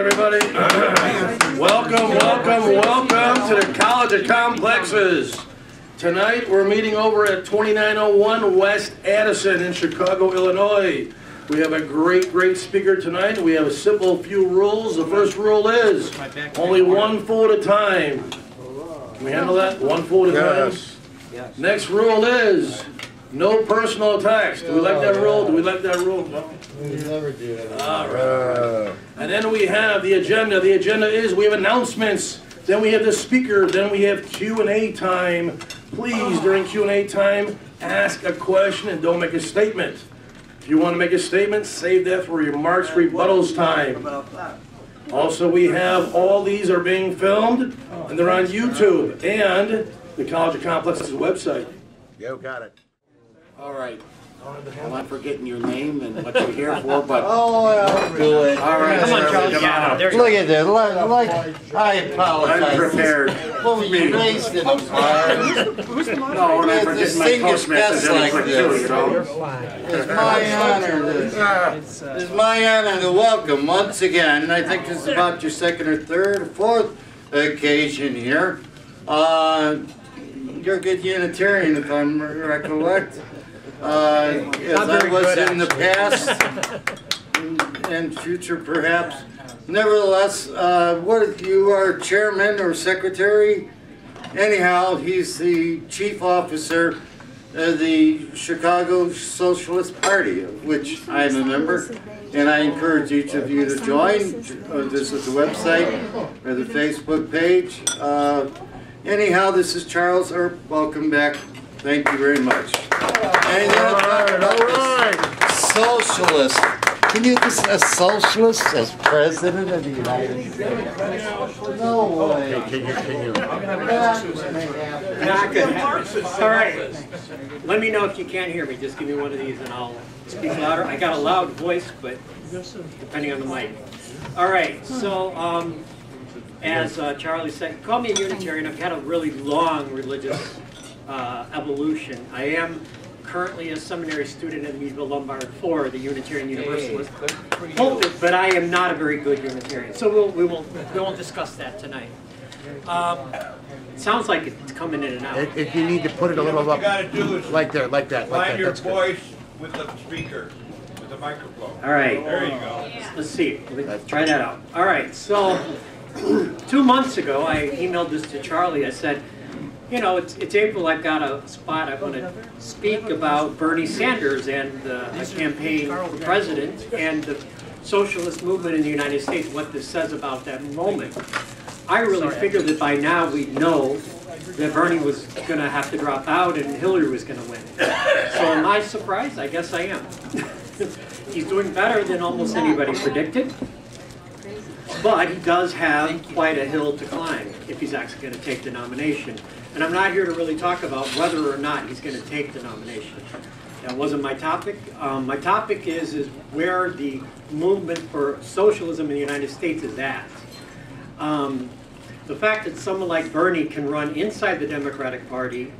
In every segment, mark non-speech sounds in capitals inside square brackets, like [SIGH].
Everybody, welcome, welcome, welcome to the College of Complexes. Tonight, we're meeting over at 2901 West Addison in Chicago, Illinois. We have a great, great speaker tonight. We have a simple few rules. The first rule is only one fool at a time. Can we handle that? One fool at a time? Yes. Next rule is no personal attacks. Do we like that rule? Do we like that rule? No? We never do that. All right. And then we have the agenda. The agenda is we have announcements. Then we have the speaker. Then we have Q and A time. Please, during Q and A time, ask a question and don't make a statement. If you want to make a statement, save that for your remarks rebuttals time. Also, we have all these are being filmed and they're on YouTube and the College of Complexes website. Yo, got it. All right. Well, I'm forgetting your name and what you're here for, but, [LAUGHS] Oh, I'll do it. all right. Come on, Charlie, Charlie. come on. Look at this, like, like, I apologize. I'm prepared. What were you raised in a fire? No, and I'm It's forgetting my distinguished Toastmasters like this. you know? It's my honor to, it's my honor to welcome once again, And I think this is about your second or third or fourth occasion here. Uh, You're a good Unitarian if I'm recollect. Uh, As I was in the past [LAUGHS] and future perhaps. Nevertheless, uh, what, if you are chairman or secretary? Anyhow, he's the chief officer of the Chicago Socialist Party, of which I am a member. And I encourage each of you to join, uh, this is the website or the Facebook page. Uh, Anyhow, this is Charles Earp, welcome back, thank you very much. And then talk about this Socialist, can you be a socialist as president of the United States? No way. Can you, can you? Not gonna happen. All right. Let me know if you can't hear me. Just give me one of these and I'll speak louder. I got a loud voice, but depending on the mic. All right, so, um, as uh, Charlie said, call me a Unitarian. I've had a really long religious uh, evolution. I am currently a seminary student at Meadville Lombard for the Unitarian Universalist pulpit, but I am not a very good Unitarian. So we'll, we won't, we won't discuss that tonight. Um, it sounds like it's coming in and out. If, if you need to put it a little What up, you gotta do is like there, like that, like that, your that's good. voice with the speaker, with the microphone. All right. There you go. Let's see, let's try that out. All right, so, [CLEARS THROAT] two months ago, I emailed this to Charlie, I said, you know, it's, it's April, I've got a spot, I want to speak about Bernie Sanders and the uh, campaign for president and the socialist movement in the United States, what this says about that moment. I really figured that by now we'd know that Bernie was gonna have to drop out and Hillary was gonna win. So am I surprised? I guess I am. [LAUGHS] He's doing better than almost anybody predicted. But he does have quite a hill to climb if he's actually going to take the nomination. And I'm not here to really talk about whether or not he's going to take the nomination. That wasn't my topic. Um, my topic is, is where the movement for socialism in the United States is at. Um, the fact that someone like Bernie can run inside the Democratic Party,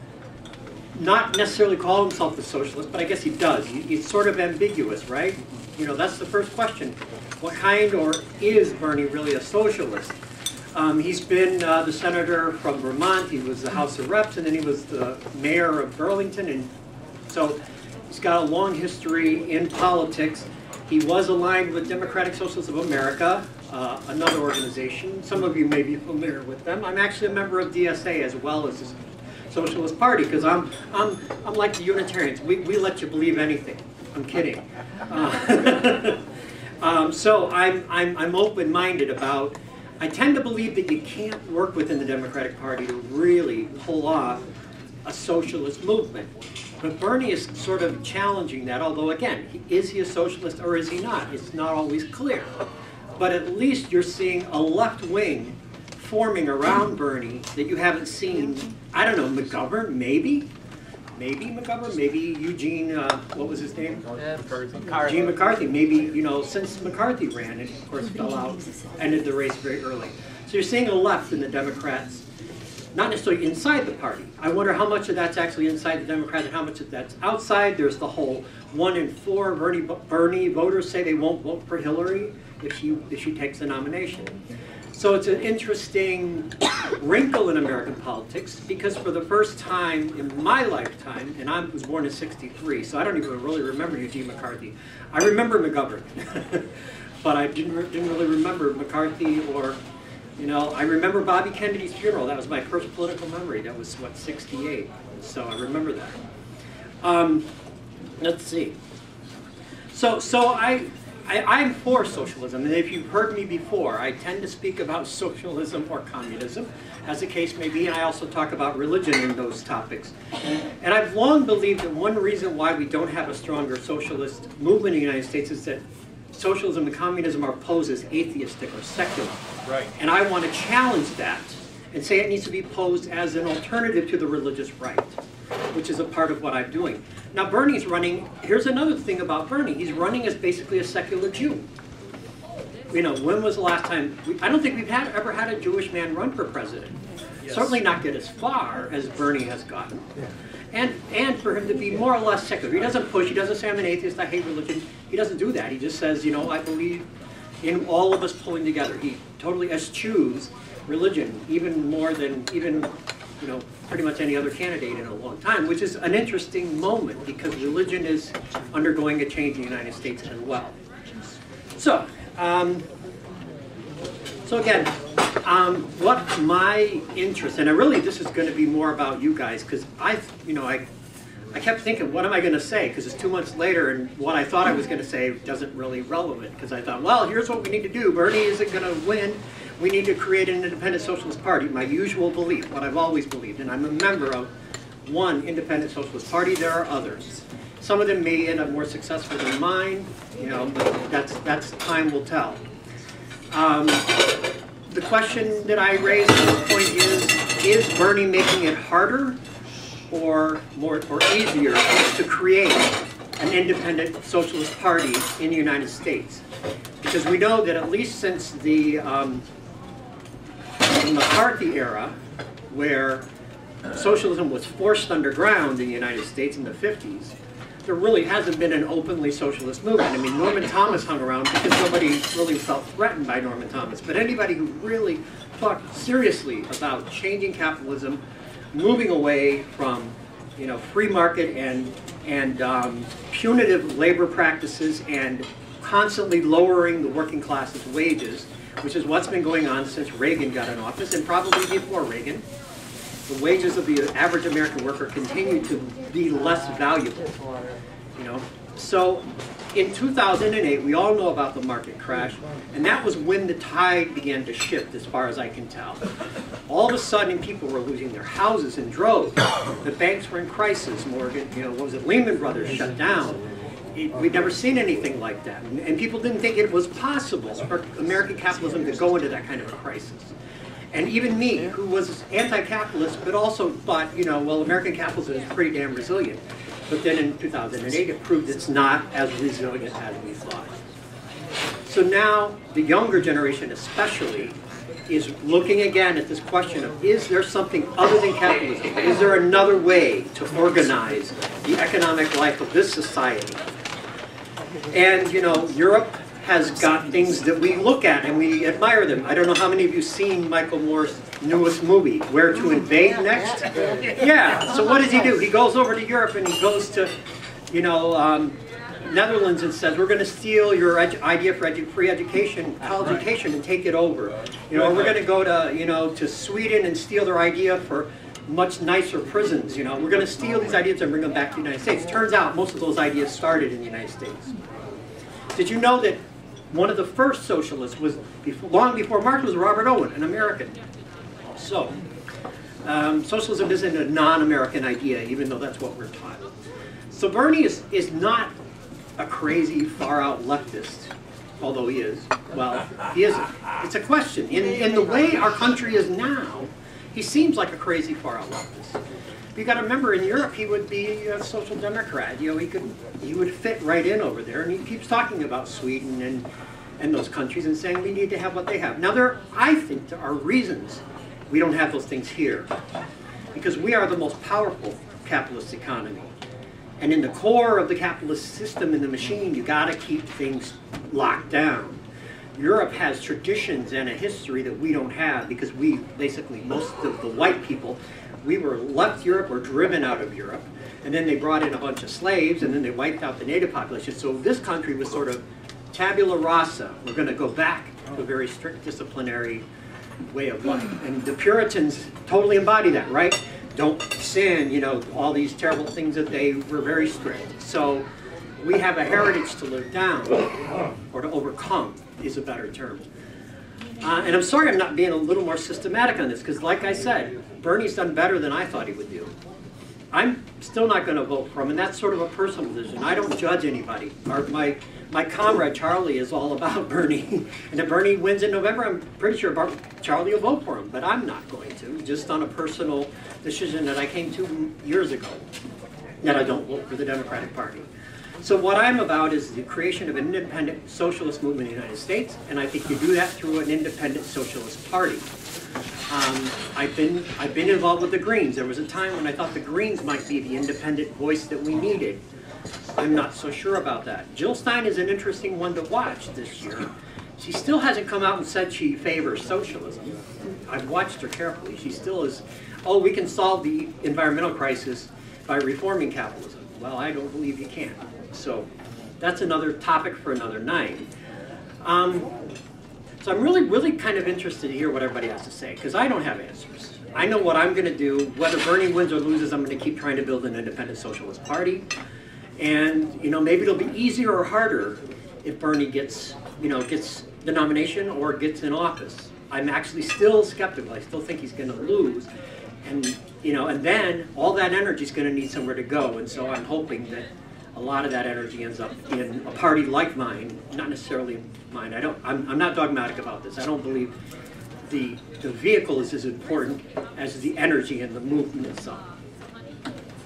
not necessarily call himself a socialist, but I guess he does. He, he's sort of ambiguous, right? You know, that's the first question. What kind or is Bernie really a socialist? Um, he's been uh, the senator from Vermont, he was the House of Reps, and then he was the mayor of Burlington, and so he's got a long history in politics. He was aligned with Democratic Socialists of America, uh, another organization. Some of you may be familiar with them. I'm actually a member of DSA as well as the Socialist Party because I'm, I'm, I'm like the Unitarians. We, we let you believe anything. I'm kidding. Uh, [LAUGHS] um, so I'm, I'm, I'm open-minded about, I tend to believe that you can't work within the Democratic Party to really pull off a socialist movement. But Bernie is sort of challenging that, although again, is he a socialist or is he not? It's not always clear. But at least you're seeing a left wing forming around Bernie that you haven't seen, I don't know, McGovern, maybe? Maybe McGovern, maybe Eugene, uh, what was his name? Eugene McCarthy, maybe, you know, since McCarthy ran and of course fell out, ended the race very early. So you're seeing a left in the Democrats, not necessarily inside the party. I wonder how much of that's actually inside the Democrats and how much of that's outside. There's the whole one in four Bernie, Bernie voters say they won't vote for Hillary if she, if she takes the nomination. So it's an interesting wrinkle in American politics because for the first time in my lifetime, and I was born in 63, so I don't even really remember Eugene McCarthy. I remember McGovern, [LAUGHS] but I didn't, re- didn't really remember McCarthy or, you know, I remember Bobby Kennedy's funeral. That was my first political memory. That was, what, 68. So I remember that. Um, let's see. So, so I, I, I'm for socialism, and if you've heard me before, I tend to speak about [LAUGHS] socialism or communism, as the case may be, and I also talk about religion in those topics. And I've long believed that one reason why we don't have a stronger socialist movement in the United States is that socialism and communism are posed as atheistic or secular. Right. And I want to challenge that and say it needs to be posed as an alternative to the religious right, which is a part of what I'm doing. Now Bernie's running, here's another thing about Bernie, he's running as basically a secular Jew. You know, when was the last time, we- I don't think we've had, ever had a Jewish man run for president. Certainly not get as far as Bernie has gotten. And, and for him to be more or less secular. He doesn't push, he doesn't say I'm an atheist, I hate religion. He doesn't do that. He just says, you know, I believe in all of us pulling together. He totally eschews religion even more than even, you know, pretty much any other candidate in a long time, which is an interesting moment because religion is undergoing a change in the United States as well. So, um, so again, um, what my interest, and I really this is going to be more about you guys because I, you know, I, I kept thinking, what am I going to say? Because it's two months later, and what I thought I was going to say doesn't really relevant. Because I thought, well, here's what we need to do. Bernie isn't going to win. We need to create an independent socialist party. My usual belief, what I've always believed, and I'm a member of one independent socialist party. There are others. Some of them may end up more successful than mine. You know, but that's that's time will tell. Um, the question that I raised at this point is, is Bernie making it harder or more or easier to create an independent socialist party in the United States? Because we know that at least since the, um, the McCarthy era, where socialism was forced underground in the United States in the 50s, there really hasn't been an openly socialist movement. I mean, Norman Thomas hung around because nobody really felt threatened by Norman Thomas. But anybody who really thought seriously about changing capitalism, moving away from, you know, free market and and um, punitive labor practices and constantly lowering the working class's wages, which is what's been going on since Reagan got in office and probably before Reagan the wages of the average American worker continue to be less valuable. You know, so in 2008, we all know about the market crash, and that was when the tide began to shift, as far as I can tell. All of a sudden, people were losing their houses in droves. The banks were in crisis. Morgan, you know, what was it? Lehman Brothers shut down. We'd never seen anything like that, and, and people didn't think it was possible for American capitalism to go into that kind of a crisis. And even me, who was anti-capitalist, but also thought, you know, well, American capitalism is pretty damn resilient. But then in 2008, it proved it's not as resilient as we thought. So now, the younger generation especially is looking again at this question of, is there something other than capitalism? Is there another way to organize the economic life of this society? And, you know, Europe has got things that we look at and we admire them. I don't know how many of you seen Michael Moore's newest movie, Where to Invade Next? Yeah, so what does he do? He goes over to Europe and he goes to, you know, um, Netherlands and says, we're going to steal your idea for edu- free education, college education, and take it over. You know, we're going to go to, you know, to Sweden and steal their idea for much nicer prisons. You know, we're going to steal these ideas and bring them back to the United States. Turns out most of those ideas started in the United States. Did you know that one of the first socialists was before, long before Marx was Robert Owen, an American? So, um, socialism isn't a non-American idea, even though that's what we're taught. So Bernie is, is not a crazy, far-out leftist, although he is. Well, he isn't. It's a question. In, in the way our country is now, he seems like a crazy, far-out leftist. You got to remember, in Europe, he would be a social democrat. You know, he could, he would fit right in over there, and he keeps talking about Sweden and and those countries and saying we need to have what they have. Now, there, I think there are reasons we don't have those things here, because we are the most powerful capitalist economy. And in the core of the capitalist system in the machine, you got to keep things locked down. Europe has traditions and a history that we don't have because we basically most of the white people we were left Europe or driven out of Europe and then they brought in a bunch of slaves and then they wiped out the native population. So this country was sort of tabula rasa. We're going to go back to a very strict disciplinary way of life. And the Puritans totally embody that right? Don't sin you know all these terrible things that they were very strict. So we have a heritage to live down or to overcome is a better term. Uh, and I'm sorry I'm not being a little more systematic on this because like I said, Bernie's done better than I thought he would do. I'm still not going to vote for him, and that's sort of a personal decision. I don't judge anybody. Our, my, my comrade Charlie is all about [LAUGHS] Bernie, and if Bernie wins in November, I'm pretty sure Bar Charlie will vote for him, but I'm not going to, just on a personal decision that I came to years ago, that I don't vote for the Democratic Party. So what I'm about is the creation of an independent socialist movement in the United States, and I think you do that through an independent socialist party. Um, I've been I've been involved with the Greens. There was a time when I thought the Greens might be the independent voice that we needed. I'm not so sure about that. Jill Stein is an interesting one to watch this year. She still hasn't come out and said she favors socialism. I've watched her carefully. She still is, oh, we can solve the environmental crisis by reforming capitalism. Well, I don't believe you can. So that's another topic for another night. Um, so I'm really, really kind of interested to hear what everybody has to say, because I don't have answers. I know what I'm going to do. Whether Bernie wins or loses, I'm going to keep trying to build an independent socialist party. And, you know, maybe it'll be easier or harder if Bernie gets, you know, gets the nomination or gets in office. I'm actually still skeptical. I still think he's going to lose. And, you know, and then all that energy is going to need somewhere to go. And so I'm hoping that a lot of that energy ends up in a party like mine, not necessarily mine. I don't, I'm, I'm not dogmatic about this. I don't believe the, the vehicle is as important as the energy and the movement itself.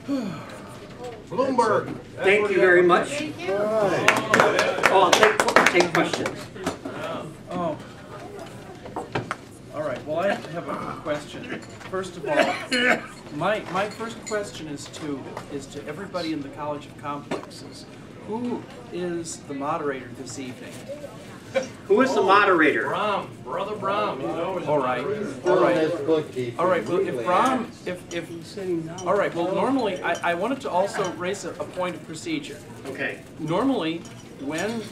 [SIGHS] Bloomberg. Thank you very much. Oh, I'll take, take questions. Oh. All right, well, I have a question. First of all, my, my first question is to, is to everybody in the College of Complexes. Who is the moderator this evening? Who is the oh, moderator? Brom, brother Brom. He's always All right, all right. All right, well, if Brom, if, if, all right, well, normally, I, I wanted to also raise a, a point of procedure. Okay. Normally, when,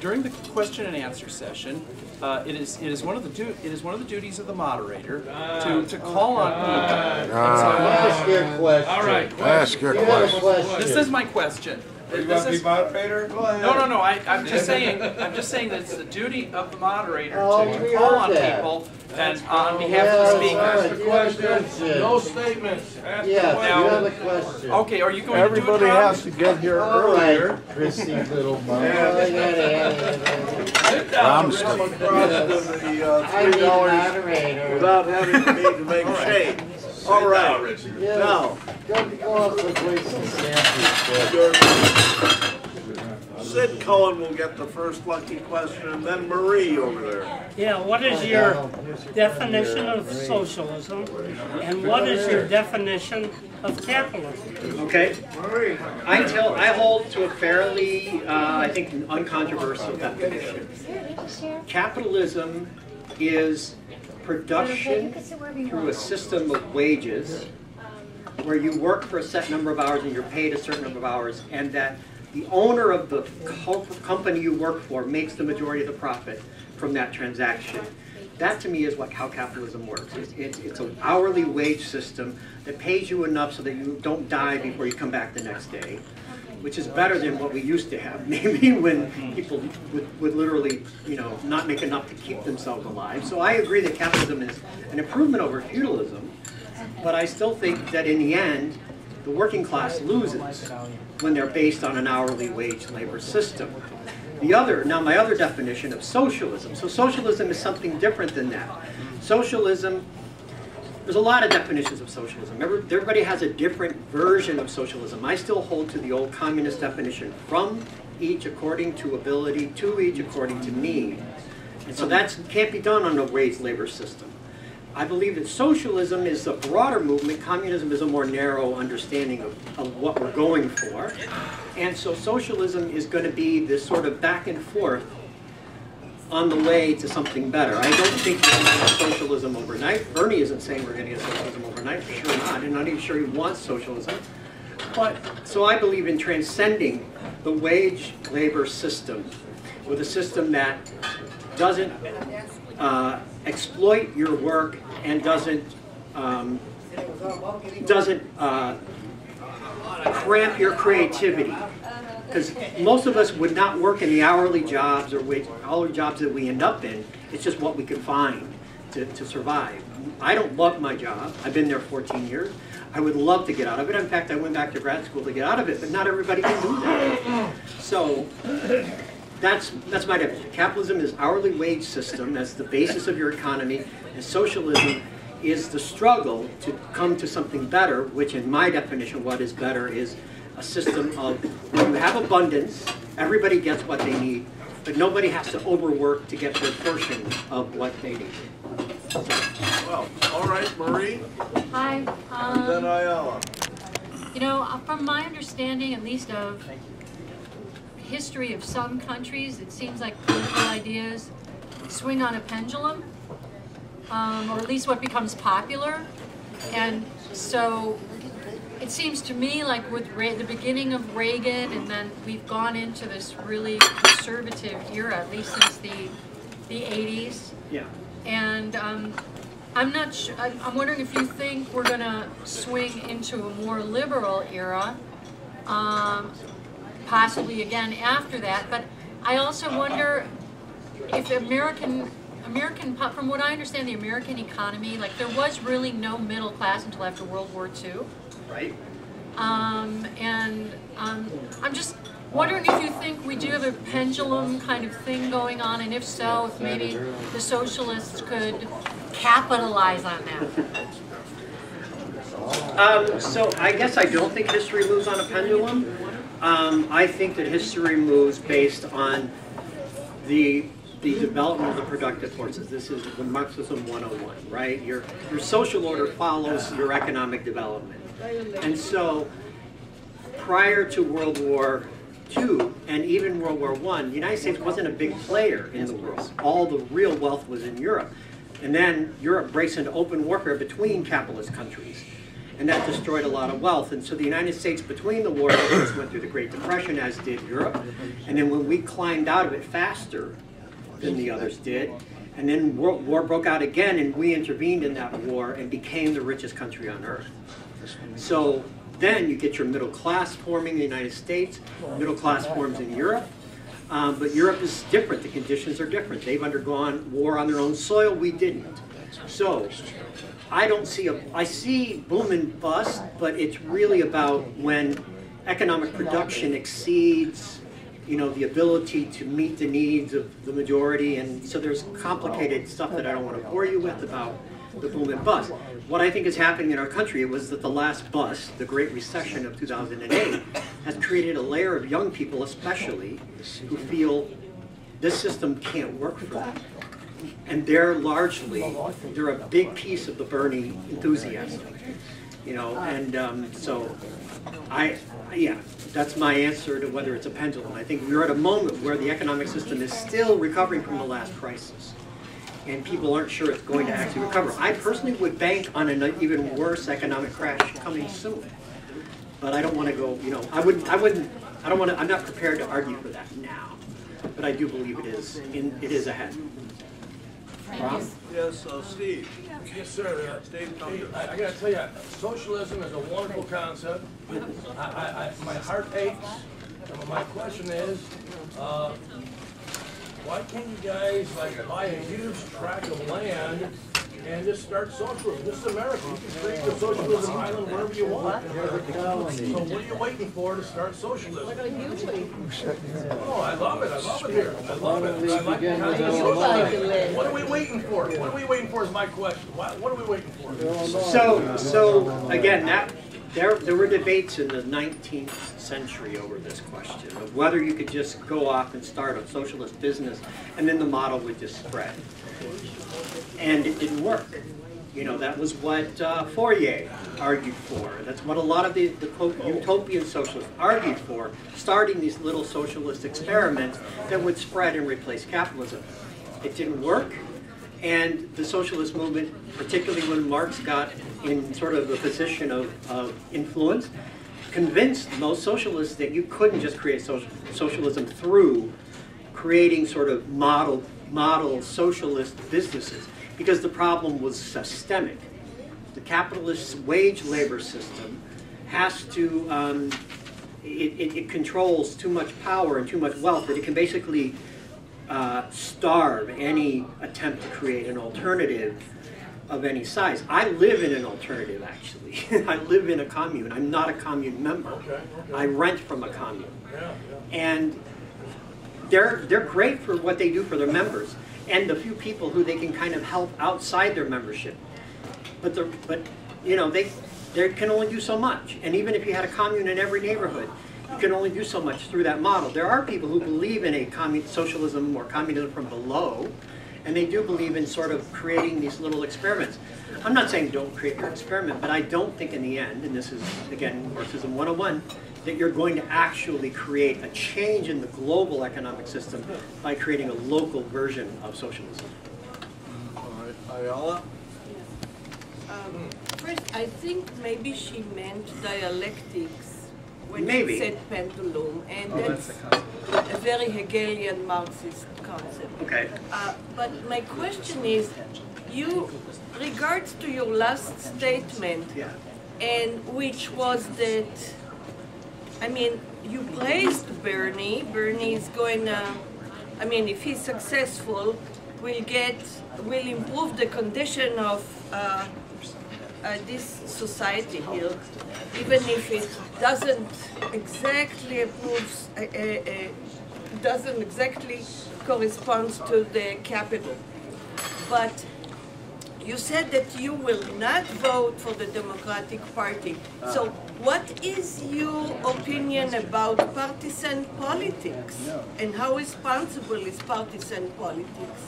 during the question and answer session, uh, it is, it is one of the du, it is one of the duties of the moderator to, ah. to call on ah. people. Ah. And so I wanted Ask your uh, question. All right. Ask your You have a question. question. This is my question. Oh, you This want to be is, moderator? no, no, no, I, I'm just [LAUGHS] saying, I'm just saying that it's the duty of the moderator Oh, to we call heard on that. people and on behalf Yeah, of the speaker. Ask the You question, question. no statements. Ask the Yes, you question. have a question. Okay, are you going to do it, Everybody Rob? has to get here All earlier. right, Chrissy little mama. Yeah, yeah, yeah, Sit down, I'm Rich. yeah. I need a moderator. without having to need to make shade. All right, Yes. now, Go, go off the place and stamp your foot. Sid Cohen will get the first lucky question, and then Marie over there. Yeah, what is your definition of socialism and what is your definition of capitalism? Okay. I tell, I hold to a fairly, uh, I think, uncontroversial definition. Capitalism is production through a system of wages where you work for a set number of hours and you're paid a certain number of hours and that the owner of the co- company you work for makes the majority of the profit from that transaction. That to me is what, how capitalism works. It's, it's, it's an hourly wage system that pays you enough so that you don't die before you come back the next day, which is better than what we used to have, [LAUGHS] maybe when people would, would literally, you know, not make enough to keep themselves alive. So I agree that capitalism is an improvement over feudalism, but I still think that in the end, the working class loses when they're based on an hourly wage labor system. The other, now my other definition of socialism. So socialism is something different than that. Socialism, there's a lot of definitions of socialism. Everybody has a different version of socialism. I still hold to the old communist definition, from each according to ability, to each according to need. And so that can't be done on a wage labor system. I believe that socialism is a broader movement, communism is a more narrow understanding of, of what we're going for. And so socialism is going to be this sort of back and forth on the way to something better. I don't think we're going to get socialism overnight. Bernie isn't saying we're going to get socialism overnight, for sure not. I'm not even sure he wants socialism. But, so I believe in transcending the wage labor system with a system that doesn't uh, exploit your work and doesn't um, doesn't uh, cramp your creativity. Because most of us would not work in the hourly jobs or wage, the jobs that we end up in. It's just what we can find to, to survive. I don't love my job. I've been there 14 years. I would love to get out of it. In fact, I went back to grad school to get out of it, but not everybody can do that. So that's, that's my definition. Capitalism is hourly wage system. That's the basis of your economy. And socialism is the struggle to come to something better, which in my definition, what is better is a system of when you have abundance, everybody gets what they need, but nobody has to overwork to get their portion of what they need. Well, all right, Marie, Hi. then Um, Ayala. you know, uh, from my understanding, at least of history of some countries, it seems like political ideas swing on a pendulum, um, or at least what becomes popular. And so it seems to me like with Re- the beginning of Reagan, and then we've gone into this really conservative era, at least since the the 80s. Yeah. And um, I'm not sure, I'm, wondering if you think we're gonna swing into a more liberal era, um, possibly again after that, but I also wonder if American, American, from what I understand, the American economy, like there was really no middle class until after World War II. Right? Um, and um, I'm just wondering if you think we do have a pendulum kind of thing going on, and if so, if maybe the socialists could capitalize on that. Um, so I guess I don't think history moves on a pendulum. Um, I think that history moves based on the the development of the productive forces. This is the Marxism 101, right? Your your social order follows your economic development. And so prior to World War II and even World War I, the United States wasn't a big player in the world. All the real wealth was in Europe. And then Europe breaks into open warfare between capitalist countries. And that destroyed a lot of wealth. And so the United States, between the wars, went through the Great Depression, as did Europe. And then when we climbed out of it faster than the others did, and then war, war broke out again, and we intervened in that war and became the richest country on earth. So then you get your middle class forming in the United States, middle class forms in Europe. Um, but Europe is different, the conditions are different. They've undergone war on their own soil, we didn't. So I don't see a, I see boom and bust, but it's really about when economic production exceeds, you know, the ability to meet the needs of the majority. And so there's complicated stuff that I don't want to bore you with about the boom and bust. What I think is happening in our country was that the last bust, the Great Recession of 2008, has created a layer of young people especially who feel this system can't work for them. And they're largely, they're a big piece of the Bernie enthusiasm. You know, and um, so I, yeah, that's my answer to whether it's a pendulum. I think we're at a moment where the economic system is still recovering from the last crisis and people aren't sure it's going to actually recover. I personally would bank on an even worse economic crash coming soon. But I don't want to go, you know, I wouldn't, I wouldn't, I don't want to, I'm not prepared to argue for that now. But I do believe it is, in, it is ahead. Rob? Yes, uh, Steve. Yes, sir. Steve Hey, I, I gotta tell you, socialism is a wonderful concept. I, I, I, my heart aches. And my question is, uh, why can't you guys like buy a huge tract of land and just start socialism? This is America. You can create your socialism island wherever you want. So what are you waiting for to start socialism? Oh, I love it. I love it here. I love it. I like the concept of socialism. What are we waiting for? What are we waiting for is my question. What are we waiting for? So, so again, that, there, there were debates in the 19th century over this question of whether you could just go off and start a socialist business and then the model would just spread. And it didn't work. You know, that was what uh, Fourier argued for. That's what a lot of the, the quote utopian socialists argued for, starting these little socialist experiments that would spread and replace capitalism. It didn't work. And the socialist movement, particularly when Marx got in sort of a position of, of influence, convinced most socialists that you couldn't just create social, socialism through creating sort of model, model socialist businesses because the problem was systemic. The capitalist wage labor system has to, um, it, it, it controls too much power and too much wealth that it can basically uh, starve any attempt to create an alternative of any size. I live in an alternative, actually. [LAUGHS] I live in a commune. I'm not a commune member. I rent from a commune. And they're, they're great for what they do for their members and the few people who they can kind of help outside their membership. But, the, but you know, they, they can only do so much. And even if you had a commune in every neighborhood, you can only do so much through that model. There are people who believe in a commun socialism or communism from below, and they do believe in sort of creating these little experiments. I'm not saying don't create your experiment, but I don't think in the end, and this is, again, Marxism 101, that you're going to actually create a change in the global economic system by creating a local version of socialism. Ayala? Um, First, I think maybe she meant dialectics when Maybe. she said pendulum, and Oh, that's that's a very Hegelian Marxist concept. Okay. Uh, But my question is, you, regards to your last statement, Yeah. and which was that, I mean, you praised Bernie. Bernie is going to, I mean, if he's successful, will get, will improve the condition of uh, uh, this society here, even if it doesn't exactly uh, uh, uh, doesn't exactly correspond to the capital. But you said that you will not vote for the Democratic Party. So what is your opinion about partisan politics? And how responsible is partisan politics?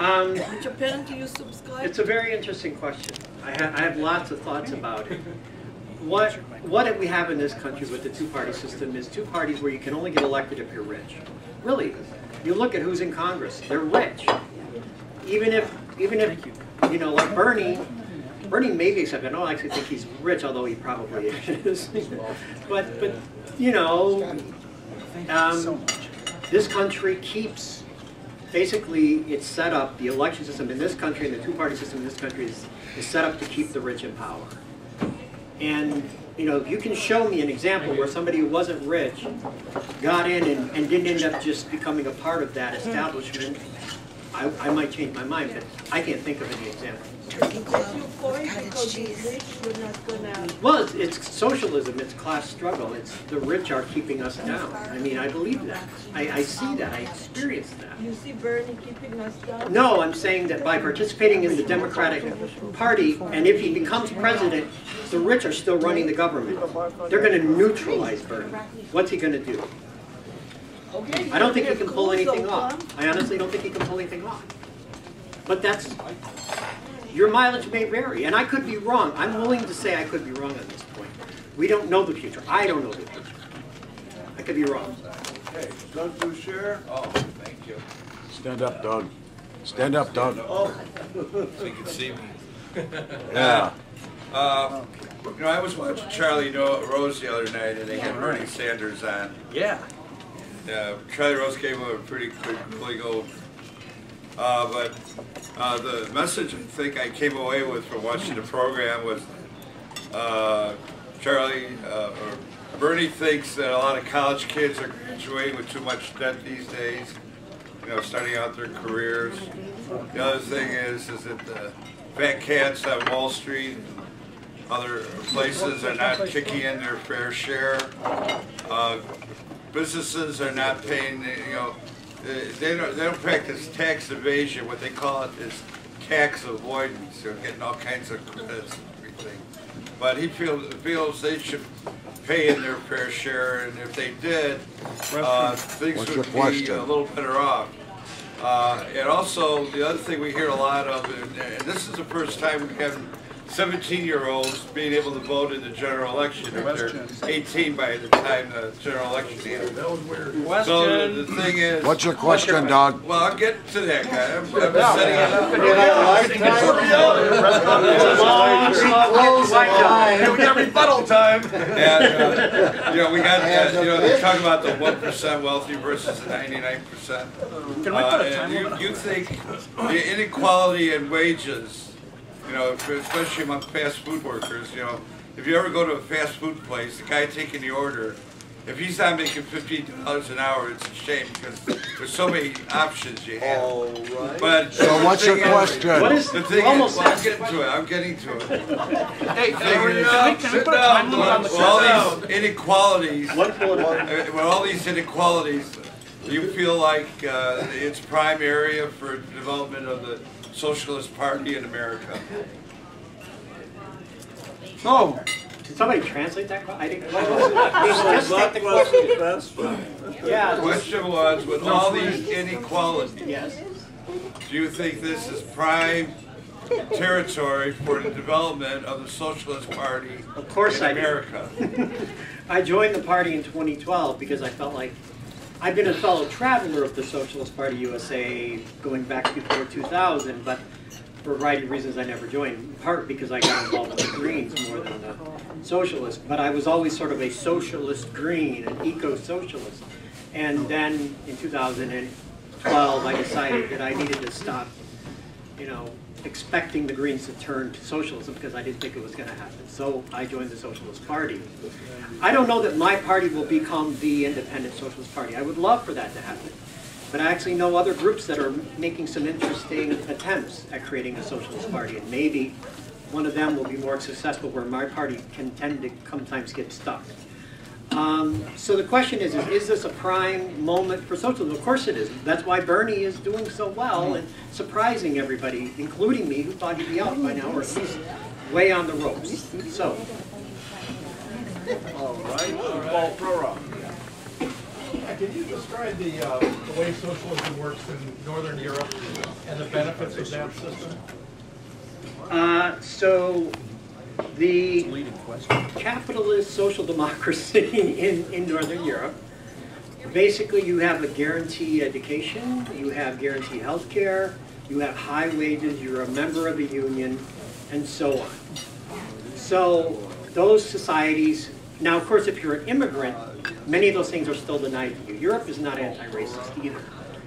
Um, Which apparently you subscribe It's a very interesting question. I have, I have lots of thoughts about it. What, what we have in this country with the two-party system is two parties where you can only get elected if you're rich. Really, you look at who's in Congress, they're rich. Even if, even if, you know, like Bernie, Bernie may maybe except I don't actually think he's rich, although he probably is. [LAUGHS] But, but, you know, um, this country keeps, basically, it's set up, the election system in this country and the two-party system in this country is, is set up to keep the rich in power. And, you know, if you can show me an example where somebody who wasn't rich got in and, and didn't end up just becoming a part of that establishment, I, I might change my mind, but I can't think of any example. Is that your point? Because he's rich, you're not gonna... Well, it's, it's socialism, it's class struggle, it's the rich are keeping us down. I mean, I believe that. I, I see that, I experience that. You see Bernie keeping us down? No, I'm saying that by participating in the Democratic Party, and if he becomes president, the rich are still running the government. They're going to neutralize Bernie. What's he going to do? I don't think he can pull anything off. I honestly don't think he can pull anything off. But that's, your mileage may vary, and I could be wrong. I'm willing to say I could be wrong at this point. We don't know the future. I don't know the future. I could be wrong. Okay, Doug Boucher? Oh, thank you. Stand up, Doug. Stand up, Doug. Oh, [LAUGHS] So you can see me. [LAUGHS] Yeah. Uh, You know, I was watching Charlie Rose the other night, and they had Bernie Sanders on. Yeah. Uh, Charlie Rose came up with a pretty quick, quick go. Uh, but uh, the message I think I came away with from watching the program was uh, Charlie uh, or Bernie thinks that a lot of college kids are graduating with too much debt these days. You know, starting out their careers. The other thing is, is that the fat cats on Wall Street and other places are not kicking in their fair share. Uh, businesses are not paying, you know, they- don't, they don't practice tax evasion, what they call it is tax avoidance, they're getting all kinds of credits and everything. But he feels, feels they should pay in their fair share, and if they did, uh, things What's would be question? a little better off. Uh, and also, the other thing we hear a lot of, and, and this is the first time we haven't 17-year-olds being able to vote in the general election if they're 18 by the time the general election ends. That was weird. So the- the thing is. What's your question, dog? Well, I'll get to that guy. I'm, I'm setting it up. You know, lifetime. We got rebuttal time. And, uh, you know, we got, uh, you know, they talk about the one percent wealthy versus the ninety-nine percent. Can we put a time limit You, you think the inequality in wages, you know, for- especially among fast food workers, you know, if you ever go to a fast food place, the guy taking the order, if he's not making fifteen dollars an hour, it's a shame because there's so many options you have. All right. But. So what's your thing is- question? What is, The we're thing is, almost well, I'm asked. getting to it, I'm getting to it. Hey, can we, can we sit put a time limit on the with all these inequalities, One bullet at a time. uh, with all these inequalities, do you feel like uh, it's prime area for development of the Socialist Party in America? Oh, Did somebody translate that? I didn't. That [LAUGHS] Just take the question. wasn't. The [LAUGHS] Yeah. question was, with all these inequalities, Yes. do you think this is prime territory for the development of the Socialist Party Of course in I. America? [LAUGHS] I joined the party in 2012 because I felt like I've been a fellow traveler of the Socialist Party USA going back before 2000, but for a variety of reasons I never joined. In part because I got involved with the Greens more than the Socialists, but I was always sort of a socialist green, an eco-socialist. And then in 2012, I decided that I needed to stop, you know, expecting the Greens to turn to socialism because I didn't think it was going to happen. So I joined the Socialist Party. I don't know that my party will become the independent Socialist Party. I would love for that to happen. But I actually know other groups that are making some interesting attempts at creating a Socialist Party. And maybe one of them will be more successful where my party can tend to sometimes get stuck. Um, so the question is, is, is this a prime moment for socialism? Of course it is. That's why Bernie is doing so well and surprising everybody, including me, who thought he'd be out by now, or at least way on the ropes. So, All right, Paul Prorock. Can you describe the, uh, the way socialism works in Northern Europe and the benefits of that system? uh, so the capitalist social democracy [LAUGHS] in, in Northern Europe, basically you have a guaranteed education, you have guaranteed health care, you have high wages, you're a member of a union, and so on. So those societies, now of course if you're an immigrant, many of those things are still denied to you. Europe is not anti-racist either,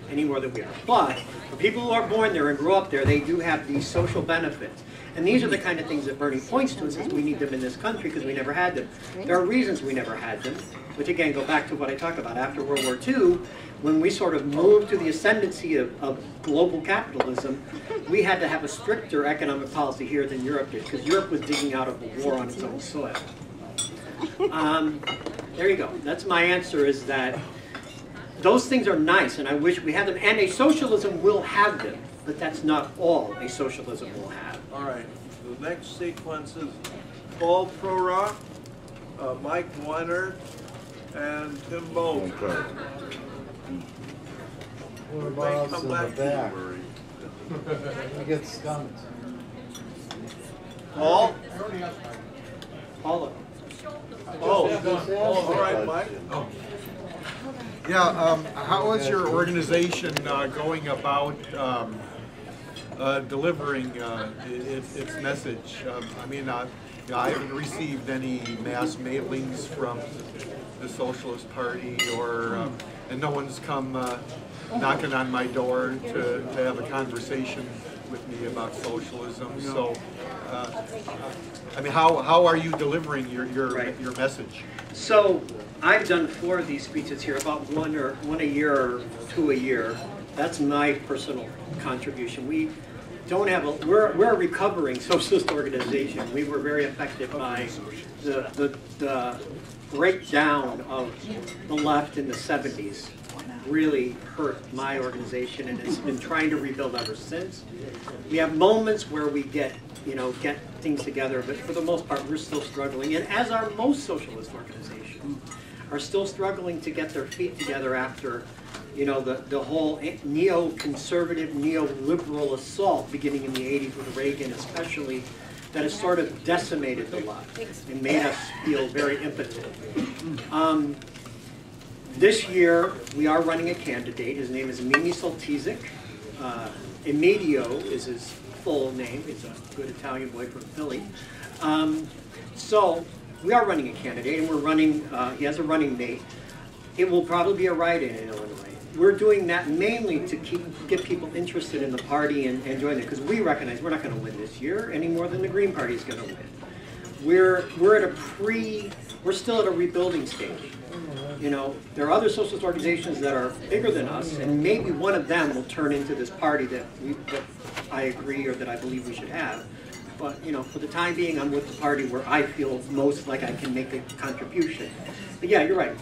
any more than we are. But for people who are born there and grow up there, they do have these social benefits. And these are the kind of things that Bernie points to and says we need them in this country because we never had them. There are reasons we never had them, which again go back to what I talked about after World War II, when we sort of moved to the ascendancy of, of global capitalism, we had to have a stricter economic policy here than Europe did because Europe was digging out of a war on its own soil. Um, there you go. That's my answer is that those things are nice and I wish we had them. And a socialism will have them, but that's not all a socialism will have. All right, the next sequence is Paul Prorock, uh, Mike Weiner, and Tim Bowles. Okay. What May about come in the back to back? you, I get skunked. Paul? All of. Oh, all right, Mike. Yeah, um, how is your organization uh, going about um, uh, delivering uh, its, its message? Um, I mean, uh, you know, I haven't received any mass mailings from the Socialist Party or, um, and no one's come uh, knocking on my door to, to have a conversation with me about socialism. So, uh, I mean, how, how are you delivering your, your, Right. your message? So I've done four of these speeches here, about one or one a year or two a year. That's my personal contribution. We don't have a, we're, we're a recovering socialist organization. We were very affected by the, the, the breakdown of the left in the 70s. Really hurt my organization and it's been trying to rebuild ever since. We have moments where we get, you know, get things together, but for the most part, we're still struggling. And as are most socialist organizations, are still struggling to get their feet together after, you know, the, the whole neoconservative, neoliberal assault beginning in the 80s with Reagan, especially that has sort of decimated the left and made us feel very impotent. Um, this year, we are running a candidate. His name is Mimi Soltysik. Uh, is his full name. He's a good Italian boy from Philly. Um, so we are running a candidate, and we're running. Uh, he has a running mate. It will probably be a write-in in Illinois. We're doing that mainly to keep get people interested in the party and, and join it because we recognize we're not going to win this year any more than the Green Party is going to win. We're we're at a pre. We're still at a rebuilding stage. You know, there are other socialist organizations that are bigger than us, and maybe one of them will turn into this party that we that I agree or that I believe we should have. But you know, for the time being, I'm with the party where I feel most like I can make a contribution. But yeah, you're right.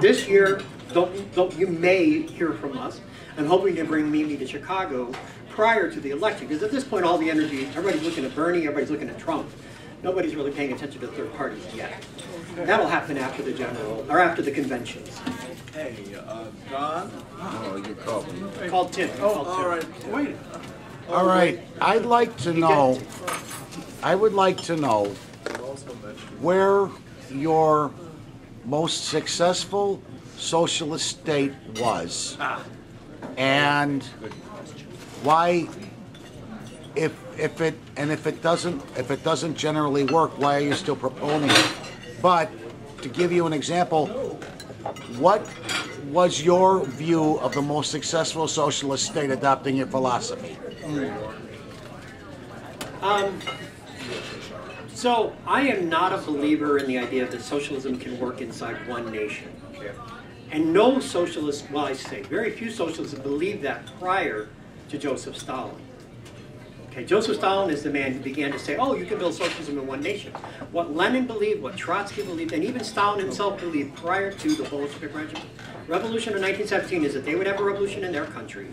This year, don't, don't, you may hear from us. I'm hoping to bring Mimi to Chicago prior to the election, because at this point, all the energy, everybody's looking at Bernie, everybody's looking at Trump. Nobody's really paying attention to third parties yet. That'll happen after the general, or after the conventions. Hey, uh, Don? Oh, you called me. Called Tim. Oh, Called Tim. all right, wait. All right, I'd like to know, I would like to know where your most successful socialist state was. And why, if, if it, and if it doesn't, if it doesn't generally work, why are you still proponing it? But, to give you an example, what was your view of the most successful socialist state adopting your philosophy? Um, so I am not a believer in the idea that socialism can work inside one nation. And no socialist, well I say, very few socialists believed that prior to Joseph Stalin. Okay, Joseph Stalin is the man who began to say, oh, you can build socialism in one nation. What Lenin believed, what Trotsky believed, and even Stalin himself believed prior to the Bolshevik revolution of 1917 is that they would have a revolution in their country.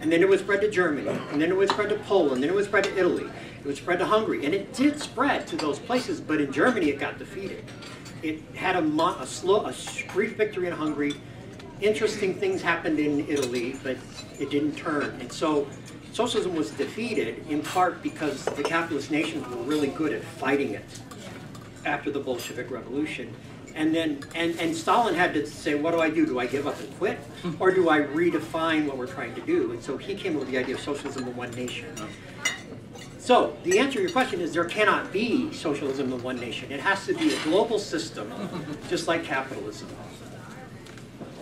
And then it would spread to Germany, and then it would spread to Poland, and then it would spread to Italy, it would spread to Hungary, and it did spread to those places, but in Germany it got defeated. It had a, mo- a slow, a brief victory in Hungary. Interesting things happened in Italy, but it didn't turn. And so socialism was defeated in part because the capitalist nations were really good at fighting it after the Bolshevik Revolution. And then, and, and Stalin had to say, what do I do? Do I give up and quit? Or do I redefine what we're trying to do? And so he came up with the idea of socialism in one nation. So the answer to your question is there cannot be socialism in one nation. It has to be a global system, just like capitalism.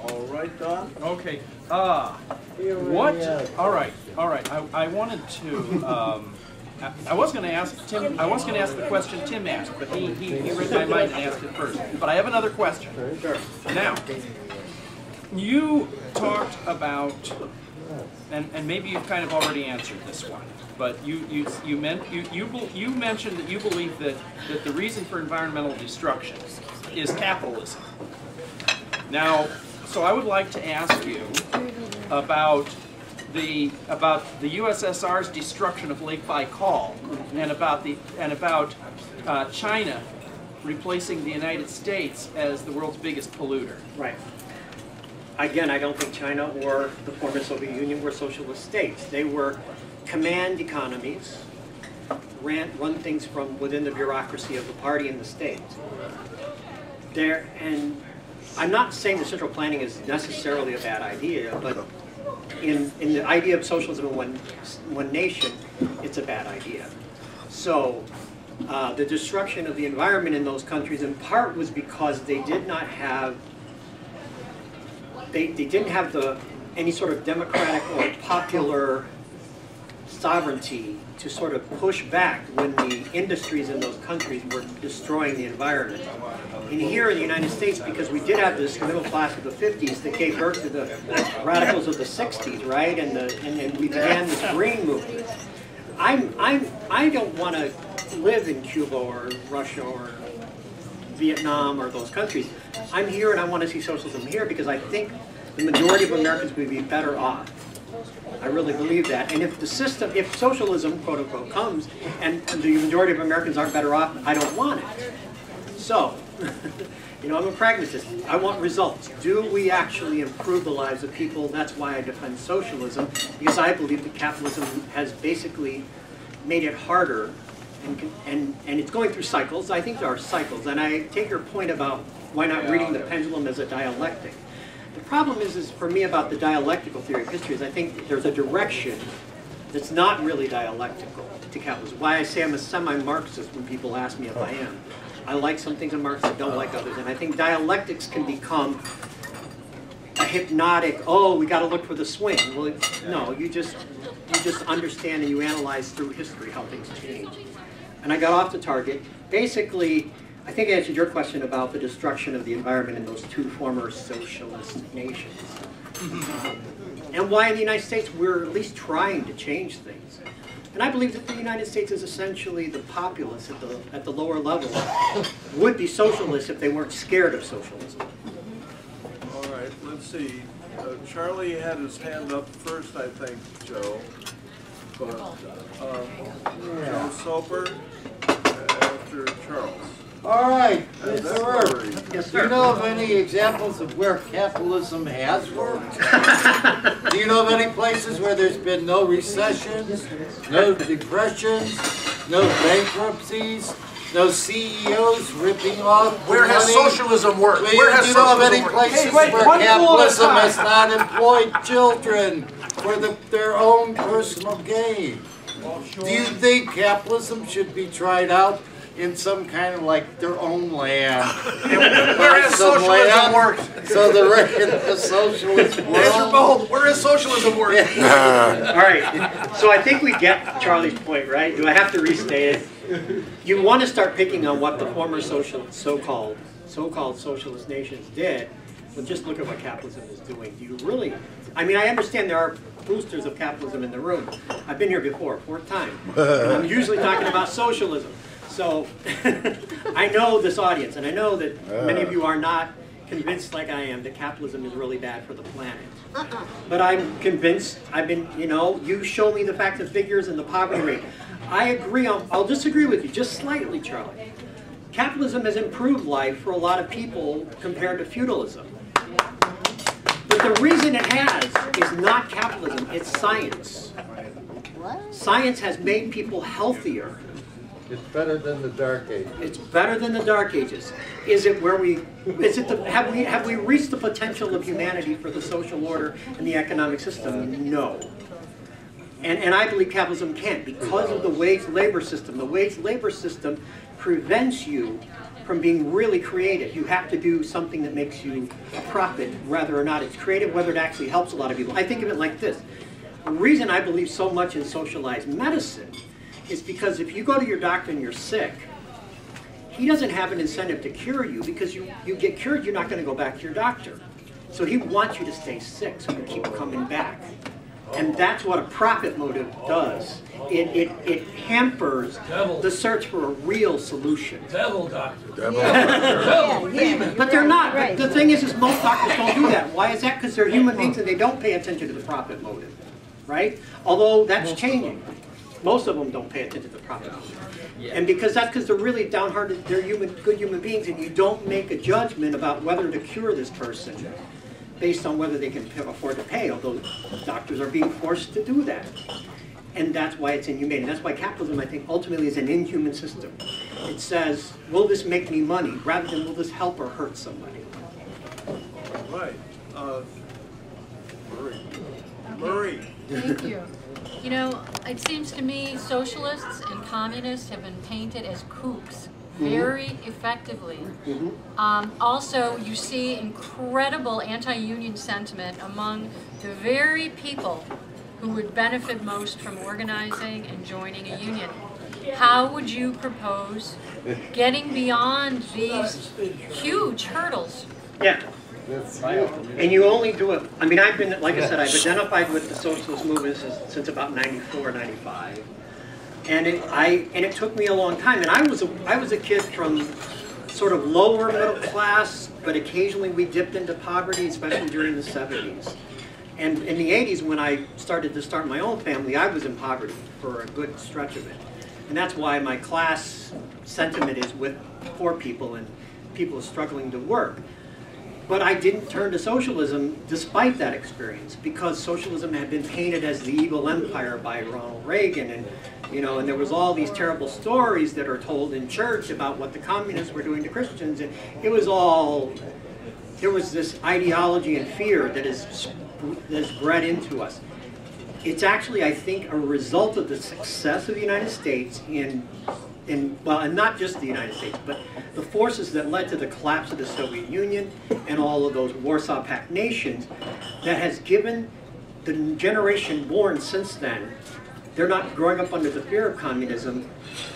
All right, Don? Okay, uh, what, all right, all right, I, I wanted to, um, I, I was gonna ask Tim, I was gonna ask the question Tim asked, but he, he, he read my mind and asked it first. But I have another question. Sure. Now, you talked about, and, and maybe you've kind of already answered this one, but you, you, you meant, you, you, you mentioned that you believe that, that the reason for environmental destruction is capitalism. Now, so I would like to ask you about the about the USSR's destruction of Lake Baikal and about the and about uh, China replacing the United States as the world's biggest polluter. Right. Again, I don't think China or the former Soviet Union were socialist states. They were command economies, ran, run things from within the bureaucracy of the party and the state. There, and I'm not saying that central planning is necessarily a bad idea, but in, in the idea of socialism in one, one nation, it's a bad idea. So uh, the destruction of the environment in those countries in part was because they did not have they, they didn't have the any sort of democratic or popular sovereignty to sort of push back when the industries in those countries were destroying the environment. And here in the United States, because we did have this middle class of the 50s that gave birth to the radicals of the 60s, right? And, the, and, and we began this green movement. I'm, I'm, I don't want to live in Cuba or Russia or Vietnam or those countries. I'm here and I want to see socialism here because I think the majority of Americans would be better off. I really believe that. And if the system, if socialism, quote unquote, comes and the majority of Americans aren't better off, I don't want it. So, [LAUGHS] you know, I'm a pragmatist. I want results. Do we actually improve the lives of people? That's why I defend socialism, because I believe that capitalism has basically made it harder and, and, and it's going through cycles. I think there are cycles, and I take your point about why not reading the pendulum as a dialectic. The problem is, is for me about the dialectical theory of history is I think there's a direction that's not really dialectical to capitalism. Why I say I'm a semi-Marxist when people ask me if I am. I like some things in Marx, I don't like others, and I think dialectics can become a hypnotic, oh, we gotta look for the swing. Well, no, you just, you just understand and you analyze through history how things change. And I got off the target. Basically, I think I answered your question about the destruction of the environment in those two former socialist nations. And why in the United States we're at least trying to change things. And I believe that the United States is essentially the populace at the, at the lower level would be socialists if they weren't scared of socialism. All right, let's see. Uh, Charlie had his hand up first, I think, Joe. But, um, Joe Soper after Charles. All right, Mr. Murray. Yes, do you know of any examples of where capitalism has worked? [LAUGHS] Do you know of any places where there's been no recessions, no depressions, no bankruptcies, no CEOs ripping off Where has money? socialism worked? Do you Where has do you know of any socialism places Hey, wait, where one fool at a capitalism has not employed children for the, their own personal gain? Do you think capitalism should be tried out in some kind of like their own land? [LAUGHS] Where has socialism land, worked? So the rest of the socialist [LAUGHS] Answer world. bold. Where has socialism [LAUGHS] worked? All right, so I think we get Charlie's point, right? Do I have to restate it? You want to start picking on what the former social, so-called, so-called socialist nations did, but just look at what capitalism is doing. Do you really, I mean, I understand there are boosters of capitalism in the room. I've been here before, fourth time. And I'm usually talking about socialism. So [LAUGHS] I know this audience, and I know that many of you are not convinced like I am that capitalism is really bad for the planet. Uh-uh. But I'm convinced, I've been, you know, you show me the facts and figures and the poverty rate. I agree, I'll, I'll disagree with you, just slightly, Charlie. Capitalism has improved life for a lot of people compared to feudalism. But the reason it has is not capitalism, it's science. Science has made people healthier. It's better than the dark ages. It's better than the Dark Ages. Is it where we, is it the, have we, have we reached the potential of humanity for the social order and the economic system? No. And, and I believe capitalism can't because of the wage labor system. The wage labor system prevents you from being really creative. You have to do something that makes you a profit, whether or not it's creative, whether it actually helps a lot of people. I think of it like this. The reason I believe so much in socialized medicine is because if you go to your doctor and you're sick, he doesn't have an incentive to cure you because you, you get cured, you're not going to go back to your doctor. So he wants you to stay sick so you keep coming back. And that's what a profit motive does. It, it, it hampers the search for a real solution. Devil doctor. Devil. [LAUGHS] But they're not. But The thing is, is most doctors don't do that. Why is that? Because they're human beings and they don't pay attention to the profit motive, right? Although that's changing. Most of them don't pay attention to the profit motive. And because that's because they're really downhearted, they're human, good human beings, and you don't make a judgment about whether to cure this person based on whether they can afford to pay, although doctors are being forced to do that. And that's why it's inhumane. And that's why capitalism, I think, ultimately is an inhuman system. It says, will this make me money, rather than will this help or hurt somebody? All right. Uh, Murray. Murray. Thank you. You know, it seems to me socialists and communists have been painted as kooks very effectively. Um, also, you see incredible anti-union sentiment among the very people who would benefit most from organizing and joining a union. How would you propose getting beyond these huge hurdles? Yeah. And you only do it, I mean, I've been, like I said, I've identified with the socialist movement since, since about 94, 95. And it, I, and it took me a long time. And I was a, I was a kid from sort of lower middle class, but occasionally we dipped into poverty, especially during the 70s. And in the 80s, when I started to start my own family, I was in poverty for a good stretch of it. And that's why my class sentiment is with poor people and people struggling to work. But I didn't turn to socialism despite that experience because socialism had been painted as the evil empire by Ronald Reagan and You know, and there was all these terrible stories that are told in church about what the communists were doing to Christians, and it was all there was this ideology and fear that is that is bred into us. It's actually, I think, a result of the success of the United States in, in well, and not just the United States, but the forces that led to the collapse of the Soviet Union and all of those Warsaw Pact nations that has given the generation born since then, they're not growing up under the fear of communism,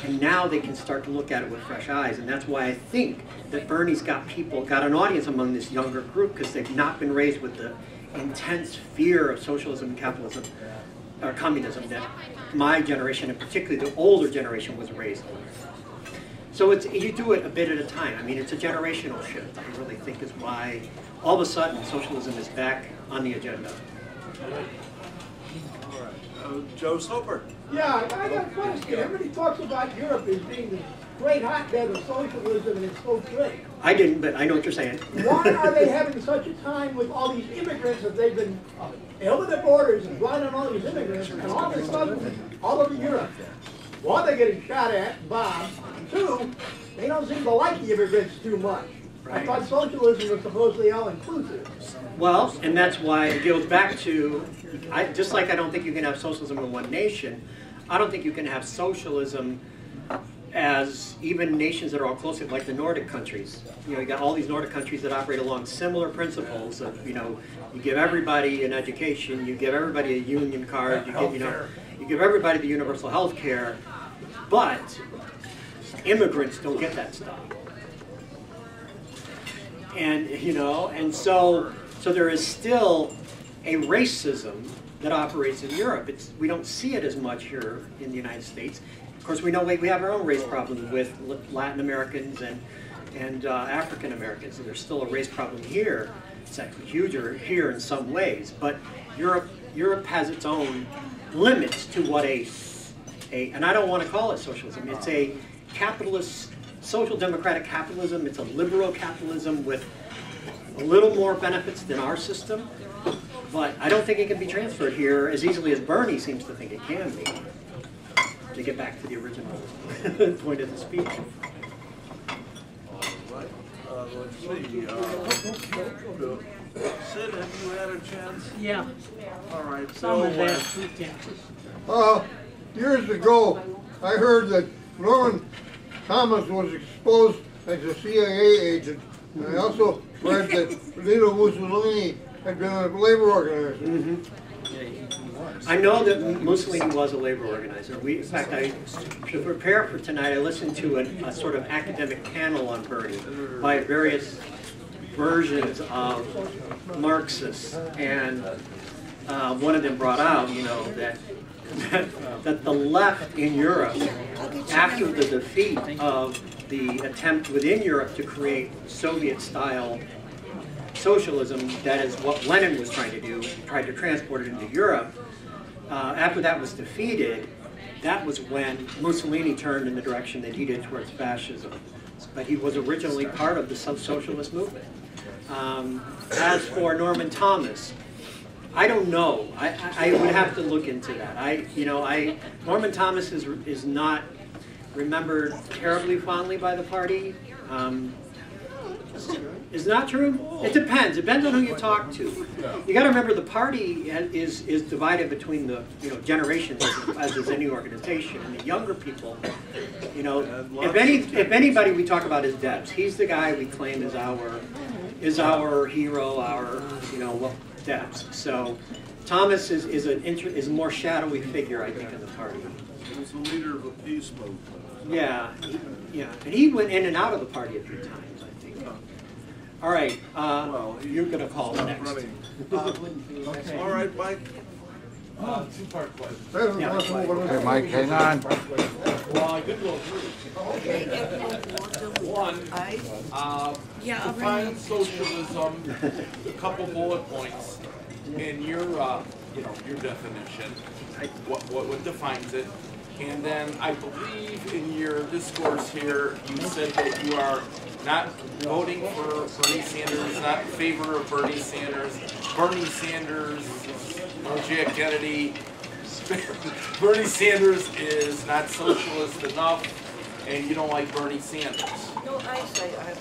and now they can start to look at it with fresh eyes. And that's why I think that Bernie's got people, got an audience among this younger group, because they've not been raised with the intense fear of socialism and capitalism, or communism, that my generation, and particularly the older generation, was raised with. So it's, you do it a bit at a time. I mean, it's a generational shift, I really think is why all of a sudden socialism is back on the agenda. Uh, Joe Soper. Yeah, I got a question. Everybody talks about Europe as being the great hotbed of socialism and it's so great. I didn't, but I know what you're saying. Why are they having such a time with all these immigrants that they've been uh, over the borders and running all these immigrants and all this stuff all over Europe? One, they're getting shot at, bombed. Two, they don't seem to like the immigrants too much. I thought socialism was supposedly all inclusive. Well, and that's why it goes back to, I, just like I don't think you can have socialism in one nation, I don't think you can have socialism as even nations that are all close, like the Nordic countries. You know, you got all these Nordic countries that operate along similar principles of, you know, you give everybody an education, you give everybody a union card, you give, you know, you give everybody the universal health care, but immigrants don't get that stuff. And, you know, and so, so there is still a racism that operates in Europe. It's, we don't see it as much here in the United States. Of course, we know we, we have our own race problem with Latin Americans and, and uh, African Americans. And there's still a race problem here. It's actually huger here in some ways. But Europe, Europe has its own limits to what a, a, and I don't want to call it socialism, it's a capitalist, social democratic capitalism. It's a liberal capitalism with a little more benefits than our system. But I don't think it can be transferred here as easily as Bernie seems to think it can be. To get back to the original [LAUGHS] point of the speech. All right. Uh, let's see. Uh, Sid, have you had a chance? Yeah. All right. Some So, of uh, that food taxes. Uh, years ago, I heard that Norman Thomas was exposed as a CIA agent. And I also read that Benito Mussolini had been a labor organizer. I know that Mussolini was a labor organizer. We, in fact, I, to prepare for tonight, I listened to a, a sort of academic panel on Bernie by various versions of Marxists, and uh, one of them brought out, you know, that that, [LAUGHS] that the left in Europe, after the defeat of the attempt within Europe to create Soviet-style socialism, that is what Lenin was trying to do, tried to transport it into Europe, uh, after that was defeated, that was when Mussolini turned in the direction that he did towards fascism. But he was originally part of the sub socialist movement. Um, as for Norman Thomas, I don't know. I, I, I would have to look into that. I, you know, I Norman Thomas is is not remembered terribly fondly by the party. Um, is not true? It depends. It depends on who you talk to. You got to remember the party is is divided between the you know generations as, as is any organization. And the younger people, you know, if any if anybody we talk about is Debs, he's the guy we claim is our is our hero, our you know well, Debs. So Thomas is is an inter, is a more shadowy figure, I think, in the party. He was the leader of a peace movement. Yeah, yeah, and he went in and out of the party a few times, I think. All right, uh, you're going to call next. [LAUGHS] All right, Mike. Uh, two-part question. Yeah. Hey, Mike, hang on. Well, I did go through. One, uh, Yeah, define socialism, a couple bullet points in your, uh, you know, your definition, what, what, what defines it. And then I believe in your discourse here, you said that you are not voting for Bernie Sanders, not in favor of Bernie Sanders. Bernie Sanders, Jack Kennedy, [LAUGHS] Bernie Sanders is not socialist enough, and you don't like Bernie Sanders. No, I say I.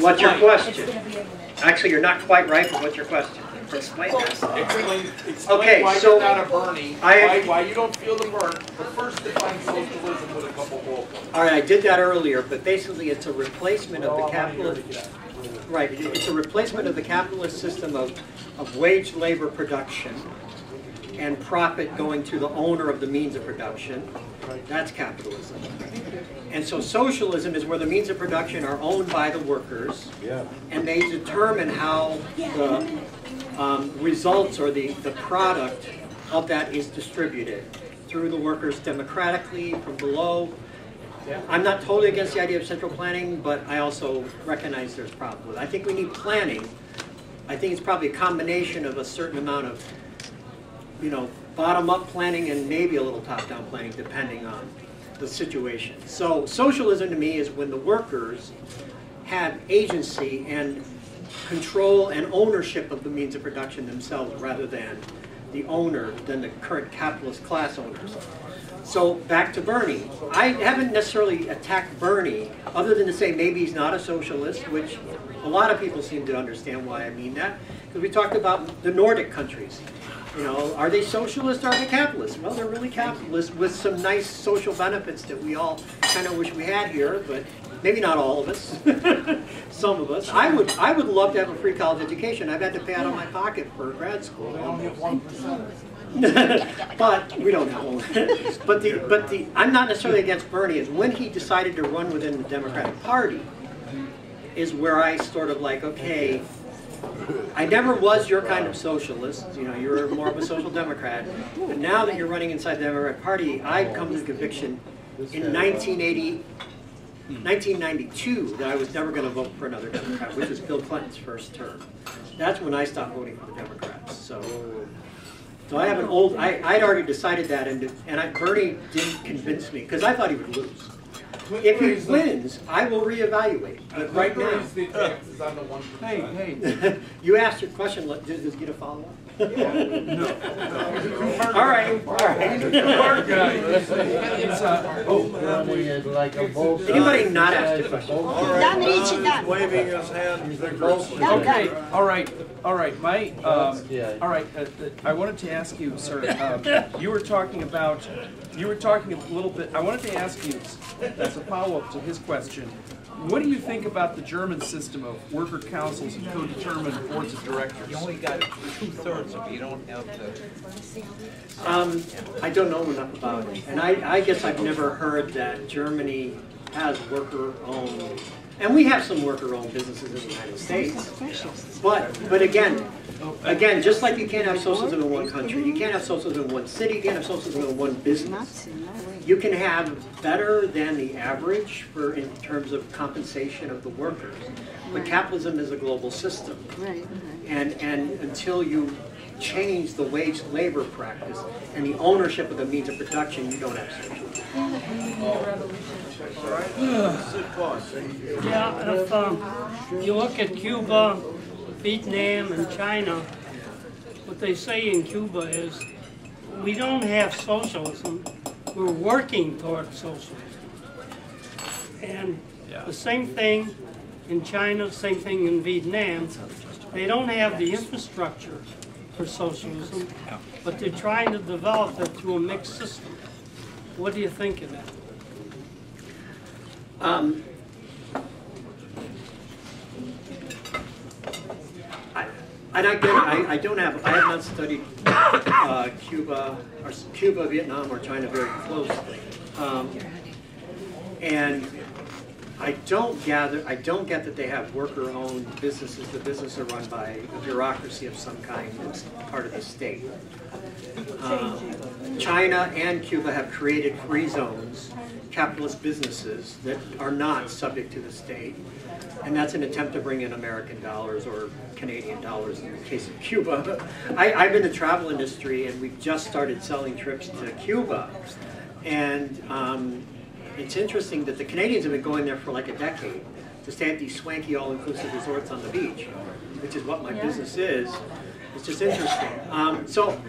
What's your question? Actually, you're not quite right, but what's your question? Explain that. Explain, explain Okay, why so you're not a Bernie, I- why, why you don't feel the Bern, but first define socialism with a couple bullet points. All right, I did that earlier, but basically it's a replacement of the capitalist, right, it's a replacement of the capitalist system of, of wage labor production and profit going to the owner of the means of production. That's capitalism. And so socialism is where the means of production are owned by the workers. yeah. And they determine how the um, results or the, the product of that is distributed through the workers democratically from below. I'm not totally against the idea of central planning, but I also recognize there's problems. I think we need planning. I think it's probably a combination of a certain amount of, you know, bottom-up planning and maybe a little top-down planning, depending on the situation. So socialism to me is when the workers have agency and control and ownership of the means of production themselves rather than the owner, than the current capitalist class owners. So back to Bernie. I haven't necessarily attacked Bernie, other than to say maybe he's not a socialist, which a lot of people seem to understand why I mean that. Because we talked about the Nordic countries. You know, are they socialist or are they capitalist? Well, they're really capitalist with some nice social benefits that we all kind of wish we had here, but maybe not all of us. [LAUGHS] some of us. I would, I would love to have a free college education. I've had to pay out of my pocket for grad school. We only have one [LAUGHS] but we don't know. [LAUGHS] but the but the I'm not necessarily against Bernie. Is when he decided to run within the Democratic Party, is where I sort of like okay. I never was your kind of socialist. You know, you're more of a social democrat. But now that you're running inside the Democratic Party, I've come to the conviction in 1980, Hmm. 1992 that I was never going to vote for another Democrat, which was Bill Clinton's first term. That's when I stopped voting for the Democrats. So. So I have an old, I, I'd already decided that, and, and I, Bernie didn't convince me, because I thought he would lose. If he wins, I will reevaluate. Uh, but right now. The on the one percent. Hey, hey. [LAUGHS] You asked your question, let- does does get a follow-up? All right, all right. Smart guy. It's, uh, oh. Anybody not asked a question? Waving his hand vigorously. Okay, all right, all right, my, um, all right, uh, uh, I wanted to ask you, sir, um, you were talking about, you were talking a little bit, I wanted to ask you, as a follow-up to his question, what do you think about the German system of worker councils and co-determined boards of directors? You only got two-thirds of it, you don't have to. Um, I don't know enough about it, and I, I guess I've never heard that Germany has worker-owned, and we have some worker-owned businesses in the United States. But, but again, again, just like you can't have socialism in one country, you can't have socialism in one city, you can't have socialism in one business. You can have better than the average for, in terms of compensation of the workers. But capitalism is a global system. And, and until you change the wage labor practice and the ownership of the means of production, you don't have socialism. Yeah, if um, you look at Cuba, Vietnam, and China, what they say in Cuba is, we don't have socialism, we're working toward socialism. And the same thing in China, same thing in Vietnam. They don't have the infrastructure for socialism, but they're trying to develop it through a mixed system. What do you think of that? Um, I- And I get, it. I, I don't have, I have not studied uh, Cuba, or Cuba, Vietnam, or China very closely. Um, And I don't gather, I don't get that they have worker-owned businesses. The businesses are run by a bureaucracy of some kind that's part of the state. Um, China and Cuba have created free zones, capitalist businesses that are not subject to the state. And that's an attempt to bring in American dollars or Canadian dollars in the case of Cuba. [LAUGHS] I, I'm in the travel industry and we've just started selling trips to Cuba. And um, it's interesting that the Canadians have been going there for like a decade to stay at these swanky all-inclusive resorts on the beach, which is what my business is. It's just interesting. Um, so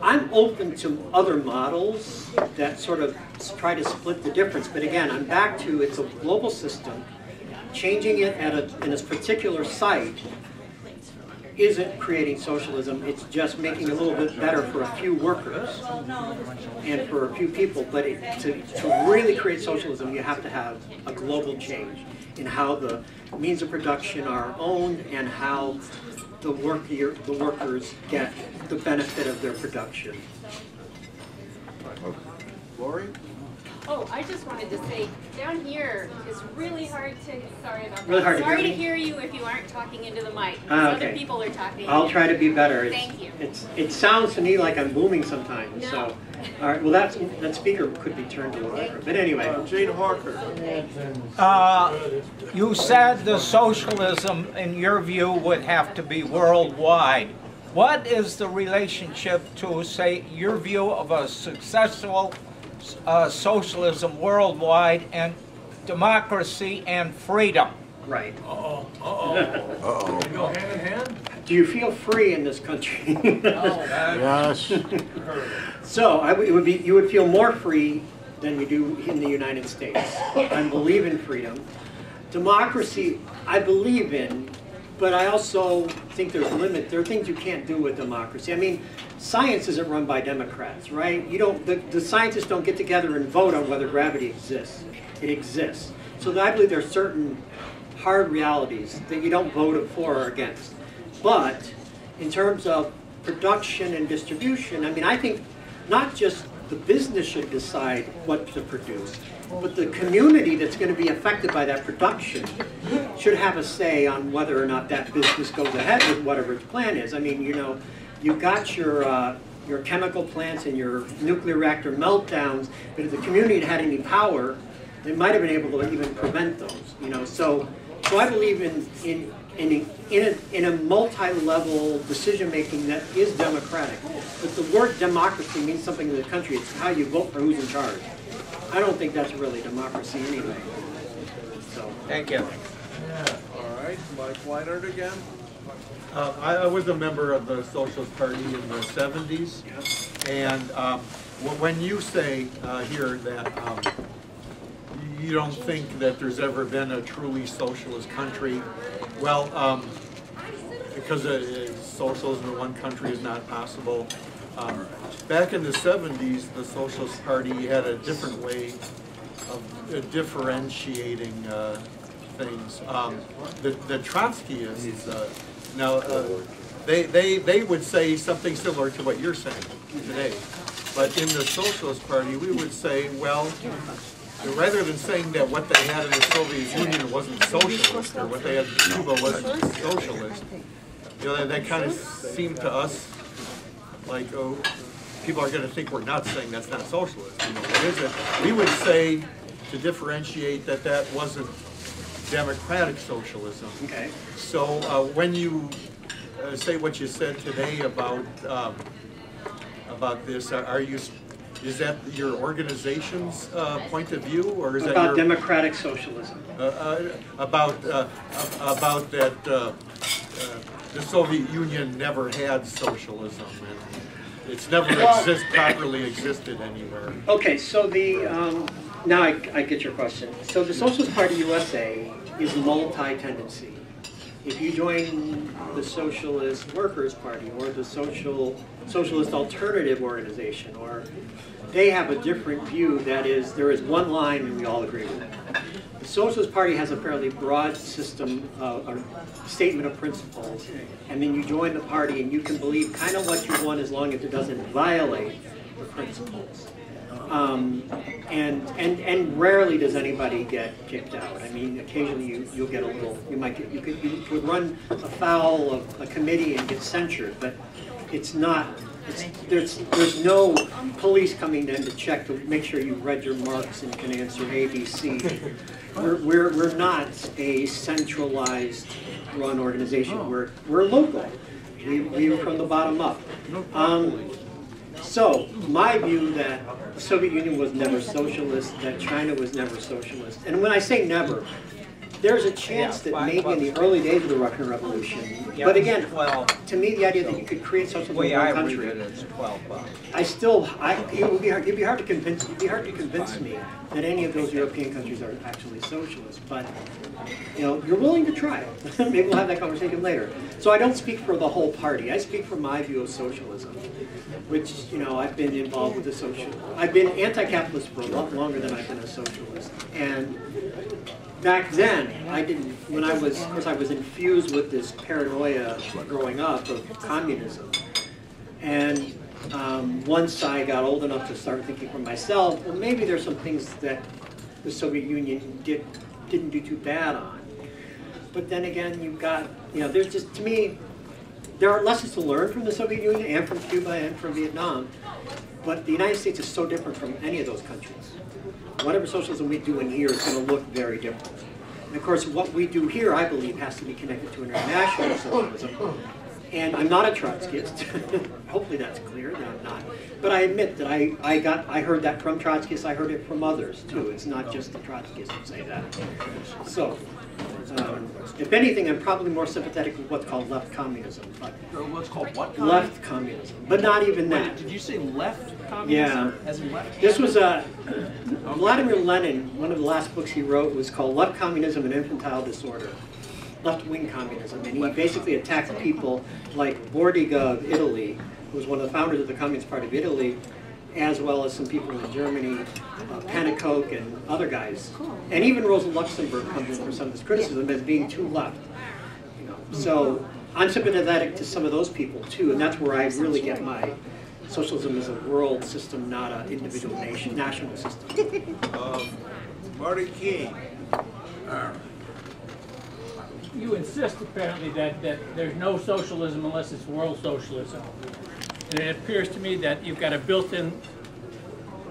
I'm open to other models that sort of try to split the difference, but again, I'm back to it's a global system. Changing it at a, in a particular site isn't creating socialism, it's just making it a little bit better for a few workers and for a few people, but it, to, to really create socialism, you have to have a global change in how the means of production are owned and how the work, the workers get the benefit of their production. Lori? Oh, I just wanted to say, down here is really hard to, sorry about that. Really hard to Sorry hear to me? hear you if you aren't talking into the mic. Ah, Other people are talking. I'll try to be better. It's- Thank you. It's, it sounds to me like I'm booming sometimes, No. so. All right, well, that's, that speaker could be turned to whatever, but anyway. Gene Hawker. Uh, You said the socialism, in your view, would have to be worldwide. What is the relationship to, say, your view of a successful uh, socialism worldwide and democracy and freedom? Right. Uh-oh, uh-oh. Uh-oh. They go hand in hand? Do you feel free in this country? [LAUGHS] Yes. [LAUGHS] So I it would be, you would feel more free than you do in the United States. I believe in freedom. Democracy, I believe in, but I also think there's limit. There are things you can't do with democracy. I mean, science isn't run by Democrats, right? You don't. The, the scientists don't get together and vote on whether gravity exists. It exists. So I believe there are certain hard realities that you don't vote for or against. But in terms of production and distribution, I mean, I think not just the business should decide what to produce, but the community that's going to be affected by that production should have a say on whether or not that business goes ahead with whatever its plan is. I mean, you know, you've got your uh, your chemical plants and your nuclear reactor meltdowns, but if the community had any power, they might have been able to even prevent those. You know, so so I believe in in in a, in a, in a multi-level decision-making that is democratic. But the word democracy means something in the country. It's how you vote for who's in charge. I don't think that's really democracy anyway. So. Thank you. All right, Mike Weinert again. Uh, I, I was a member of the Socialist Party in the seventies, and, um, wh- when you say, uh, here that, um, you don't think that there's ever been a truly socialist country, well, um, because uh, socialism in one country is not possible. Um, back in the seventies, the Socialist Party had a different way of uh, differentiating uh, things. Um, the, the Trotskyists, uh, now, uh, they, they, they would say something similar to what you're saying today. But in the Socialist Party, we would say, well, rather than saying that what they had in the Soviet Union wasn't socialist, or what they had in Cuba wasn't socialist, you know, that, that kind of seemed to us like, oh, people are gonna think we're not saying that's not socialist, you know, what is it? We would say, to differentiate, that that wasn't democratic socialism. Okay. So, uh, when you, uh, say what you said today about, um, about this, are you, is that your organization's, uh, point of view, or is that? About democratic socialism. uh, uh, about, uh, about that uh, uh, the Soviet Union never had socialism and it's never exist, properly existed anywhere. Okay, so the, um, now I, I get your question. So the Socialist Party USA is multi-tendency. If you join the Socialist Workers' Party or the Social, Socialist Alternative Organization, or they have a different view that is, there is one line and we all agree with it. Socialist Party has a fairly broad system, uh, or statement of principles, and then you join the party and you can believe kind of what you want as long as it doesn't violate the principles. Um, and, and, and rarely does anybody get kicked out. I mean, occasionally you, you'll get a little, you might get, you could, you could run afoul of a committee and get censured, but it's not, there's, there's no police coming in to check to make sure you've read your Marx and can answer A, B, C. We're, we're, we're not a centralized run organization. We're, we're local. We, we're from the bottom up. Um, so, my view that the Soviet Union was never socialist, that China was never socialist, and when I say never, there's a chance that maybe in the early days of the Russian Revolution, but again, well, to me, the idea that you could create socialism in I one country, it, it's 12 I still, I, it would be hard, it'd be hard to convince, it'd be hard to convince me that any of those European countries are actually socialist, but, you know, you're willing to try. It. [LAUGHS] Maybe we'll have that conversation later. So I don't speak for the whole party, I speak for my view of socialism, which, you know, I've been involved with the social, I've been anti-capitalist for a lot longer than I've been a socialist. And back then, I didn't, when I was, of course, I was infused with this paranoia growing up of communism. And um, once I got old enough to start thinking for myself, well, maybe there's some things that the Soviet Union did, didn't do too bad on. But then again, you've got, you know, there's just, to me, there are lessons to learn from the Soviet Union and from Cuba and from Vietnam. But the United States is so different from any of those countries. Whatever socialism we do in here is going to look very different. And of course, what we do here, I believe, has to be connected to international socialism. And I'm not a Trotskyist. [LAUGHS] Hopefully that's clear that I'm not. But I admit that I, I got I heard that from Trotskyists. I heard it from others too. It's not just the Trotskyists who say that. So, um, if anything, I'm probably more sympathetic with what's called left communism. But Or what's called what? left communism, but not even Wait, that. Did you say left Yeah. communism? As in left? This was a Vladimir Lenin. One of the last books he wrote was called "Left Communism and Infantile Disorder," left-wing communism, and he basically attacked people like Bordiga of Italy, who was one of the founders of the Communist Party of Italy, as well as some people in Germany, uh, Pannekoek and other guys, and even Rosa Luxemburg comes in for some of this criticism as being too left. You know, so I'm sympathetic to some of those people too, and that's where I really get my socialism as a world system, not an individual nation, national system. [LAUGHS] Um, Marty King. You insist apparently that, that there's no socialism unless it's world socialism. And it appears to me that you've got a built-in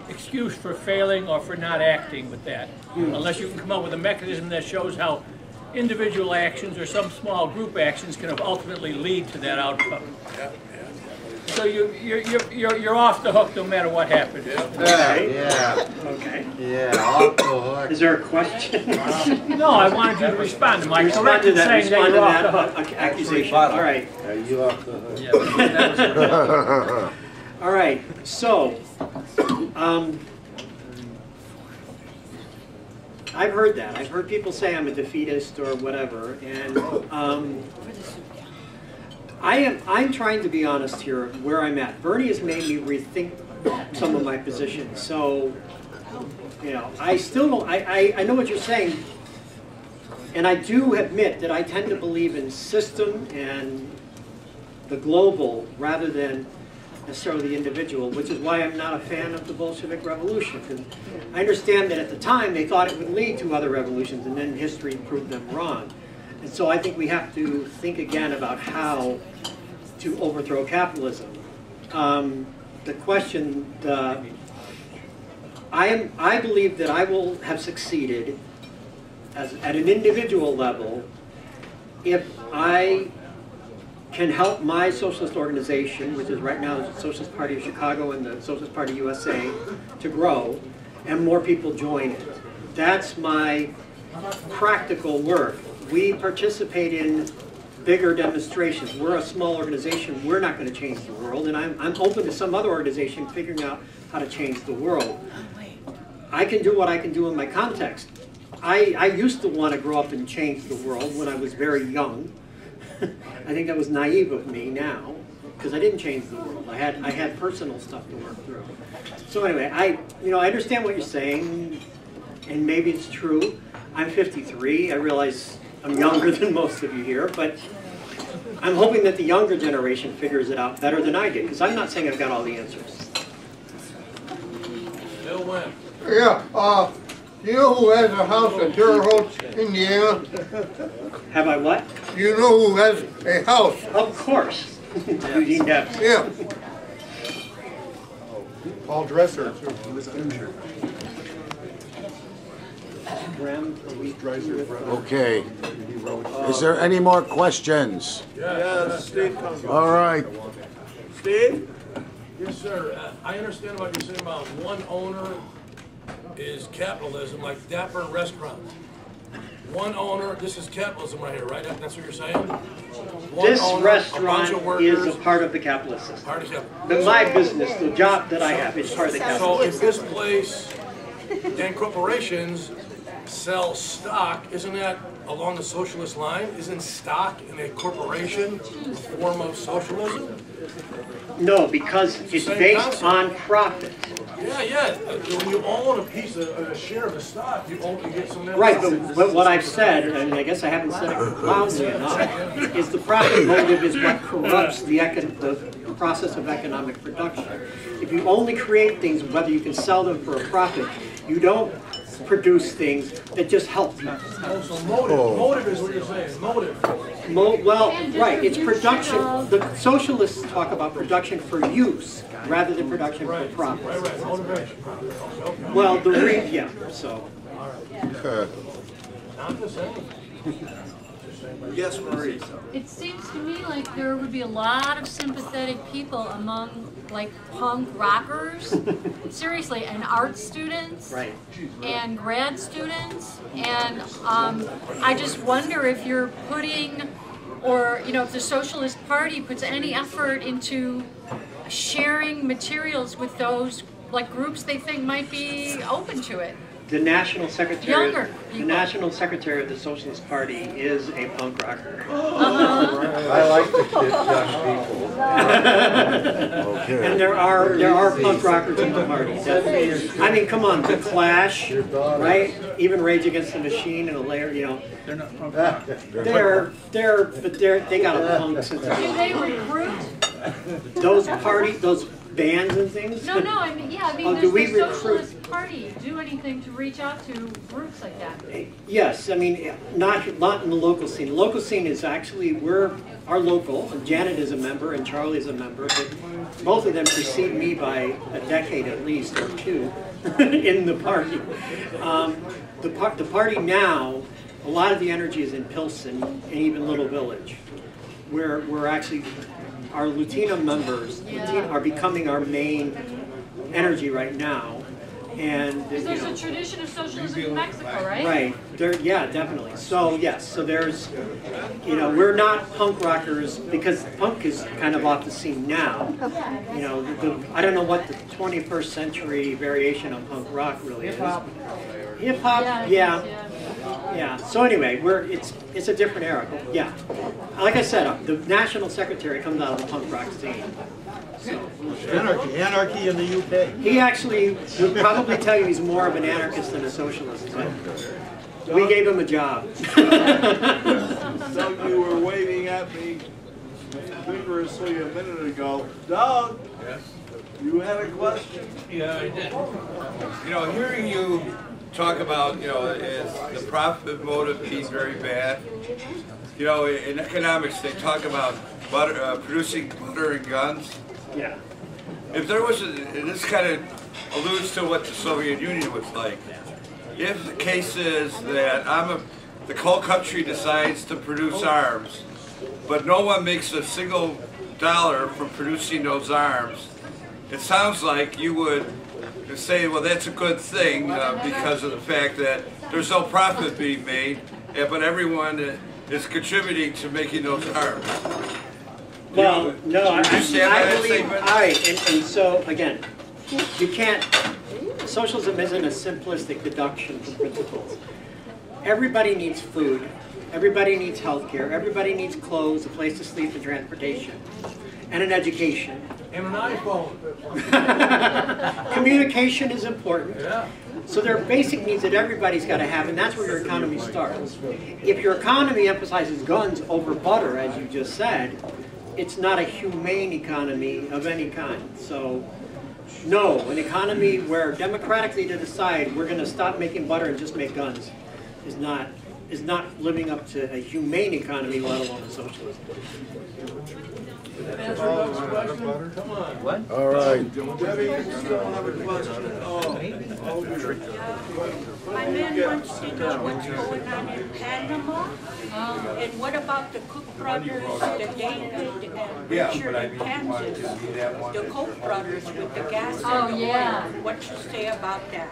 excuse for failing or for not acting with that. Hmm. Unless you can come up with a mechanism that shows how individual actions or some small group actions can ultimately lead to that outcome. So you, you're, you're, you're, you're off the hook no matter what happens. Okay. Yeah. Okay. Yeah, off the hook. Is there a question? [LAUGHS] No, I wanted you to respond. Am I Respond correct to in that, saying that respond to you're off the hook? accusation. All right. Are you off the hook? Yeah. [LAUGHS] All right, so, um, I've heard that. I've heard people say I'm a defeatist or whatever, and, um, I am, I'm trying to be honest here where I'm at. Bernie has made me rethink some of my positions, so, you know, I still don't, I, I, I know what you're saying, and I do admit that I tend to believe in system and the global rather than necessarily the individual, which is why I'm not a fan of the Bolshevik Revolution. I understand that at the time they thought it would lead to other revolutions, and then history proved them wrong. And so I think we have to think again about how to overthrow capitalism. Um, the question, the, I am, I believe that I will have succeeded as, at an individual level if I can help my socialist organization, which is right now the Socialist Party of Chicago and the Socialist Party USA, to grow, and more people join it. That's my practical work. We participate in bigger demonstrations. We're a small organization. We're not going to change the world, and I'm, I'm open to some other organization figuring out how to change the world. I can do what I can do in my context. I, I used to want to grow up and change the world when I was very young. [LAUGHS] I think that was naive of me now, because I didn't change the world. I had I had personal stuff to work through. So anyway, I you know I understand what you're saying, and maybe it's true. I'm 53. I realize I'm younger than most of you here, but I'm hoping that the younger generation figures it out better than I did, because I'm not saying I've got all the answers. Bill Wynn. Yeah, uh, you know who has a house in Terre Haute, Indiana? Have I what? You know who has a house? Of course. Eugene Debs. Yeah. Paul Dresser, too. Okay. Is there any more questions? Yeah, Steve comes. All right. Steve? Yes, sir. Uh, I understand what you're saying about one owner is capitalism, like Dapper Restaurant. one owner, this is capitalism right here, right? That's what you're saying? One This owner, a bunch restaurant of is a part of the capitalist system. Part of the The, my business, the job that I have is part of the capitalist So capitalist if this place and corporations sell stock, isn't that along the socialist line? Isn't stock in a corporation a form of socialism? No, because it's Same based concept. on profit. Yeah, yeah. When you own a piece of, a share of the stock, you own, you get some. Right, but, but what I've said, and I guess I haven't said it loudly enough, is the profit motive is what corrupts the econ, the process of economic production. If you only create things, whether you can sell them for a profit, you don't produce things that just help people. Oh, so motive, oh. motive is what you're saying, motive. Mo, well, right, it's production, the socialists talk about production for use rather than production for profit. Right, right, motivation. Okay, okay. Well, the re, yeah, so. I'm just saying. Yes, Marie. It seems to me like there would be a lot of sympathetic people among like punk rockers, [LAUGHS] seriously, and art students. Right. And grad students, and um, I just wonder if you're putting, or you know, if the Socialist Party puts any effort into sharing materials with those like groups they think might be open to it. The national secretary, Younger the people. national secretary of the Socialist Party is a punk rocker. [GASPS] I like the kid, young people. [LAUGHS] And there are, there are punk rockers in the party, definitely. I mean, come on, The Clash, right? Even Rage Against the Machine and a layer, you know. They're not punk They're, they're, but they're, they got a punk sense. Do they recruit? Those party, those bands and things? No, no, I mean, yeah, I mean, Oh, does do we the recruit? Socialist Party do anything to reach out to groups like that? Yes, I mean, not, not in the local scene. The local scene is actually, we're, our local, Janet is a member and Charlie is a member, but both of them precede me by a decade at least, or two, [LAUGHS] in the party. Um, The par, the party now, a lot of the energy is in Pilsen and even Little Village. We're, we're actually, our Latina members Latina are becoming our main energy right now. And, Because you there's know, a tradition of socialism in Mexico, right? Right, there, yeah, definitely. So, yes, so there's, you know, we're not punk rockers because punk is kind of off the scene now. You know, the, I don't know what the 21st century variation of punk rock really is. Hip-hop. Hip hop, Yeah, yeah, yeah. So anyway, we're, it's, it's a different era, yeah. Like I said, the national secretary comes out of the punk rock scene. Anarchy, anarchy in the UK. He actually would probably tell you he's more of an anarchist than a socialist, but we gave him a job. Doug, you were waving at me vigorously a minute ago. Doug? Yes? You had a question? Yeah, I did. You know, hearing you talk about, you know, is the profit motive piece very bad? You know, in economics, they talk about butter, uh, producing butter and guns. Yeah. If there was, a, this kind of alludes to what the Soviet Union was like. If the case is that I'm a, the whole country decides to produce arms, but no one makes a single dollar from producing those arms, it sounds like you would say, well, that's a good thing uh, because of the fact that there's no profit being made, eh, but everyone uh, is contributing to making those arms. Well, no, I, Do you stand by I believe, all right, and, and so, again, you can't, socialism isn't a simplistic deduction from principles. Everybody needs food, everybody needs health care, everybody needs clothes, a place to sleep, and transportation, and an education. And an iPhone. [LAUGHS] Communication is important. Yeah. So there are basic needs that everybody's got to have, and that's where your economy starts. If your economy emphasizes guns over butter, as you just said, it's not a humane economy of any kind. So, no, an economy where democratically to decide we're going to stop making butter and just make guns is not is not living up to a humane economy, let alone a socialist. Answer Doug's question? Come on. What? All right. Debbie, you still have a question? Oh, oh, dear. My man wants to know what's going on in Panama, and what about the Cook brothers, the David and Yeah, Richard but I in mean, you wanted Kansas? to see that one. The Koch brothers with the gas Oh, and the yeah. oil. What you say about that?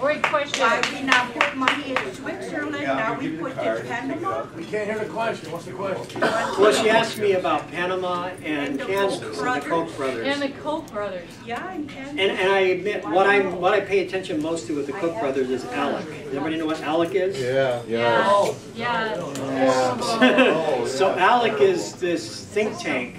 Or a question. Why we not put money in Switzerland, now we put in Panama? We can't hear the question. What's the question? Well, she asked me about Panama and Kansas and the Koch brothers. And the Koch brothers. Yeah, and Kansas. And, and I admit, what I, what I pay attention most to with the Koch brothers is ALEC. Does everybody know what ALEC is? Yeah. Yeah, yeah. [LAUGHS] So ALEC is this think tank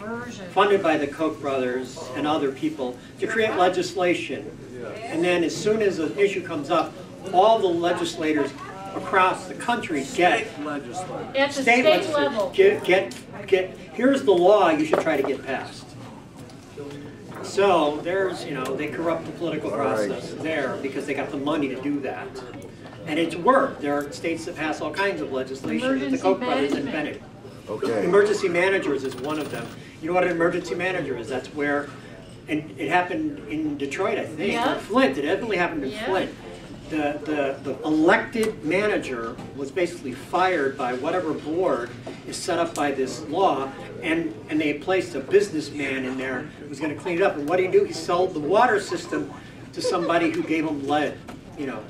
funded by the Koch brothers and other people to create legislation. And then as soon as an issue comes up, all the legislators across the country get. At the state legislators level. Get, get, get, here's the law you should try to get passed. So there's, you know, they corrupt the political process there because they got the money to do that. And it's worked. There are states that pass all kinds of legislation that the Koch brothers management. invented. Okay. Emergency managers is one of them. You know what an emergency manager is? That's where, and it happened in Detroit, I think, Yeah. or Flint. It definitely happened in Yeah. Flint. The, the, the elected manager was basically fired by whatever board is set up by this law, and, and they placed a businessman in there who was gonna clean it up. And what did he do? He sold the water system to somebody who gave him lead, you know.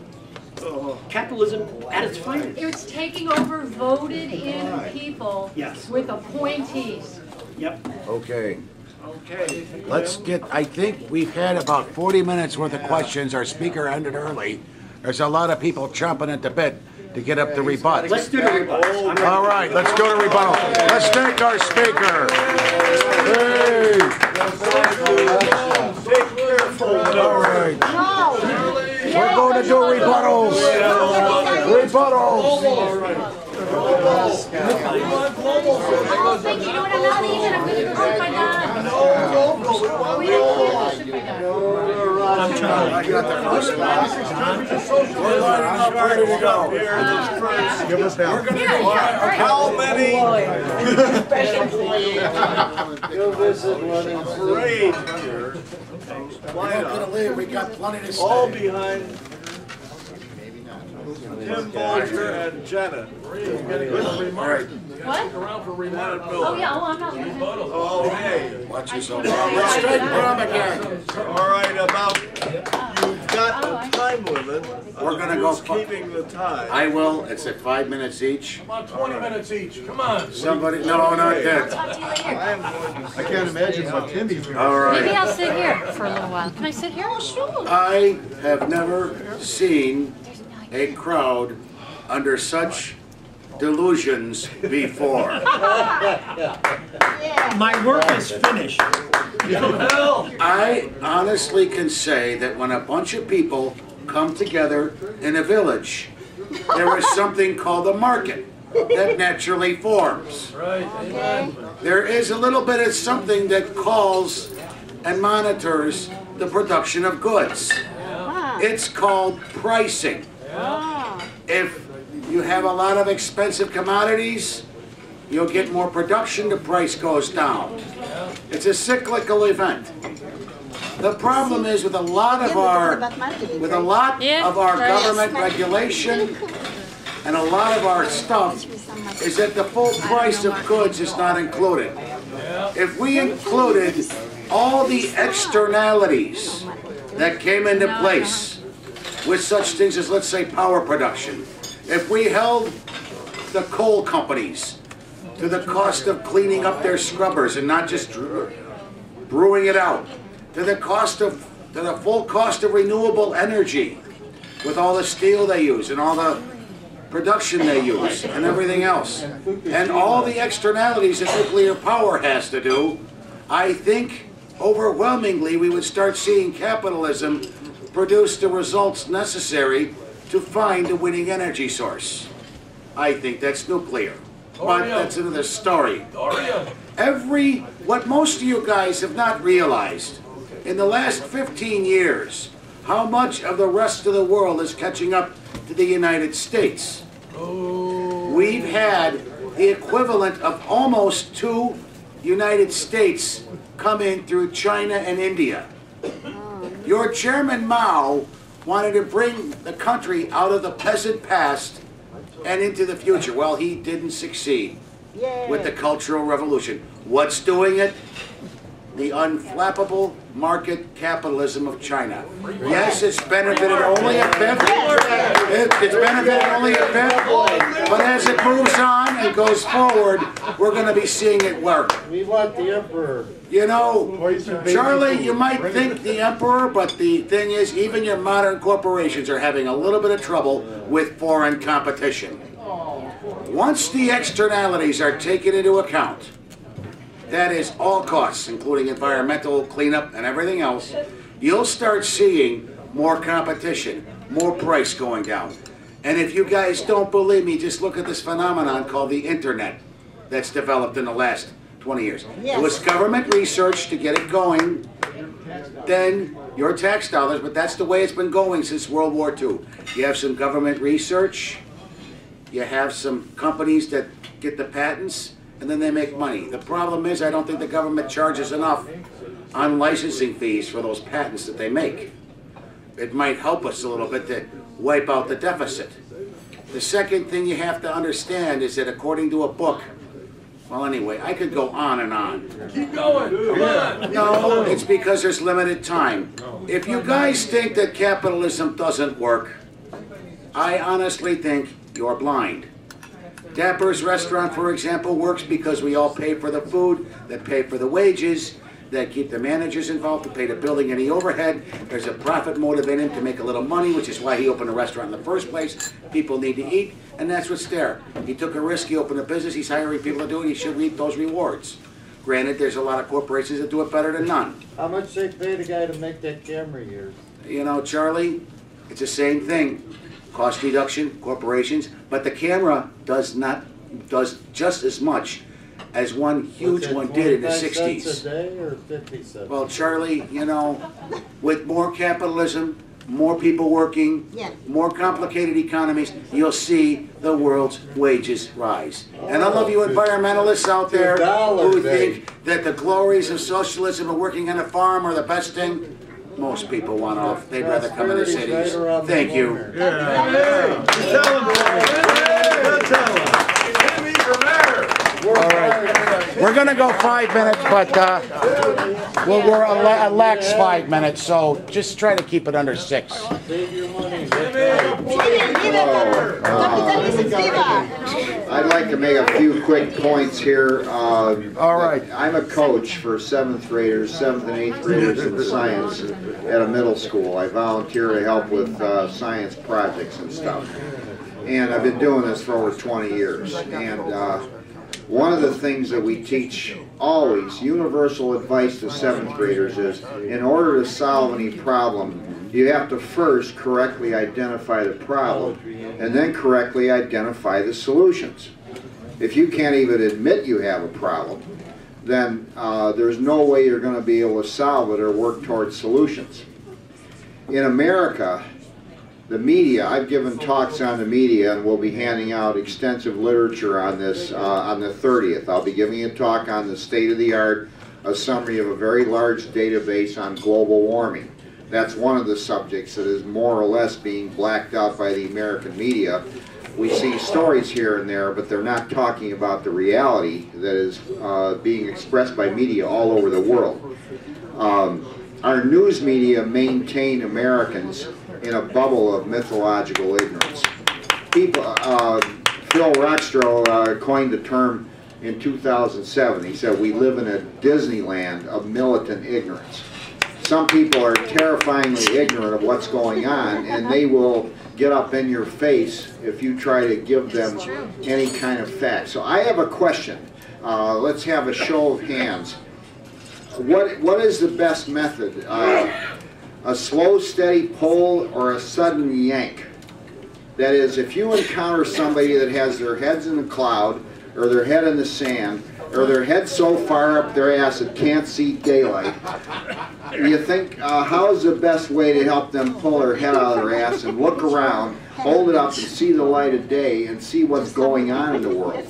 Capitalism at its finest. It's taking over voted in people Yes. with appointees. Yep. Okay. Okay. Let's get, I think we've had about 40 minutes worth of questions. Our speaker ended early. There's a lot of people chomping at the bit to get up the rebut. Let's do the rebuttal. All right, let's go to rebuttal. Let's thank our speaker. Hey. All right. We're going to do rebuttals. Rebuttals. Oh, thank you. You know what? I'm not even. I'm gonna go sit by Don. We don't sit by Don. I'm Charlie. I got the first one. We're lining up, ready to go. Give us We're down. gonna go. How many? Go visit Lennon. Parade here. We're not gonna leave, we got plenty to All say. behind Tim Bolger and Jenna. What? Oh, yeah. Oh, I'm not leaving. Okay. Watch yourself. Let's straighten Brom again. All right, about, you've got oh, a time limit. We're gonna go Who's keeping the time? I will, it's at five minutes each. Come on, 20 minutes each. Come on. Somebody, no, not that. Talk to you later. I can't imagine what Timmy's gonna. All Maybe right. I'll sit here for a little while. Can I sit here? Oh, sure. I have never seen a crowd under such delusions before. My work is finished. I honestly can say that when a bunch of people come together in a village, there is something called a market that naturally forms. Right. There is a little bit of something that calls and monitors the production of goods. It's called pricing. If you have a lot of expensive commodities, you'll get more production, the price goes down. It's a cyclical event. The problem is with a lot of our, with a lot of our government regulation and a lot of our stuff, is that the full price of goods is not included. If we included all the externalities that came into place with such things as, let's say, power production, if we held the coal companies to the cost of cleaning up their scrubbers and not just brewing it out, to the cost of, to the full cost of renewable energy, with all the steel they use and all the production they use and everything else, and all the externalities that nuclear power has to do, I think overwhelmingly we would start seeing capitalism produce the results necessary to find a winning energy source. I think that's nuclear. But that's another story. Every, what most of you guys have not realized, in the last 15 years, how much of the rest of the world is catching up to the United States. We've had the equivalent of almost two United States come in through China and India. Your chairman Mao wanted to bring the country out of the peasant past and into the future. Well, he didn't succeed with the Cultural Revolution. What's doing it? the unflappable market capitalism of China. Yes, it's benefited only a fifth. It's benefited only a bit, but as it moves on and goes forward, we're gonna be seeing it work. We want the emperor. You know, Charlie, you might think the emperor, but the thing is, even your modern corporations are having a little bit of trouble with foreign competition. Once the externalities are taken into account, that is all costs, including environmental cleanup and everything else, you'll start seeing more competition, more price going down. And if you guys don't believe me, just look at this phenomenon called the internet that's developed in the last 20 years. It was government research to get it going, then your tax dollars, but that's the way it's been going since World War II. You have some government research, you have some companies that get the patents, and then they make money. The problem is, I don't think the government charges enough on licensing fees for those patents that they make. It might help us a little bit to wipe out the deficit. The second thing you have to understand is that according to a book, well, anyway, I could go on and on. Keep going, come on. No, it's because there's limited time. If you guys think that capitalism doesn't work, I honestly think you're blind. Dapper's restaurant, for example, works because we all pay for the food, that pay for the wages, that keep the managers involved, to pay the building any overhead. There's a profit motive in him to make a little money, which is why he opened a restaurant in the first place. People need to eat, and that's what's there. He took a risk, he opened a business, he's hiring people to do it, he should reap those rewards. Granted, there's a lot of corporations that do it better than none. How much they pay the guy to make that camera yours? You know, Charlie, it's the same thing. Cost reduction, corporations, but the camera does not, does just as much as one huge one did in the 60s. cents a day or fifty cents? Well, Charlie, you know, with more capitalism, more people working, more complicated economies, you'll see the world's wages rise. And all of you oh, environmentalists out there who think that the glories of socialism and working on a farm are the best thing, most people want off. They'd rather come in the Prosperity's right cities. around the Thank you. All right. We're gonna go five minutes, but, uh, well, we're a la- a lax five minutes, so just try to keep it under six. Save your money. I'd like to make a few quick points here. Uh, All right. I'm a coach for seventh graders, seventh and eighth graders in science at a middle school. I volunteer to help with uh, science projects and stuff. And I've been doing this for over 20 years. And uh, one of the things that we teach always, universal advice to seventh graders is, in order to solve any problem, you have to first correctly identify the problem and then correctly identify the solutions. If you can't even admit you have a problem, then uh, there's no way you're going to be able to solve it or work towards solutions. In America, the media, I've given talks on the media and we'll be handing out extensive literature on this uh, on the 30th. I'll be giving a talk on the state of the art, a summary of a very large database on global warming. That's one of the subjects that is more or less being blacked out by the American media. We see stories here and there, but they're not talking about the reality that is uh, being expressed by media all over the world. Um, our news media maintain Americans in a bubble of mythological ignorance. People, uh, Phil Rockstroh uh, coined the term in 2007. He said, we live in a Disneyland of militant ignorance. Some people are terrifyingly ignorant of what's going on, and they will get up in your face if you try to give them any kind of fact. So I have a question. Uh, let's have a show of hands. What, what is the best method? Uh, a slow, steady pull or a sudden yank? That is, if you encounter somebody that has their heads in the cloud, or their head in the sand, or their head so far up their ass it can't see daylight, you think, uh, how is the best way to help them pull their head out of their ass and look around, hold it up and see the light of day and see what's going on in the world?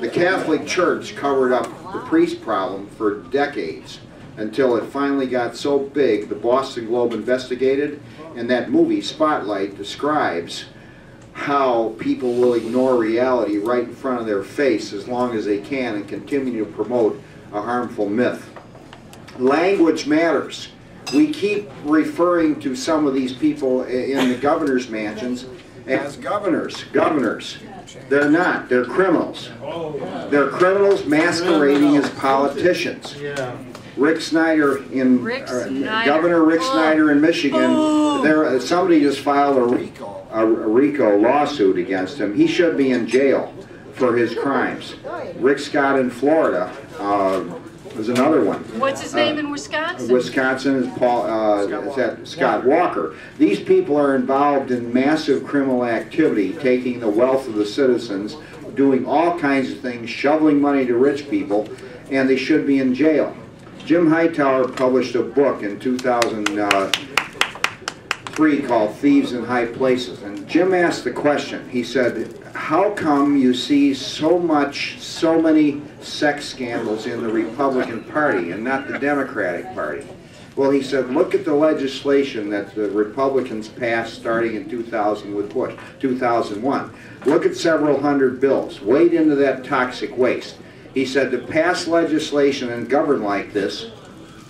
The Catholic Church covered up the priest problem for decades until it finally got so big the Boston Globe investigated and that movie Spotlight describes how people will ignore reality right in front of their face as long as they can and continue to promote a harmful myth. language matters. We keep referring to some of these people in the governor's mansions as governors, governors. They're not, they're criminals. They're criminals masquerading as politicians. Rick Snyder in, Rick uh, Snyder. Governor Rick Oh. Snyder in Michigan, Oh. there, uh, somebody just filed a RICO, a RICO lawsuit against him. He should be in jail for his crimes. Rick Scott in Florida, uh, was another one. What's his Uh, name in Wisconsin? Wisconsin is Paul, uh, is that Scott Walker. These people are involved in massive criminal activity, taking the wealth of the citizens, doing all kinds of things, shoveling money to rich people, and they should be in jail. Jim Hightower published a book in 2003 called Thieves in High Places, and Jim asked the question. He said, "How come you see so much, so many sex scandals in the Republican Party and not the Democratic Party?" Well, he said, look at the legislation that the Republicans passed starting in 2000 with Bush, 2001. Look at several hundred bills. Wade into that toxic waste. He said, to pass legislation and govern like this,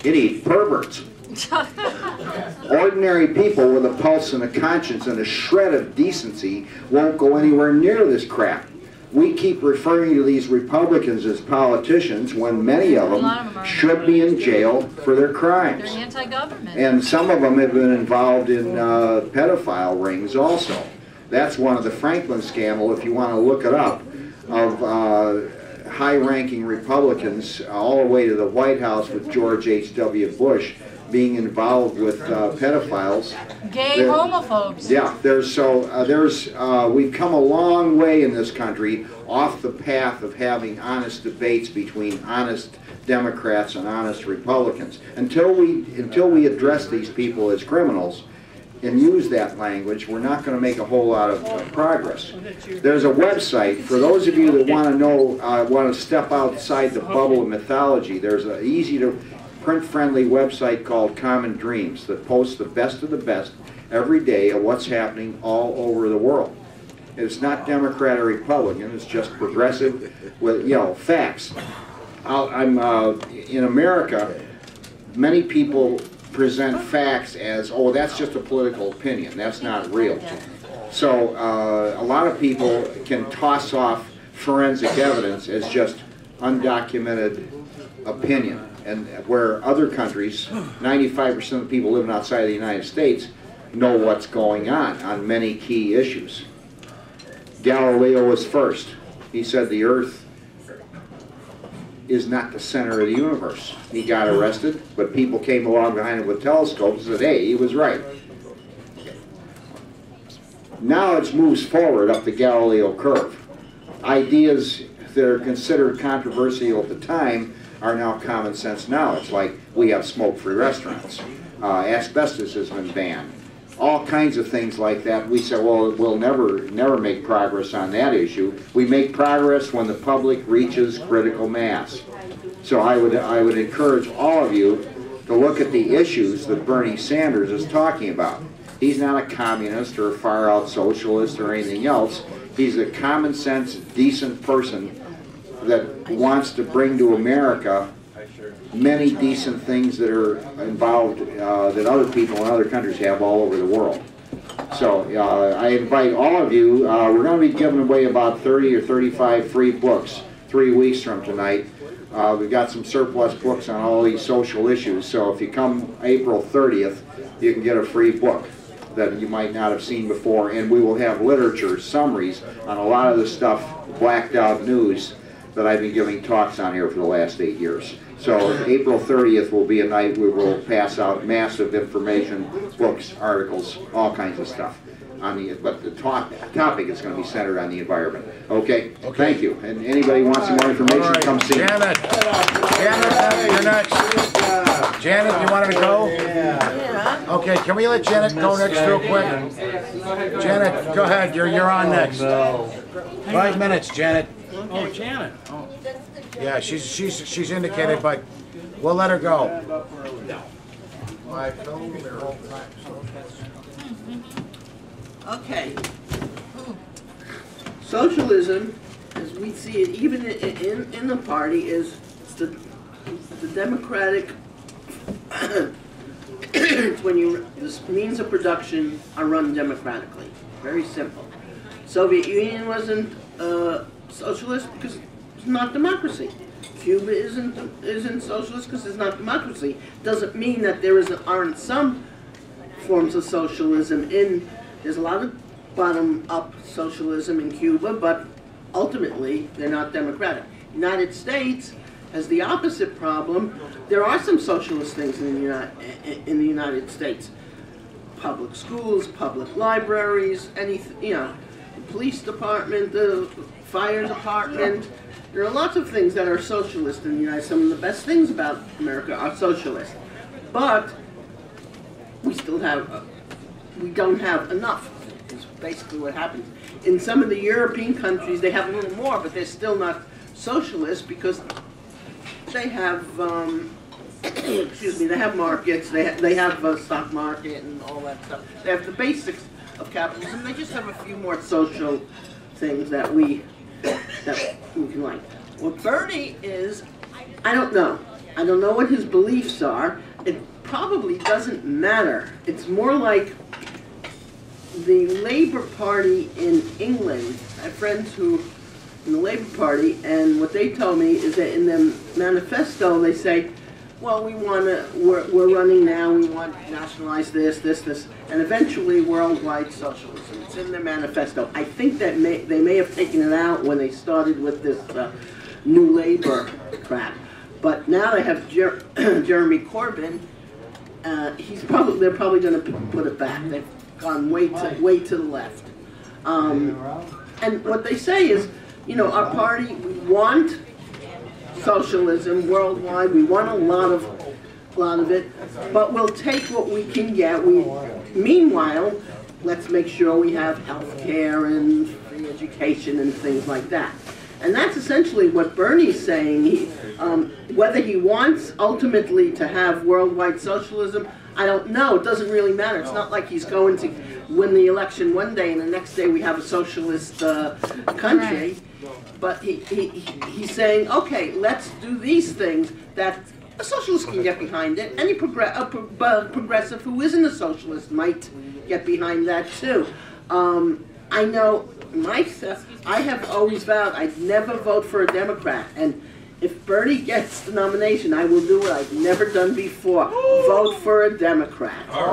you need perverts. [LAUGHS] Ordinary people with a pulse and a conscience and a shred of decency won't go anywhere near this crap. We keep referring to these Republicans as politicians when many of lot of them them should be in jail for their crimes. They're anti-government. And some of them have been involved in uh, pedophile rings also. That's one of the Franklin scandal, if you want to look it up, of uh, high-ranking Republicans all the way to the White House with George H.W. Bush being involved with uh, pedophiles. Gay There- homophobes. Yeah, there's so uh, there's uh, we've come a long way in this country off the path of having honest debates between honest Democrats and honest Republicans. Until we until we address these people as criminals and use that language, we're not going to make a whole lot of uh, progress. There's a website for those of you that want to know uh, want to step outside the bubble of mythology. There's an easy to print-friendly website called Common Dreams that posts the best of the best every day of what's happening all over the world. It's not Democrat or Republican, it's just progressive with, you know, facts. I'll- I'm, uh, in America, many people present facts as, oh, that's just a political opinion, that's not real. So uh, a lot of people can toss off forensic evidence as just undocumented opinion. And where other countries, 95% of the people living outside of the United States know what's going on on many key issues. Galileo was first. He said the earth is not the center of the universe. He got arrested, but people came along behind him with telescopes and said, hey, he was right. Knowledge moves forward up the Galileo curve. Ideas that are considered controversial at the time are now common sense knowledge, like we have smoke-free restaurants. Uh, asbestos has been banned. All kinds of things like that. We say, well, we'll never, never make progress on that issue. We make progress when the public reaches critical mass. So I would, I would encourage all of you to look at the issues that Bernie Sanders is talking about. He's not a communist or a far-out socialist or anything else. He's a common sense, decent person that wants to bring to America many decent things that are involved uh, that other people in other countries have all over the world. So uh, I invite all of you, uh, we're going to be giving away about 30 or 35 free books three weeks from tonight. Uh, we've got some surplus books on all these social issues, so if you come April 30th, you can get a free book that you might not have seen before, and we will have literature summaries on a lot of the stuff, blacked out news, that I've been giving talks on here for the last eight years. So April 30th will be a night we will pass out massive information, books, articles, all kinds of stuff. On the, but the talk, topic is going to be centered on the environment. Okay? okay. Thank you. And anybody wants some more information, come see me. Janet, Janet, you're next. Janet, you wanted to go? Yeah. Okay, can we let Janet go next real quick? Janet, go ahead, you're, you're on next. Five minutes, Janet. Oh, Janet. Oh. Yeah, she's, she's, she's indicated, but we'll let her go. Okay. Socialism, as we see it, even in, in, in the party, is the, the democratic it's [COUGHS] when you, the means of production are run democratically. Very simple. Soviet Union wasn't uh, socialist because it's not democracy. Cuba isn't isn't socialist because it's not democracy. Doesn't mean that there isn't aren't some forms of socialism in. There's a lot of bottom up socialism in Cuba, but ultimately they're not democratic. United States has the opposite problem. There are some socialist things in the United in the United States. Public schools, public libraries, any you know, police department, the fire department. There are lots of things that are socialist in the United States. Some of the best things about America are socialist. But we still have, uh, we don't have enough, is basically what happens. In some of the European countries, they have a little more, but they're still not socialist because they have, um, [COUGHS] excuse me, they have markets, they, ha they have a stock market and all that stuff. They have the basics of capitalism. They just have a few more social things that we that we can like. What Bernie is, I don't know. I don't know what his beliefs are. It probably doesn't matter. It's more like the Labour Party in England. I have friends who in the Labour Party, and what they told me is that in their manifesto they say, well, we want to, we're, we're running now, we want to nationalize this, this, this, and eventually worldwide socialism. It's in their manifesto. I think that may, they may have taken it out when they started with this uh, new labor crap. But now they have Jer [CLEARS THROAT] Jeremy Corbyn. Uh, he's probably they're probably going to put it back. They've gone way to way to the left. Um, and what they say is, you know, our party we want socialism worldwide. We want a lot of lot of it, but we'll take what we can get. We meanwhile, let's make sure we have health care and free education and things like that. And that's essentially what Bernie's saying. He, um, whether he wants ultimately to have worldwide socialism, I don't know. It doesn't really matter. It's not like he's going to win the election one day and the next day we have a socialist uh, country. But he, he, he's saying, okay, let's do these things that a socialist can get behind it. Any progr a pro progressive who isn't a socialist might get behind that too. Um, I know myself, I have always vowed I'd never vote for a Democrat. And if Bernie gets the nomination, I will do what I've never done before. Vote for a Democrat. All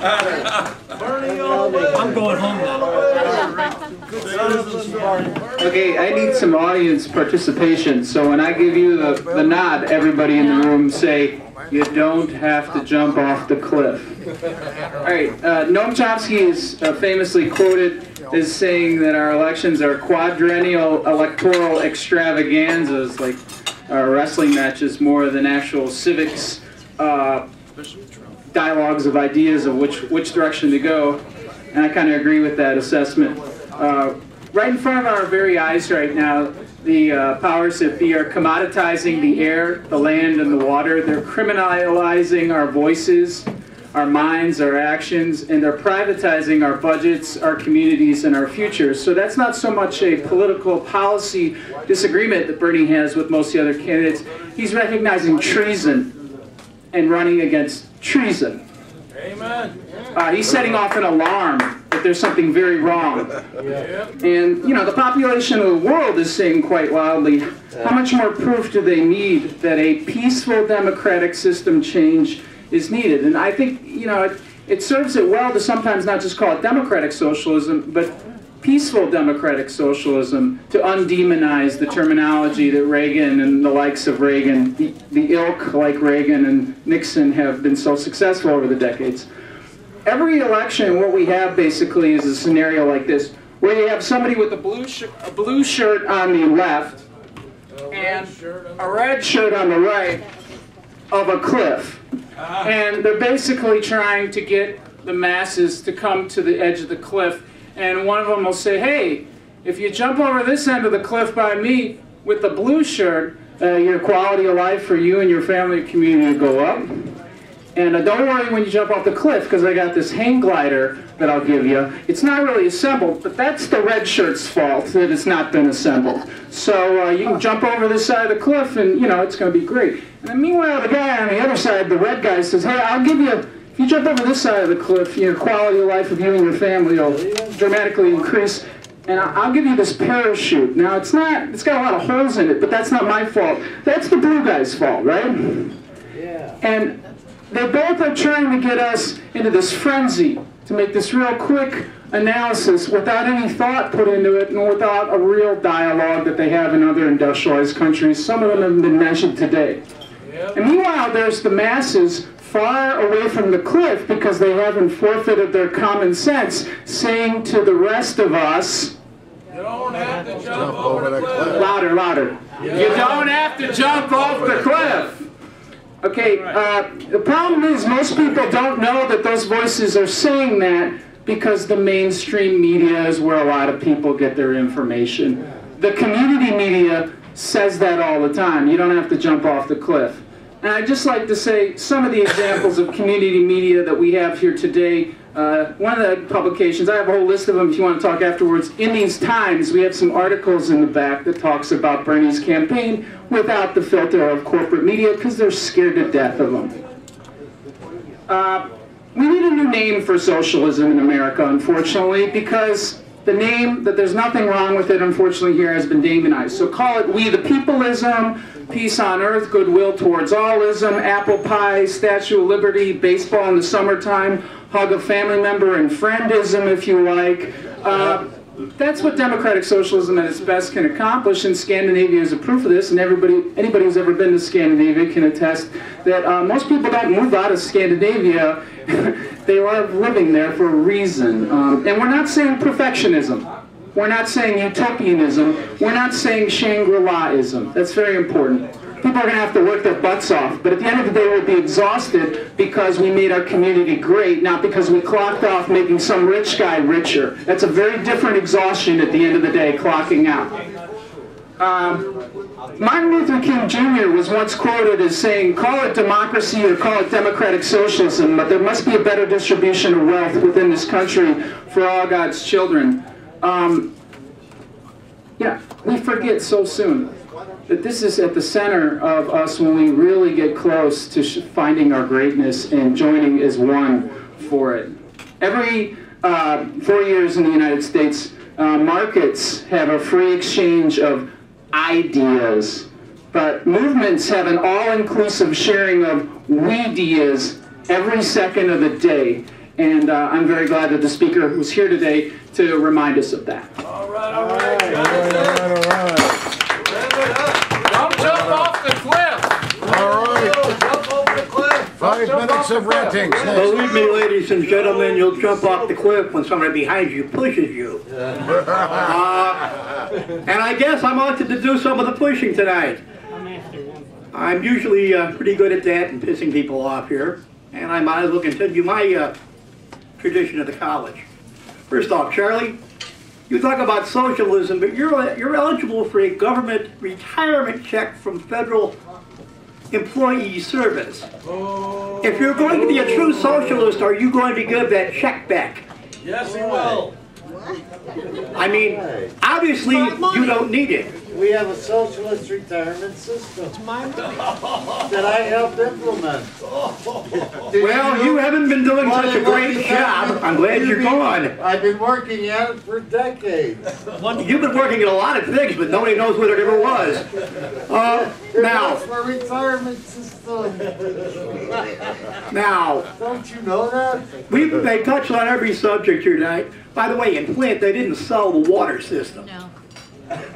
I'm going home now. Okay, I need some audience participation, so when I give you the, the nod, everybody in the room say, you don't have to jump off the cliff. All right, uh, Noam Chomsky is uh, famously quoted as saying that our elections are quadrennial electoral extravaganzas, like our wrestling matches, more than actual civics, uh, dialogues of ideas of which, which direction to go. And I kind of agree with that assessment. Uh, right in front of our very eyes right now, the uh, powers that be are commoditizing the air, the land, and the water. They're criminalizing our voices, our minds, our actions, and they're privatizing our budgets, our communities, and our futures. So that's not so much a political policy disagreement that Bernie has with most of the other candidates. He's recognizing treason and running against treason. Amen. Uh, he's setting off an alarm that there's something very wrong. And, you know, the population of the world is saying quite loudly, how much more proof do they need that a peaceful democratic system change is needed? And I think, you know, it, it serves it well to sometimes not just call it democratic socialism, but peaceful democratic socialism to undemonize the terminology that Reagan and the likes of Reagan, the, the ilk like Reagan and Nixon have been so successful over the decades. Every election, what we have basically is a scenario like this, where you have somebody with a blue, a blue shirt on the left and a red shirt on the right of a cliff. And they're basically trying to get the masses to come to the edge of the cliff and one of them will say, hey, if you jump over this end of the cliff by me with the blue shirt, uh, your quality of life for you and your family and community will go up. And uh, don't worry when you jump off the cliff, because I got this hang glider that I'll give you. It's not really assembled, but that's the red shirt's fault that it's not been assembled. So uh, you can jump over this side of the cliff, and you know it's going to be great. And meanwhile, the guy on the other side, the red guy, says, "Hey, I'll give you." If you jump over this side of the cliff, your quality of life of you and your family will dramatically increase. And I- I'll give you this parachute. Now, it's not, it's got a lot of holes in it, but that's not my fault. That's the blue guy's fault, right? And they both are trying to get us into this frenzy to make this real quick analysis without any thought put into it and without a real dialogue that they have in other industrialized countries. Some of them have been mentioned today. And meanwhile, there's the masses far away from the cliff because they haven't forfeited their common sense, saying to the rest of us, You don't have to jump over the cliff. louder, louder, you don't have to jump off the cliff. Okay, uh, the problem is most people don't know that those voices are saying that because the mainstream media is where a lot of people get their information. The community media says that all the time. You don't have to jump off the cliff. And I'd just like to say some of the examples of community media that we have here today. Uh, one of the publications, I have a whole list of them if you want to talk afterwards. In these times, we have some articles in the back that talks about Bernie's campaign without the filter of corporate media because they're scared to death of them. Uh, we need a new name for socialism in America, unfortunately, because the name, that there's nothing wrong with it, unfortunately, here has been demonized. So call it We the Peopleism, Peace on Earth, Goodwill Towards Allism, Apple Pie, Statue of Liberty, Baseball in the Summertime, Hug a Family Member, and Friendism, if you like. Uh, that's what democratic socialism at its best can accomplish, and Scandinavia is a proof of this. And everybody, anybody who's ever been to Scandinavia can attest that uh, most people don't move out of Scandinavia; [LAUGHS] they are living there for a reason. Um, and we're not saying perfectionism. We're not saying utopianism. We're not saying Shangri-Laism. That's very important. People are going to have to work their butts off, but at the end of the day, we'll be exhausted because we made our community great, not because we clocked off making some rich guy richer. That's a very different exhaustion at the end of the day, clocking out. Um, Martin Luther King Jr. was once quoted as saying, call it democracy or call it democratic socialism, but there must be a better distribution of wealth within this country for all God's children. Um, yeah, we forget so soon that this is at the center of us when we really get close to sh- finding our greatness and joining as one for it. Every uh, four years in the United States, uh, markets have a free exchange of ideas, but movements have an all-inclusive sharing of we-deas every second of the day. And uh, I'm very glad that the speaker was here today to remind us of that. All right, all right, Jonathan. All right. Don't jump off the cliff. All right. Jump off the cliff. Five minutes of ranting. Believe me, ladies and gentlemen, you'll jump off the cliff when somebody behind you pushes you. Uh, and I guess I'm opted to do some of the pushing tonight. I'm usually uh, pretty good at that and pissing people off here, and I might as well continue my uh, tradition of the college. First off, Charlie, you talk about socialism, but you're you're eligible for a government retirement check from federal employee service. Oh. If you're going to be a true socialist, are you going to give that check back? Yes, he will. I mean, obviously, you don't need it. We have a socialist retirement system [LAUGHS] that I helped implement. [LAUGHS] Well, you haven't been doing such a great job. I'm glad you're gone. I've been working at it for decades. You've been working at a lot of things, but nobody knows what it ever was. Uh, now, That's my retirement system. Now, Don't you know that? we they touched on every subject here tonight. By the way, in Flint, they didn't sell the water system. No.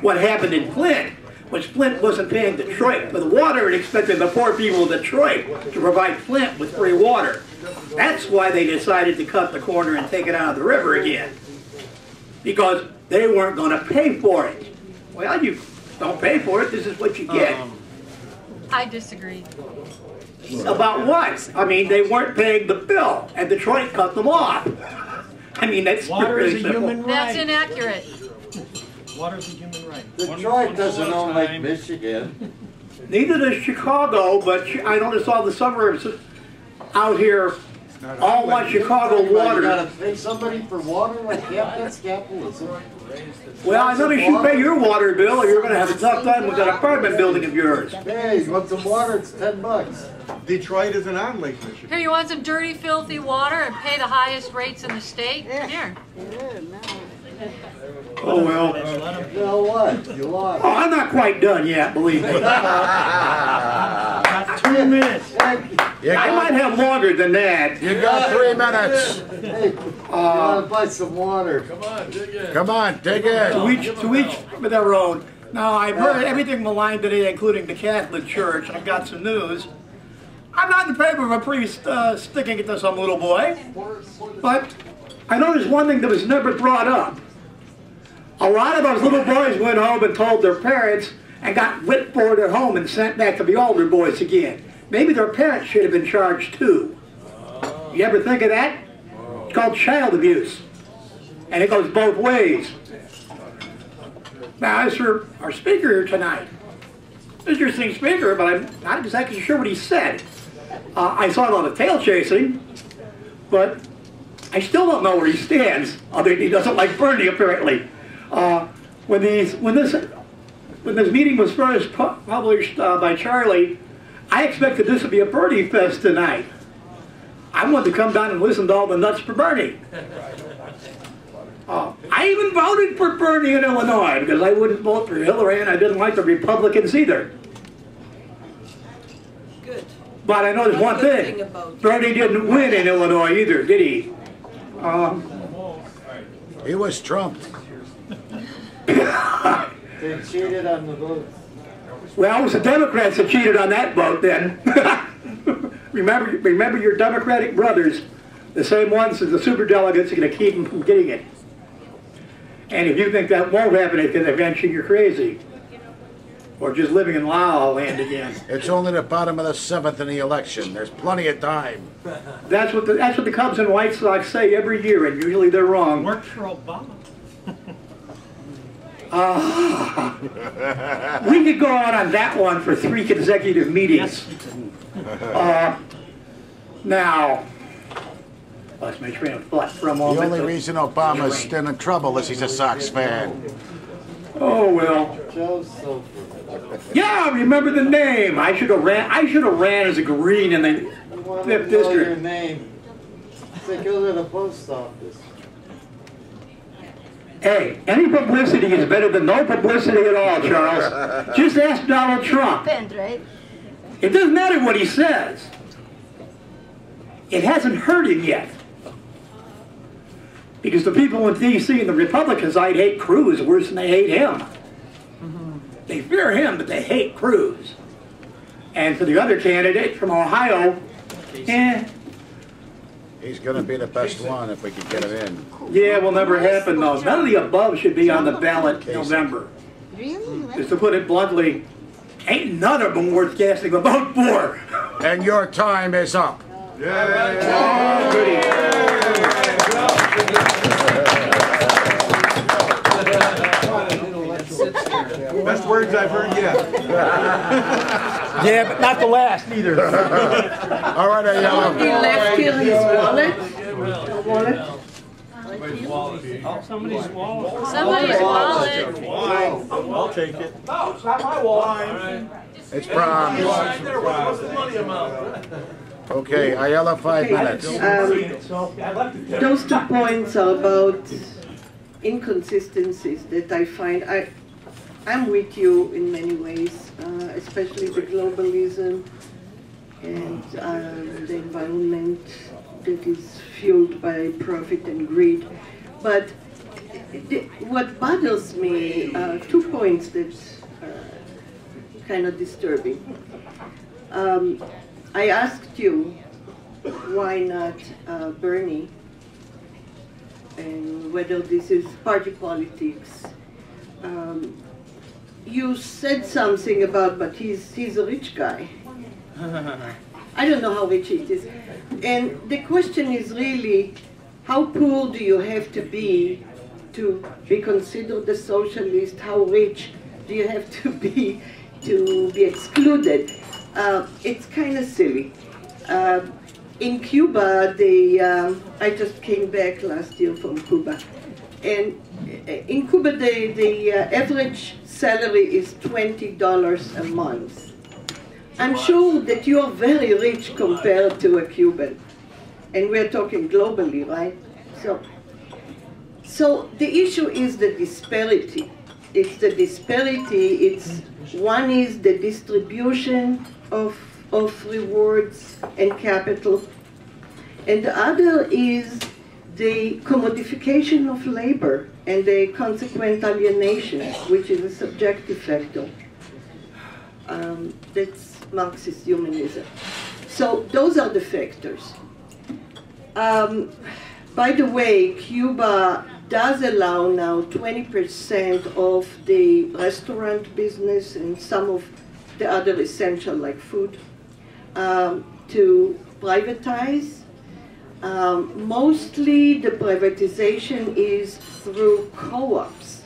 What happened in Flint was Flint wasn't paying Detroit for the water and expected the poor people of Detroit to provide Flint with free water. That's why they decided to cut the corner and take it out of the river again. Because they weren't going to pay for it. Well, you don't pay for it, this is what you get. Um, I disagree. About what? I mean, they weren't paying the bill, and Detroit cut them off. I mean, that's Water is a simple. human That's inaccurate. Water is a human right. Detroit doesn't own Lake Michigan. Neither does Chicago, but I notice all the suburbs out here all want Chicago You gotta water. pay somebody for water, like, yeah, that's capitalism. Well, I notice you pay your water bill, or you're gonna have a tough time with that apartment building of yours. Hey, you want some water, it's ten bucks. Detroit isn't on Lake Michigan. Here, you want some dirty, filthy water and pay the highest rates in the state? Eh. Here. Oh, well. Now what? You lost. Oh, I'm not quite done yet, believe me. Got [LAUGHS] Two minutes. I might have longer than that. You got three minutes. Hey, you gotta buy some water. Come on, dig in. Come on, dig in. To each, to each with their own. Now, I've heard everything maligned today, including the Catholic Church. I've got some news. I'm not in favor of a priest uh, sticking it to some little boy, but I noticed one thing that was never brought up. A lot of those little boys went home and told their parents and got whipped for it at home and sent back to the older boys again. Maybe their parents should have been charged too. You ever think of that? It's called child abuse. And it goes both ways. Now, as for our speaker here tonight, interesting speaker, but I'm not exactly sure what he said. Uh, I saw a lot of tail chasing, but I still don't know where he stands. Other than he doesn't like Bernie, apparently. Uh, when these, when this, when this meeting was first pu- published uh, by Charley, I expected this to be a Bernie fest tonight. I wanted to come down and listen to all the nuts for Bernie. Uh, I even voted for Bernie in Illinois because I wouldn't vote for Hillary and I didn't like the Republicans either. Good. But I know there's one thing. thing Bernie didn't win in Illinois either, did he? Um, He was trumped. They cheated on the votes. well, it was the Democrats that cheated on that vote then. [LAUGHS] remember, remember your Democratic brothers, the same ones as the superdelegates are going to keep them from getting it. And if you think that won't happen at the convention, you're crazy. Or just living in La La Land again. It's only the bottom of the seventh in the election. There's plenty of time. That's what the, that's what the Cubs and White Sox say every year, and usually they're wrong. Worked for Obama. Ah. we could go out on that one for three consecutive meetings. Uh, now, lost my train of thought for a The moment. only reason Obama's still in trouble is he's a Sox fan. Oh well. Yeah, I remember the name. I should have ran. I should have ran as a green in the You want to fifth know your district. name. Say, go to the post office. Hey, any publicity is better than no publicity at all, Charles. [LAUGHS] Just ask Donald Trump. It doesn't matter what he says. It hasn't hurt him yet. Because the people in D.C. and the Republicans, I'd hate Cruz worse than they hate him. They fear him, but they hate Cruz. And for the other candidate from Ohio, eh, He's gonna be the best one if we can get him in. yeah, will never happen though. None of the above should be on the ballot in November. Really? Just to put it bluntly, ain't none of them worth casting a vote for. And your time is up. Oh, goody. Words I've heard yet. Yeah, but not the last either. [LAUGHS] All right, Ayala. He left here his wallet. Wallet. Somebody's wallet. Somebody's wallet. Wallet. I'll take it. No, it's not my wallet. It's bronze. Right there, what- what's the money amount? Okay, Ayala, five minutes. Um, those two points are about inconsistencies that I find. I, I'm with you in many ways, uh, especially the globalism and um, the environment that is fueled by profit and greed. But what bothers me, uh, two points that uh, kind of disturbing. Um, I asked you why not uh, Bernie and whether this is party politics. Um, you said something about, but he's, he's a rich guy. [LAUGHS] I don't know how rich he is. And the question is really, how poor do you have to be to be considered a socialist? How rich do you have to be to be excluded? Uh, it's kind of silly. Uh, in Cuba, they, um, I just came back last year from Cuba. And uh, in Cuba, the, the uh, average salary is $20 a month. I'm sure that you are very rich compared to a Cuban. And we're talking globally, right? So, so the issue is the disparity. It's the disparity, it's one is the distribution of, of rewards and capital, and the other is the commodification of labor and the consequent alienation, which is a subjective factor. Um, that's Marxist humanism. So those are the factors. Um, by the way, Cuba does allow now 20% of the restaurant business and some of the other essential like food um, to privatize. Um, mostly the privatization is through co-ops.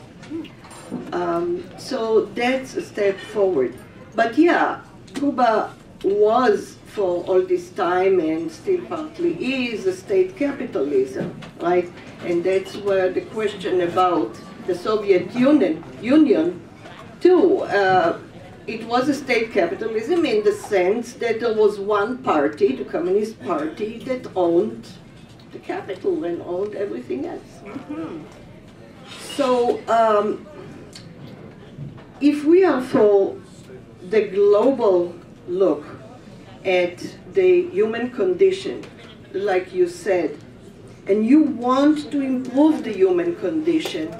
Um, so that's a step forward. But yeah, Cuba was for all this time and still partly is a state capitalism, right? And that's where the question about the Soviet Union, Union too, uh, it was a state capitalism in the sense that there was one party, the Communist Party, that owned the capital and owned everything else. So um, if we are for the global look at the human condition, like you said, and you want to improve the human condition,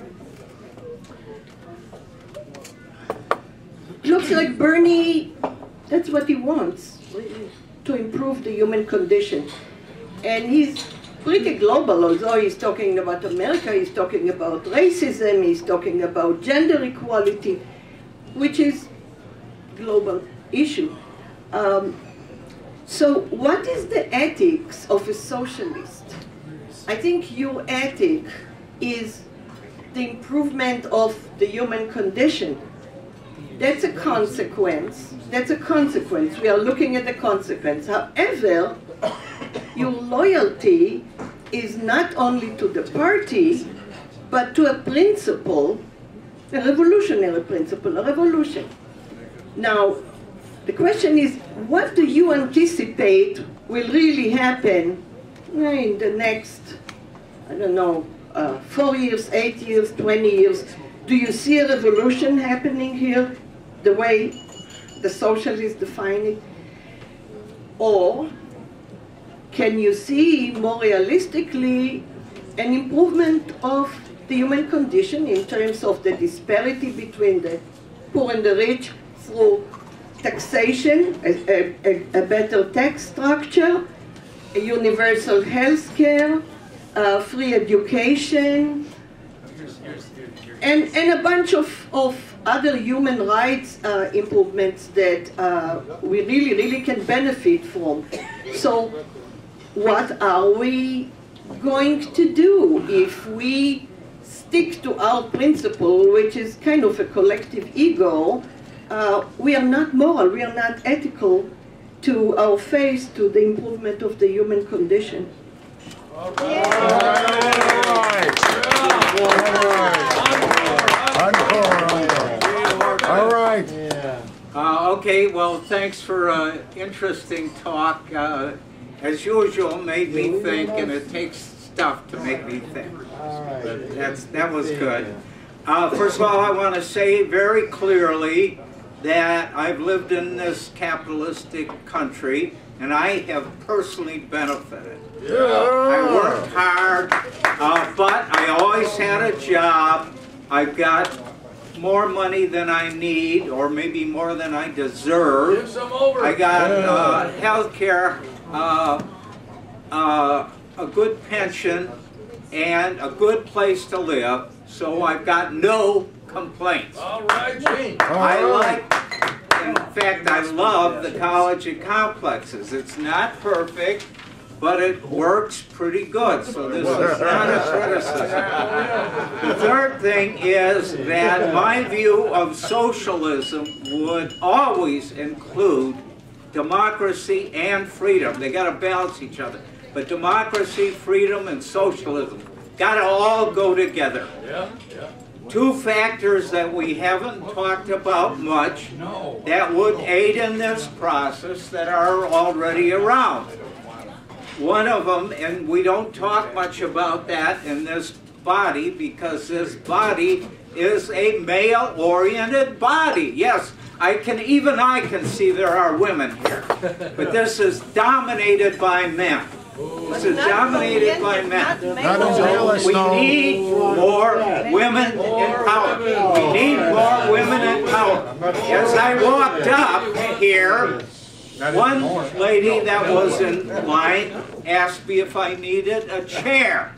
looks like Bernie, that's what he wants, to improve the human condition. And he's pretty global, although he's talking about America, he's talking about racism, he's talking about gender equality, which is global issue. Um, so what is the ethics of a socialist? I think your ethic is the improvement of the human condition. That's a consequence. That's a consequence. We are looking at the consequence. However, your loyalty is not only to the party, but to a principle, a revolutionary principle, a revolution. Now, the question is, what do you anticipate will really happen in the next, I don't know, uh, four years, eight years, 20 years? Do you see a revolution happening here, the way the socialists define it? Or can you see more realistically an improvement of the human condition in terms of the disparity between the poor and the rich through taxation, a, a, a better tax structure, a universal health care, uh, free education, and, and a bunch of, of other human rights uh, improvements that uh, we really, really can benefit from. So what are we going to do if we stick to our principle, which is kind of a collective ego, uh, we are not moral, we are not ethical to our face to the improvement of the human condition. Right. Uh, okay, well, thanks for uh, interesting talk. Uh, as usual, made me think, and it takes stuff to make me think. But that's, that was good. Uh, first of all, I want to say very clearly that I've lived in this capitalistic country, and I have personally benefited. Yeah. I worked hard, uh, but I always had a job. I've got more money than I need, or maybe more than I deserve. Give some over. I got uh, health care, uh, uh, a good pension, and a good place to live, so I've got no complaints. All right, Gene. I like, in fact, I love the college and complexes. It's not perfect, but it works pretty good, so [LAUGHS] this is not a criticism. The third thing is that my view of socialism would always include democracy and freedom. They got to balance each other. But democracy, freedom, and socialism got to all go together. Yeah, yeah. Two factors that we haven't talked about much that would aid in this process that are already around. One of them, and we don't talk much about that in this body because this body is a male-oriented body. Yes, I can, even I can see there are women here, but this is dominated by men. This is dominated by men. We need more women in power. We need more women in power. As I walked up here, one lady that was in line asked me if I needed a chair.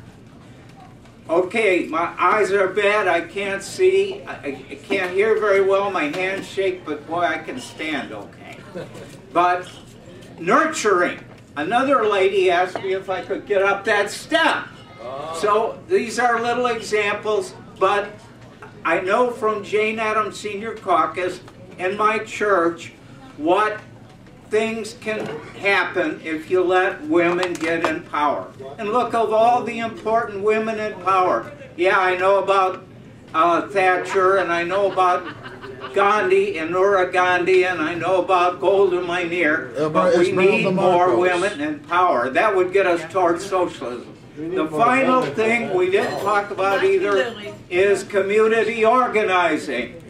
Okay, my eyes are bad, I can't see, I, I can't hear very well, my hands shake, but boy, I can stand okay. But nurturing. Another lady asked me if I could get up that step. Oh. So these are little examples, but I know from Jane Addams Senior Caucus and my church what things can happen if you let women get in power. And look of all the important women in power. Yeah, I know about uh, Thatcher and I know about Gandhi and Indira Gandhi and I know about Golda Meir, but we need more women in power. That would get us towards socialism. The final thing we didn't talk about either is community organizing.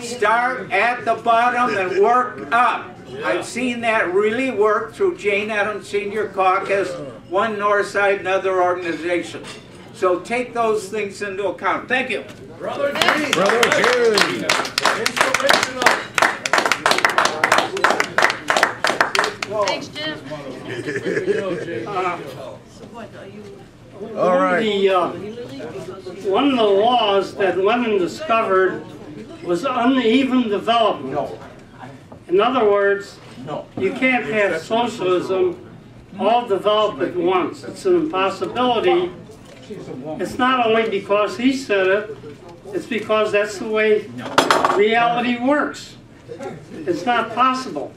Start at the bottom and work up. I've seen that really work through Jane Addams Senior Caucus, One North Side, and other organizations. So take those things into account. Thank you. Brother G. Brother G. Inspirational. Thanks, Jim. All right. The, uh, one of the laws that Lenin discovered was uneven development. In other words, you can't have socialism all develop at once. It's an impossibility. It's not only because he said it, it's because that's the way reality works. It's not possible.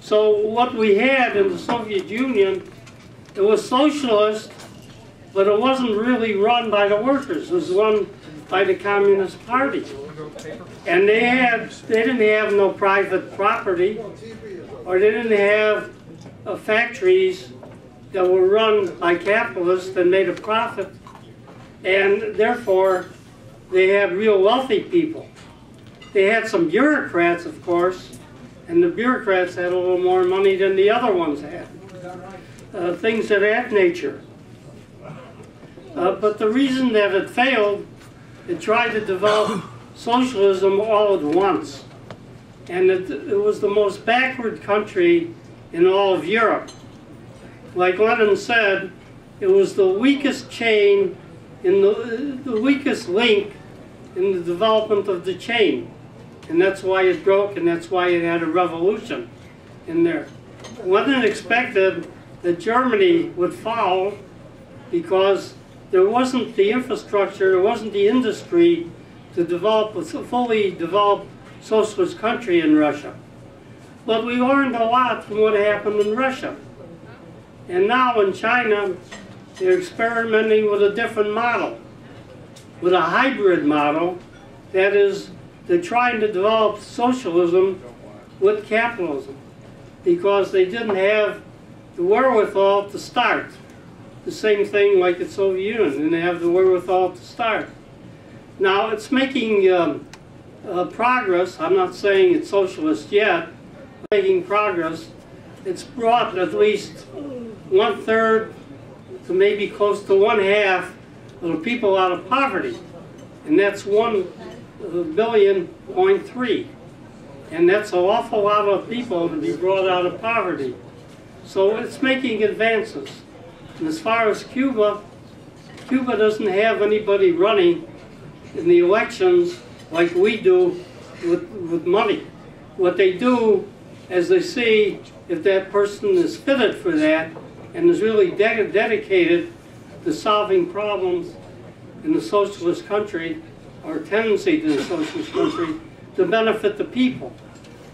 So what we had in the Soviet Union, it was socialist, but it wasn't really run by the workers. It was run by the Communist Party. And they had, they didn't have no private property, or they didn't have uh, factories that were run by capitalists that made a profit, and therefore they had real wealthy people. They had some bureaucrats, of course, and the bureaucrats had a little more money than the other ones had. Uh, things of that nature. Uh, but the reason that it failed, it tried to develop socialism all at once. And it, it was the most backward country in all of Europe. Like Lenin said, it was the weakest chain, in the, the weakest link in the development of the chain. And that's why it broke and that's why it had a revolution in there. Lenin expected that Germany would follow because there wasn't the infrastructure, there wasn't the industry to develop a fully developed socialist country in Russia. But we learned a lot from what happened in Russia. And now in China, they're experimenting with a different model, with a hybrid model. That is, they're trying to develop socialism with capitalism because they didn't have the wherewithal to start. The same thing like the Soviet Union, didn't have the wherewithal to start. Now, it's making um, uh, progress. I'm not saying it's socialist yet. Making progress. It's brought at least one third to maybe close to one half of the people out of poverty. And that's one billion point three. And that's an awful lot of people to be brought out of poverty. So it's making advances. And as far as Cuba, Cuba doesn't have anybody running in the elections like we do with, with money. What they do is they see if that person is fitted for that and is really de dedicated to solving problems in the socialist country or tendency to the socialist country to benefit the people.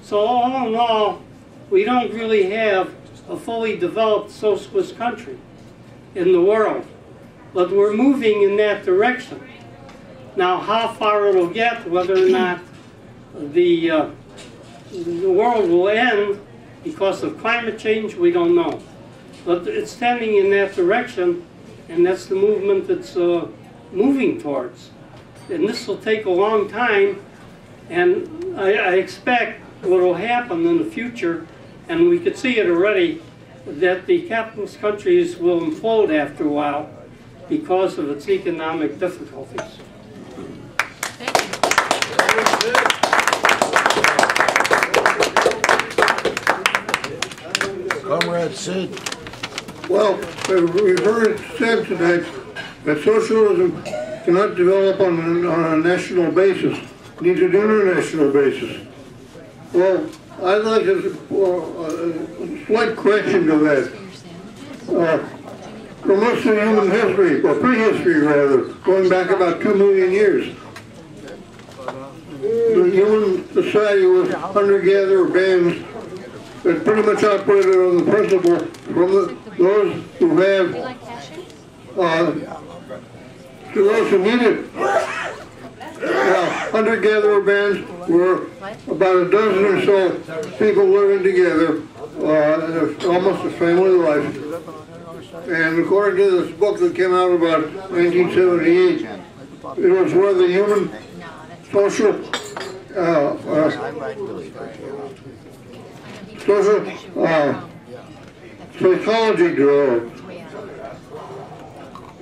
So all in all, we don't really have a fully developed socialist country in the world. But we're moving in that direction. Now, how far it'll get, whether or not the, uh, the world will end because of climate change, we don't know. But it's tending in that direction, and that's the movement that's uh, moving towards. And this will take a long time, and I, I expect what will happen in the future, and we could see it already, that the capitalist countries will implode after a while because of its economic difficulties. Comrade Sid. Well, we've heard it said tonight that socialism cannot develop on, a- on a national basis, it needs an international basis. Well, I'd like to, well, a slight question to that. Uh, For most of human history, or prehistory rather, going back about two million years, the human society was hunter-gatherer bands that pretty much operated on the principle from the, those who have, uh, to those who need it. Uh, hunter-gatherer bands were about a dozen or so people living together, uh, almost a family life. And according to this book that came out about 1978, it was where the human social, uh, psychology developed.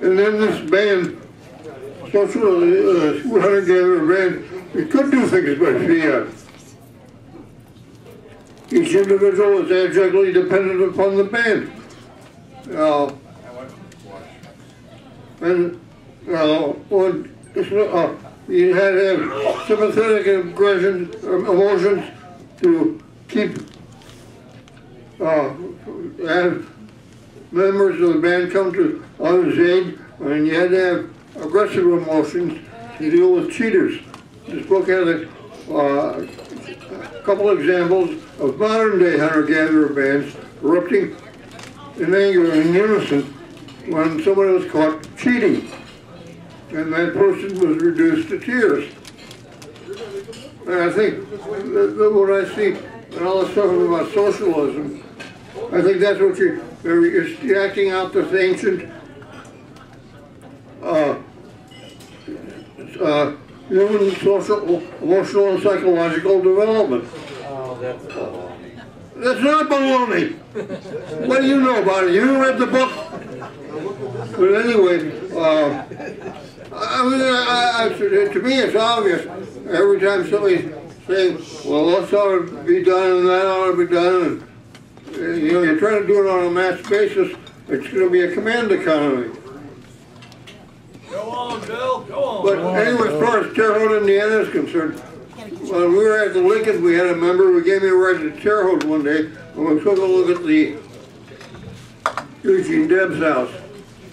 And then this band, social uh, hunter-gatherer band, we could do things by fiat. Each individual is abjectly dependent upon the band. Uh, and uh, when, uh, you had have sympathetic aggression, um, emotions to keep uh, have members of the band come to others' aid, and you had to have aggressive emotions to deal with cheaters. This book has a uh, couple examples of modern-day hunter-gatherer bands erupting in anger and unison when somebody was caught cheating, and that person was reduced to tears. And I think that, that what I see in all this stuff about socialism, I think that's what you're, you're you're acting out this ancient uh, uh, human social, emotional, and psychological development. Oh, that's baloney. That's not baloney. What do you know about it? You read the book? But anyway, uh, I mean, I, I, to me it's obvious. Every time somebody's saying, well, this ought to be done and that ought to be done, and, you know, you're trying to do it on a mass basis, it's going to be a command economy. Go on, Bill, go on. But anyway, as far as Terre Haute, Indiana is concerned, when we were at the Lincoln, we had a member who gave me a ride to Terre Haute one day, and we took a look at the Eugene Debs house.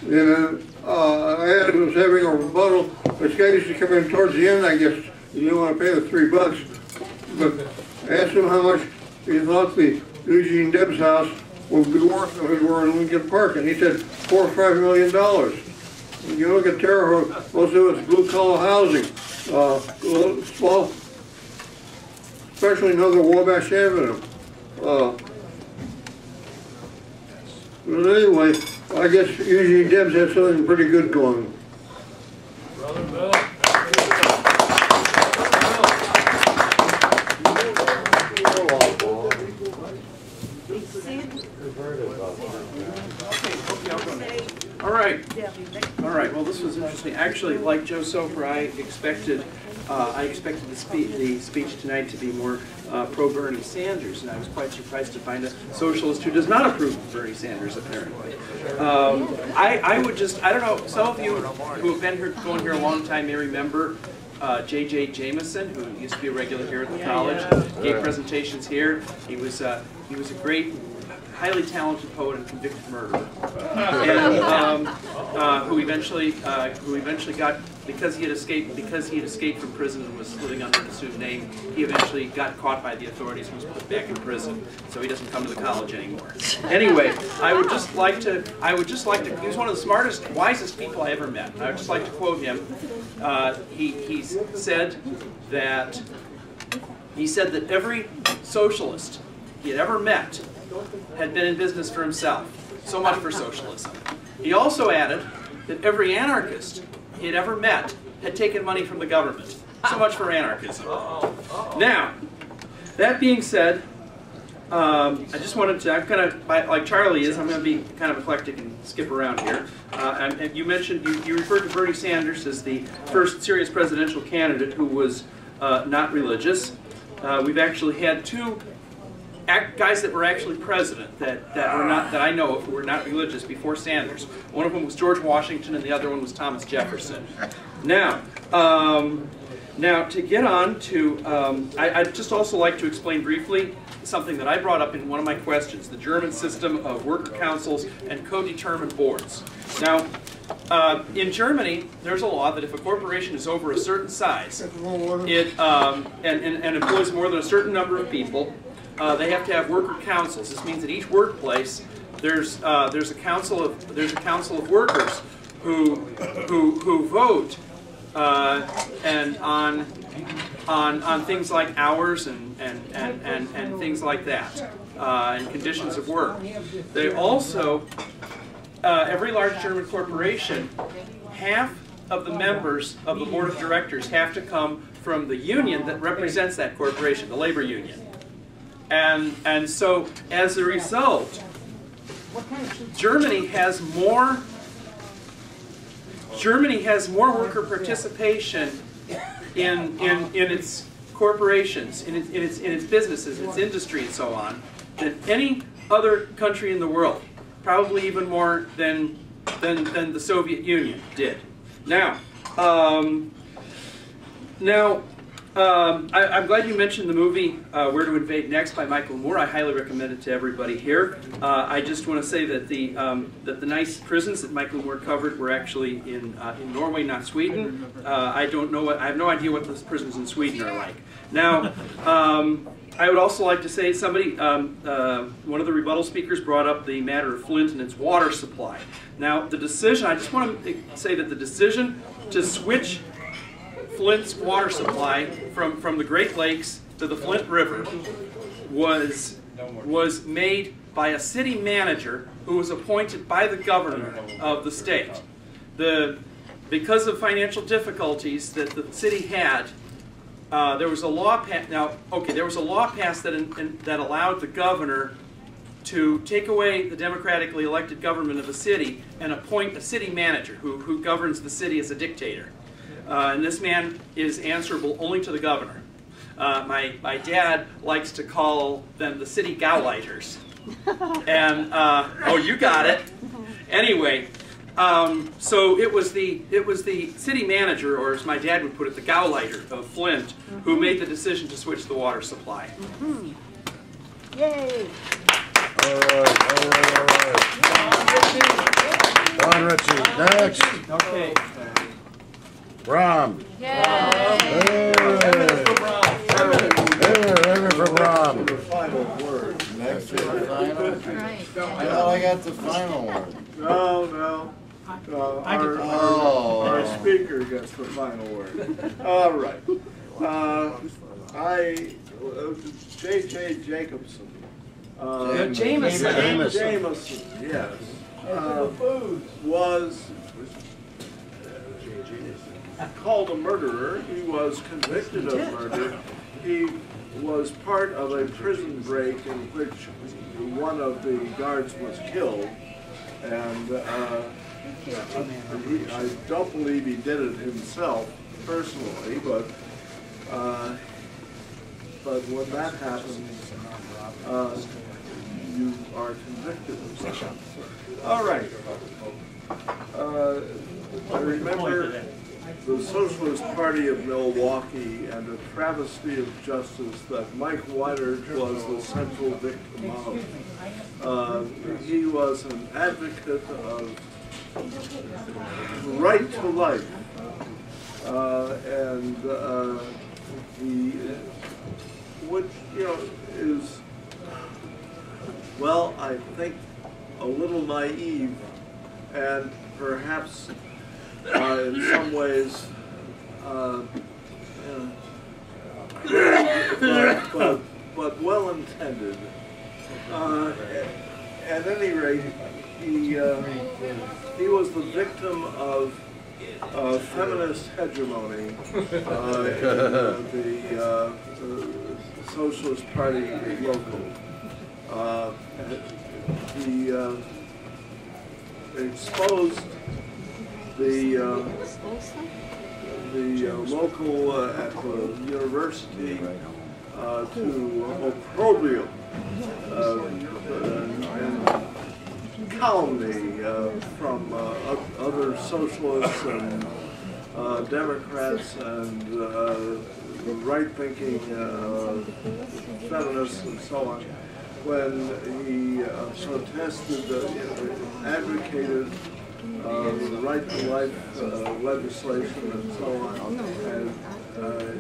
And uh, I had, was having a rebuttal, guy used to come in towards the end, I guess, you didn't want to pay the three bucks. But I asked him how much he thought the Eugene Debs house would be worth if it were in Lincoln Park, and he said four or five million dollars. When you look at Terre Haute, most of it's blue collar housing, uh, small, especially another Wabash Avenue. Uh, but anyway, I guess usually Debs has something pretty good going. Brother Bill. All right. All right, well, this was interesting. Actually, like Joe Soper, I expected, uh, I expected the speech, the speech tonight to be more uh, pro-Bernie Sanders, and I was quite surprised to find a socialist who does not approve of Bernie Sanders, apparently. Um, I, I would just, I don't know, some of you who have been here, going here a long time may remember uh, J.J. Jameson, who used to be a regular here at the college, gave presentations here. He was, uh, he was a great highly talented poet and convicted murderer, [LAUGHS] and um, uh, who eventually uh, who eventually got because he had escaped because he had escaped from prison and was living under an assumed name, he eventually got caught by the authorities and was put back in prison. So he doesn't come to the college anymore. Anyway, I would just like to I would just like to he was one of the smartest, wisest people I ever met. I would just like to quote him. Uh, he he said that he said that every socialist he had ever met had been in business for himself. So much for socialism. He also added that every anarchist he had ever met had taken money from the government. So much for anarchism. Now, that being said, um, I just wanted to, I'm kind of, like Charley is, I'm going to be kind of eclectic and skip around here. Uh, and, and, you mentioned, you, you, referred to Bernie Sanders as the first serious presidential candidate who was uh, not religious. Uh, we've actually had two guys that were actually president that, that were not that I know of who were not religious before Sanders. One of them was George Washington, and the other one was Thomas Jefferson. Now, um, now to get on to, um, I, would just also like to explain briefly something that I brought up in one of my questions: the German system of worker councils and co-determined boards. Now, uh, in Germany, there's a law that if a corporation is over a certain size, it um, and, and, and employs more than a certain number of people, uh, they have to have worker councils. This means that each workplace there's uh, there's a council of there's a council of workers who who who vote uh, and on on on things like hours and and and and, and things like that uh, and conditions of work. They also uh, every large German corporation half of the members of the board of directors have to come from the union that represents that corporation, the labor union. And, and so as a result, Germany has more Germany has more worker participation in, in, in its corporations, in its, in, its, in its businesses, its industry and so on, than any other country in the world. Probably even more than, than, than the Soviet Union did. Now, um, now um, I, am glad you mentioned the movie uh, Where to Invade Next by Michael Moore. I highly recommend it to everybody here. Uh, I just want to say that the um, that the nice prisons that Michael Moore covered were actually in uh, in Norway, not Sweden. Uh, I don't know what I have no idea what the prisons in Sweden are like. Now, um, I would also like to say somebody um, uh, one of the rebuttal speakers brought up the matter of Flint and its water supply. Now, the decision I just want to say that the decision to switch Flint's water supply from, from the Great Lakes to the Flint River was, was made by a city manager who was appointed by the governor of the state. The, because of financial difficulties that the city had, uh, there was a law passed. Now, okay, there was a law passed that in, in, that allowed the governor to take away the democratically elected government of the city and appoint a city manager who, who governs the city as a dictator. Uh, and this man is answerable only to the governor. Uh, my, my dad likes to call them the city gauleiters. [LAUGHS] and, uh, oh, you got it. Anyway, um, so it was the it was the city manager, or as my dad would put it, the gauleiter of Flint, who made the decision to switch the water supply. Mm -hmm. Yay! All right, all right, all right. Don Ritchie, next. Okay. Brom. Yay! Hey. Hey, for Brom. The final word. Next to the final. Right. I thought I got the final word. No, no. Uh, I our, the our, our speaker gets the final word. All right. Uh, I, uh, J.J. Jacobson. Uh, Jameson. Jameson. Jameson, yes. Uh, was called a murderer. He was convicted of murder. He was part of a prison break in which one of the guards was killed. And uh, he, I don't believe he did it himself personally, but uh, but when that happens, uh, you are convicted of something. All right. Uh, I remember the Socialist Party of Milwaukee and a travesty of justice that Mike Weinert was the central victim of. Uh, he was an advocate of right to life Uh, and uh, he, which, you know, is, well, I think a little naive and perhaps uh, in some ways, uh, but, but, but well intended. Uh, at, any rate, he, uh, he was the victim of uh, feminist hegemony uh, in uh, the, uh, Socialist Party local. He exposed the uh, the uh, local uh, at the university uh, to opprobrium uh, and, calumny uh, from uh, other socialists and uh, Democrats and uh, right-thinking uh, feminists and so on when he uh, protested, uh, advocated uh, right to life uh, legislation and so on, and, uh,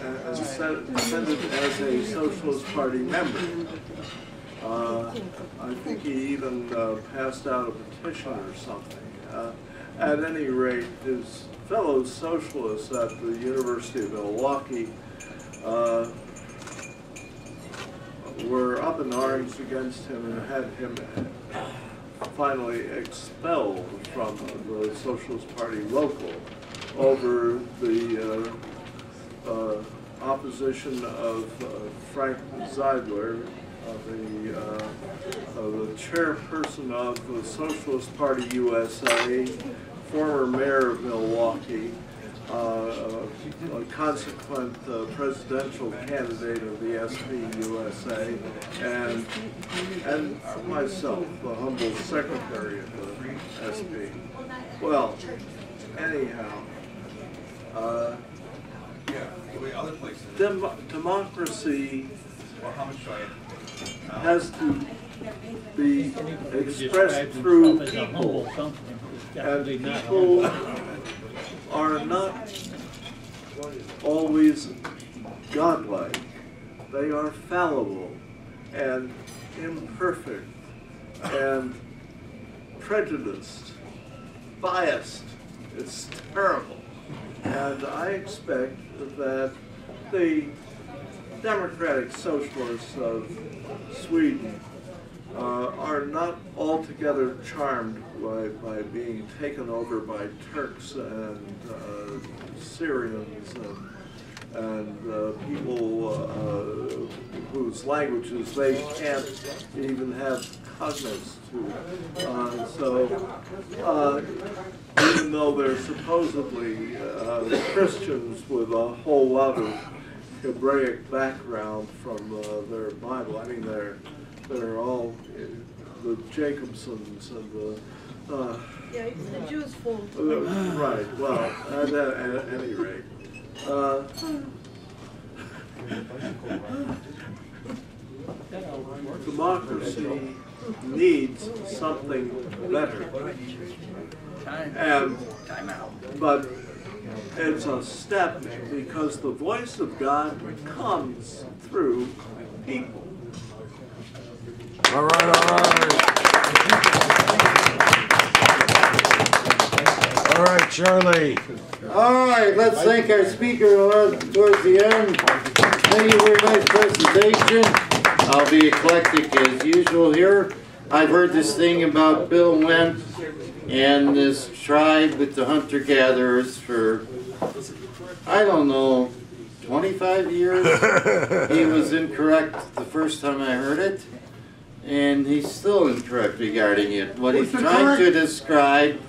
and and said, said it as a Socialist Party member. Uh, I think he even uh, passed out a petition or something. Uh, at any rate, his fellow socialists at the University of Milwaukee uh, were up in arms against him and had him finally expelled from the Socialist Party local over the uh, uh, opposition of uh, Frank Zeidler, the, the chairperson of the Socialist Party USA, former mayor of Milwaukee, uh, a consequent uh, presidential candidate of the SP USA, and, and myself, the humble secretary of the SP. Well, anyhow, uh, dem- democracy has to be expressed through people. And people are not always godlike. They are fallible and imperfect and prejudiced, biased. It's terrible. And I expect that the democratic socialists of Sweden uh, are not altogether charmed by, by being taken over by Turks and uh, Syrians and, and uh, people uh, whose languages they can't even have cognizance to. Uh, so, uh, even though they're supposedly Christians with a whole lot of Hebraic background from their Bible, I mean, they're they're all uh, the Jacobsons and the. Uh, Yeah, it's the Jews' fault. uh, right. Well, at, at, at any rate, uh, democracy needs something better. And, but it's a step because the voice of God comes through people. All right, all right. All right, Charley. All right, let's thank our speaker towards the end. Thank you very much presentation. I'll be eclectic as usual here. I've heard this thing about Bill Went and this tribe with the hunter-gatherers for, I don't know, 25 years. [LAUGHS] He was incorrect the first time I heard it, and he's still incorrect regarding it. What he's trying to describe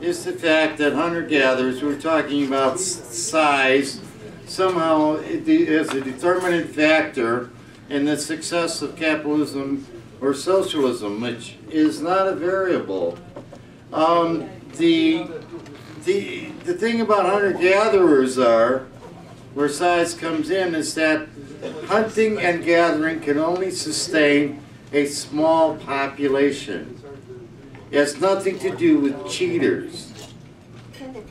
is the fact that hunter-gatherers, we're talking about size, somehow it is a determinant factor in the success of capitalism or socialism, which is not a variable. Um, the, the, the thing about hunter-gatherers are, where size comes in, is that hunting and gathering can only sustain a small population. It has nothing to do with cheaters.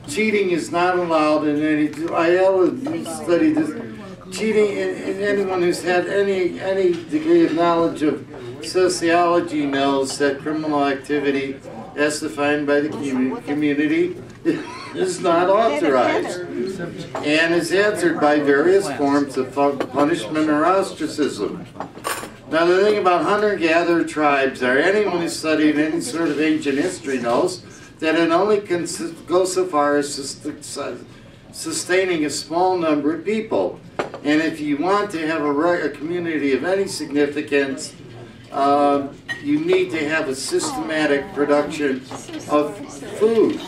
cheating is not allowed in any, Ayala studied this, cheating, in, in anyone who's had any, any degree of knowledge of sociology knows that criminal activity as defined by the commu- community [LAUGHS] is not authorized and is answered by various forms of punishment or ostracism. Now, the thing about hunter-gatherer tribes, or anyone who's studied any sort of ancient history knows, that it only can go so far as sus- sustaining a small number of people. And if you want to have a, a community of any significance, uh, you need to have a systematic production of food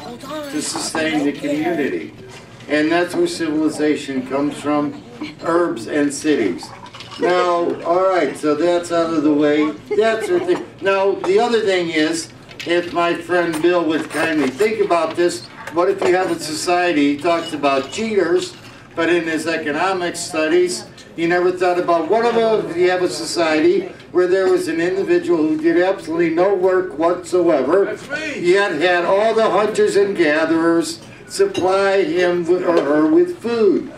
to sustain the community. And that's where civilization comes from, herbs and cities. Now, all right, so that's out of the way. That's the thing. Now, the other thing is, if my friend Bill would kindly think about this, what if you have a society, he talks about cheaters, but in his economic studies, he never thought about what about if you have a society where there was an individual who did absolutely no work whatsoever, yet had all the hunters and gatherers supply him with, or her with food.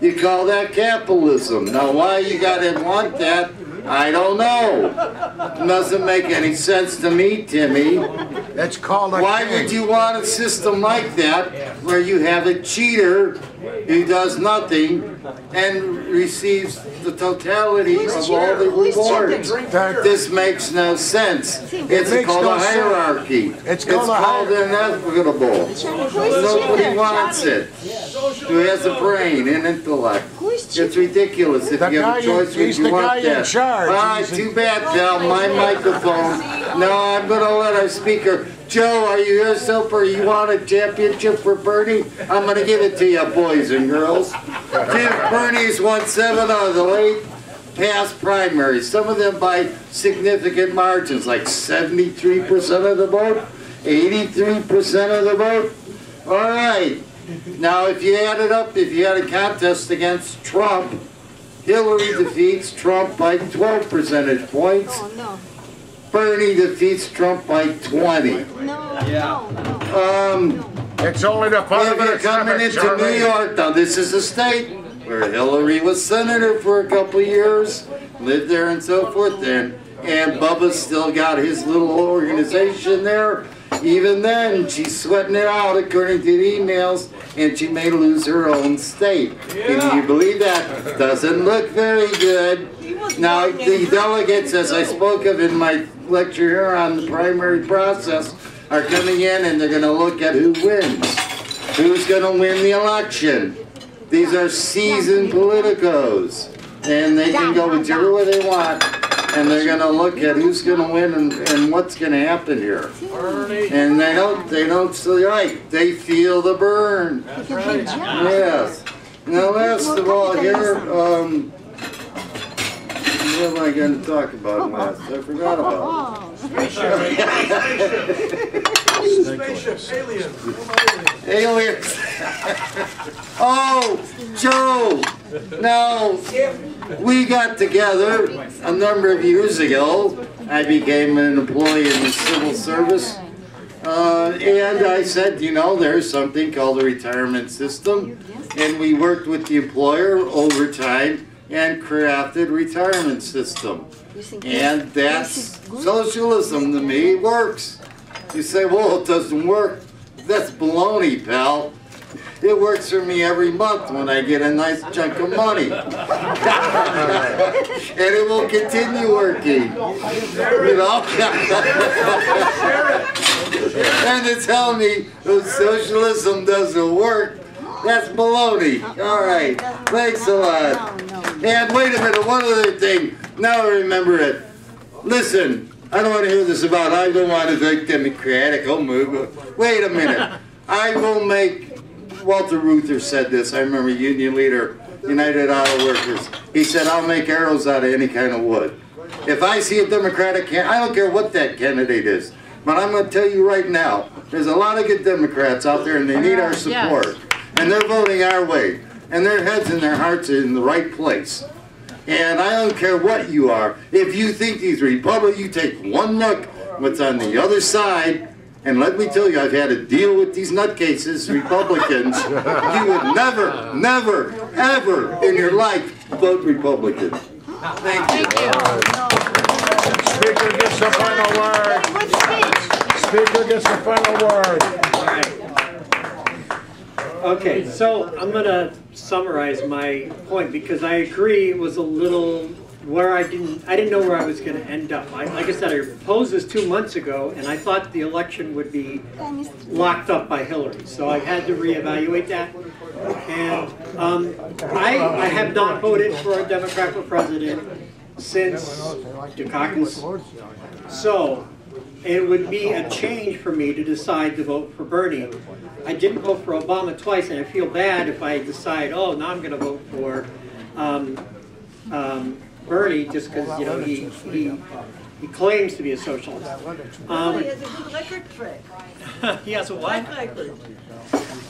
You call that capitalism. Now, why you gotta want that, I don't know. Doesn't make any sense to me, Timmy. That's called a Why would you want a system like that where you have a cheater who does nothing and receives the totality of all the rewards? This makes no sense. It's makes called no a sense. hierarchy. It's called a called inevitable. Nobody wants it. Who has a brain and intellect. It's ridiculous. If The you have a choice, in- would you want guy in that? charge. All right, too bad, pal. My microphone. No, I'm gonna let our speaker. Joe, are you here, Soper? You want a championship for Bernie? I'm gonna give it to you, boys and girls. Jim Bernie's won seven out of the eight past primaries. Some of them by significant margins, like 73% of the vote, 83% of the vote. All right. Now, if you add it up, if you had a contest against Trump, Hillary defeats Trump by 12 percentage points. Oh, Bernie defeats Trump by 20. No. Um, it's only the If you're coming into New York, now this is a state where Hillary was senator for a couple years, lived there and so forth, and, and Bubba's still got his little organization there. Even then, she's sweating it out according to the emails, and she may lose her own state. Can you believe that? Doesn't look very good. Now, the delegates, as I spoke of in my lecture here on the primary process, are coming in and they're gonna look at who wins. Who's gonna win the election? These are seasoned politicos, and they can go whichever way they want, and they're gonna look at who's gonna win and, and what's gonna happen here. And they don't, they don't, so right, they feel the Bern. Yes. Now, last of all, here, um, what am I gonna talk about last? I forgot about Spaceship, alien. Aliens. Aliens. oh, Joe, now, we got together a number of years ago. I became an employee in the civil service. Uh, and I said, you know, there's something called a retirement system. And we worked with the employer over time and crafted retirement system. And that's socialism to me works. You say, well, it doesn't work. That's baloney, pal. It works for me every month when I get a nice chunk of money. [LAUGHS] and it will continue working. You know? [LAUGHS] and to tell me that socialism doesn't work, that's baloney. All right. Thanks a lot. And wait a minute, one other thing. Now I remember it. Listen, I don't want to hear this about I don't want to vote Democratic. Oh, move. Wait a minute. [LAUGHS] I will make. Walter Reuther said this. I remember Union leader, United Auto Workers. He said, "I'll make arrows out of any kind of wood." If I see a Democratic candidate, I don't care what that candidate is. But I'm going to tell you right now, there's a lot of good Democrats out there, and they need our support. And they're voting our way. And their heads and their hearts are in the right place. And I don't care what you are. If you think these Republicans, you take one look what's on the other side, And let me tell you, I've had to deal with these nutcases, Republicans. You would never, never, ever in your life vote Republican. Thank you. Speaker gets the final word. Speaker gets the final word. Okay, so I'm gonna summarize my point because I agree it was a little where I didn't, I didn't know where I was gonna end up. I, like I said, I proposed this two months ago and I thought the election would be locked up by Hillary. So I had to reevaluate that. And um, I, I have not voted for a Democrat for president since Dukakis. So it would be a change for me to decide to vote for Bernie. I didn't vote for Obama twice, and I feel bad if I decide, oh, now I'm going to vote for um, um, Bernie just because you know he, he he claims to be a socialist. Um, He has a good record track. he has a what?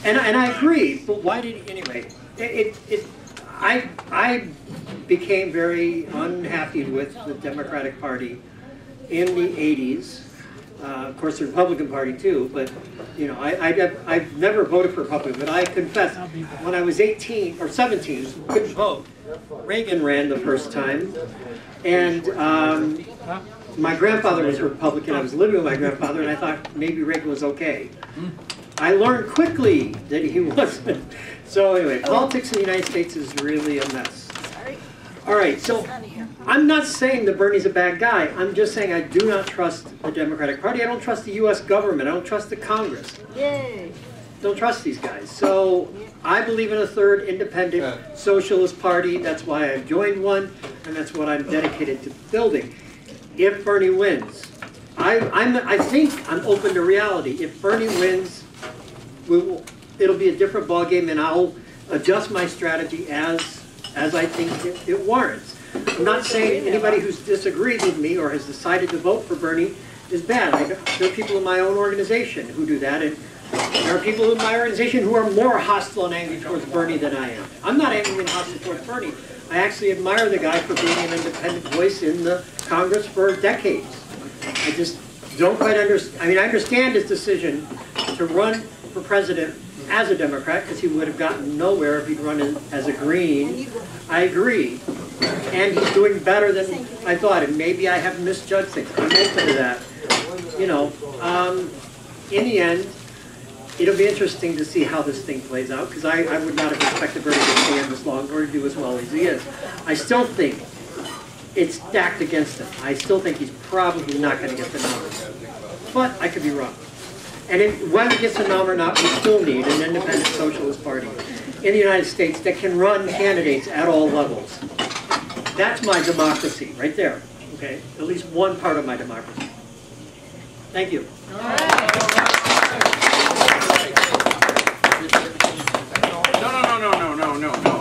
And, and I agree, but why did he, anyway, it, it, it, I, I became very unhappy with the Democratic Party in the 80s. Uh, of course, the Republican Party too, but, you know, I, I, I've never voted for a Republican, but I confess, when I was 18 or 17, couldn't vote, Reagan ran the first time, and um, my grandfather was a Republican, I was living with my grandfather, and I thought maybe Reagan was okay. I learned quickly that he [LAUGHS] wasn't. So anyway, politics in the United States is really a mess. All right, so I'm not saying that Bernie's a bad guy. I'm just saying I do not trust the Democratic Party. I don't trust the U.S. government. I don't trust the Congress. Yay. Don't trust these guys. So I believe in a third independent socialist party. That's why I've joined one, and that's what I'm dedicated to building. If Bernie wins, I, I'm, I think I'm open to reality. If Bernie wins, we will, it'll be a different ballgame, and I'll adjust my strategy as as I think it, it warrants. I'm not saying anybody who's disagreed with me or has decided to vote for Bernie is bad. I, there are people in my own organization who do that, and there are people in my organization who are more hostile and angry towards Bernie than I am. I'm not angry and hostile towards Bernie. I actually admire the guy for being an independent voice in the Congress for decades. I just don't quite understand. I mean, I understand his decision to run for president as a Democrat because he would have gotten nowhere if he'd run as a Green. I agree. And he's doing better than I thought. And maybe I have misjudged things. I'm open to that. You know, um, in the end, it'll be interesting to see how this thing plays out because I, I would not have expected Bernie to stay in this long or to do as well as he is. I still think it's stacked against him. I still think he's probably not going to get the numbers. But I could be wrong. And if, whether he gets a nom or not, we still need an independent socialist party in the United States that can run candidates at all levels. That's my democracy, right there. Okay? At least one part of my democracy. Thank you.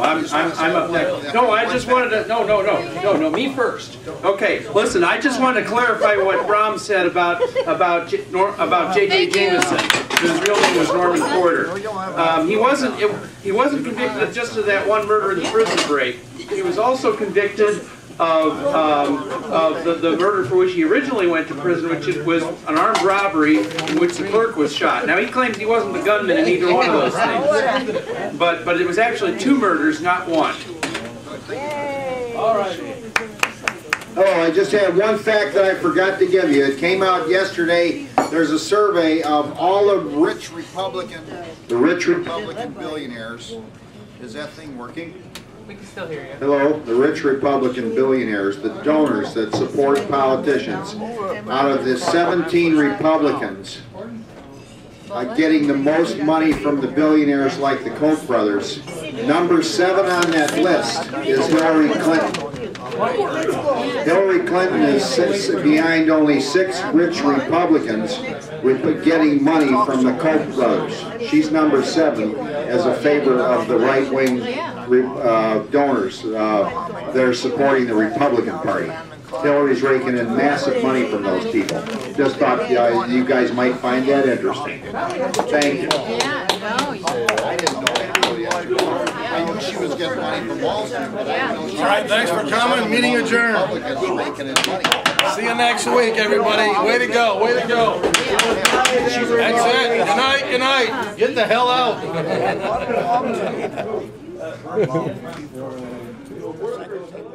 I'm, I'm, I'm up next. No, I just wanted to, no, no, no, no, no, me first. Okay, listen, I just wanted to clarify what Brom said about, about, J- Nor- about J.J. Jameson. His real name was Norman Porter. Um, he wasn't, it- he wasn't convicted of just of that one murder in the prison break. He was also convicted of, um, of the, the murder for which he originally went to prison, which was an armed robbery in which the clerk was shot. Now, he claims he wasn't the gunman in either one of those things. But, but it was actually two murders, not one. All right. Oh, I just had one fact that I forgot to give you. It came out yesterday. There's a survey of all of rich Republican, the rich Republican billionaires. Is that thing working? Can still hear you. Hello, the rich Republican billionaires, the donors that support politicians. Out of the 17 Republicans uh, getting the most money from the billionaires like the Koch brothers, number seven on that list is Hillary Clinton. Hillary Clinton is behind only six rich Republicans with getting money from the Koch brothers. She's number seven as a favor of the right-wing uh, donors uh, that are supporting the Republican Party. Hillary's raking in massive money from those people. Just thought you guys might find that interesting. Thank you. Yeah, no, I didn't know that until yesterday. knew she was getting money from Wall Street, but I didn't know. she- All right, thanks for coming. Meeting adjourned. Republicans were making his money. See you next week, everybody. Way to go, way to go. That's it. Good night, good night. Get the hell out. [LAUGHS]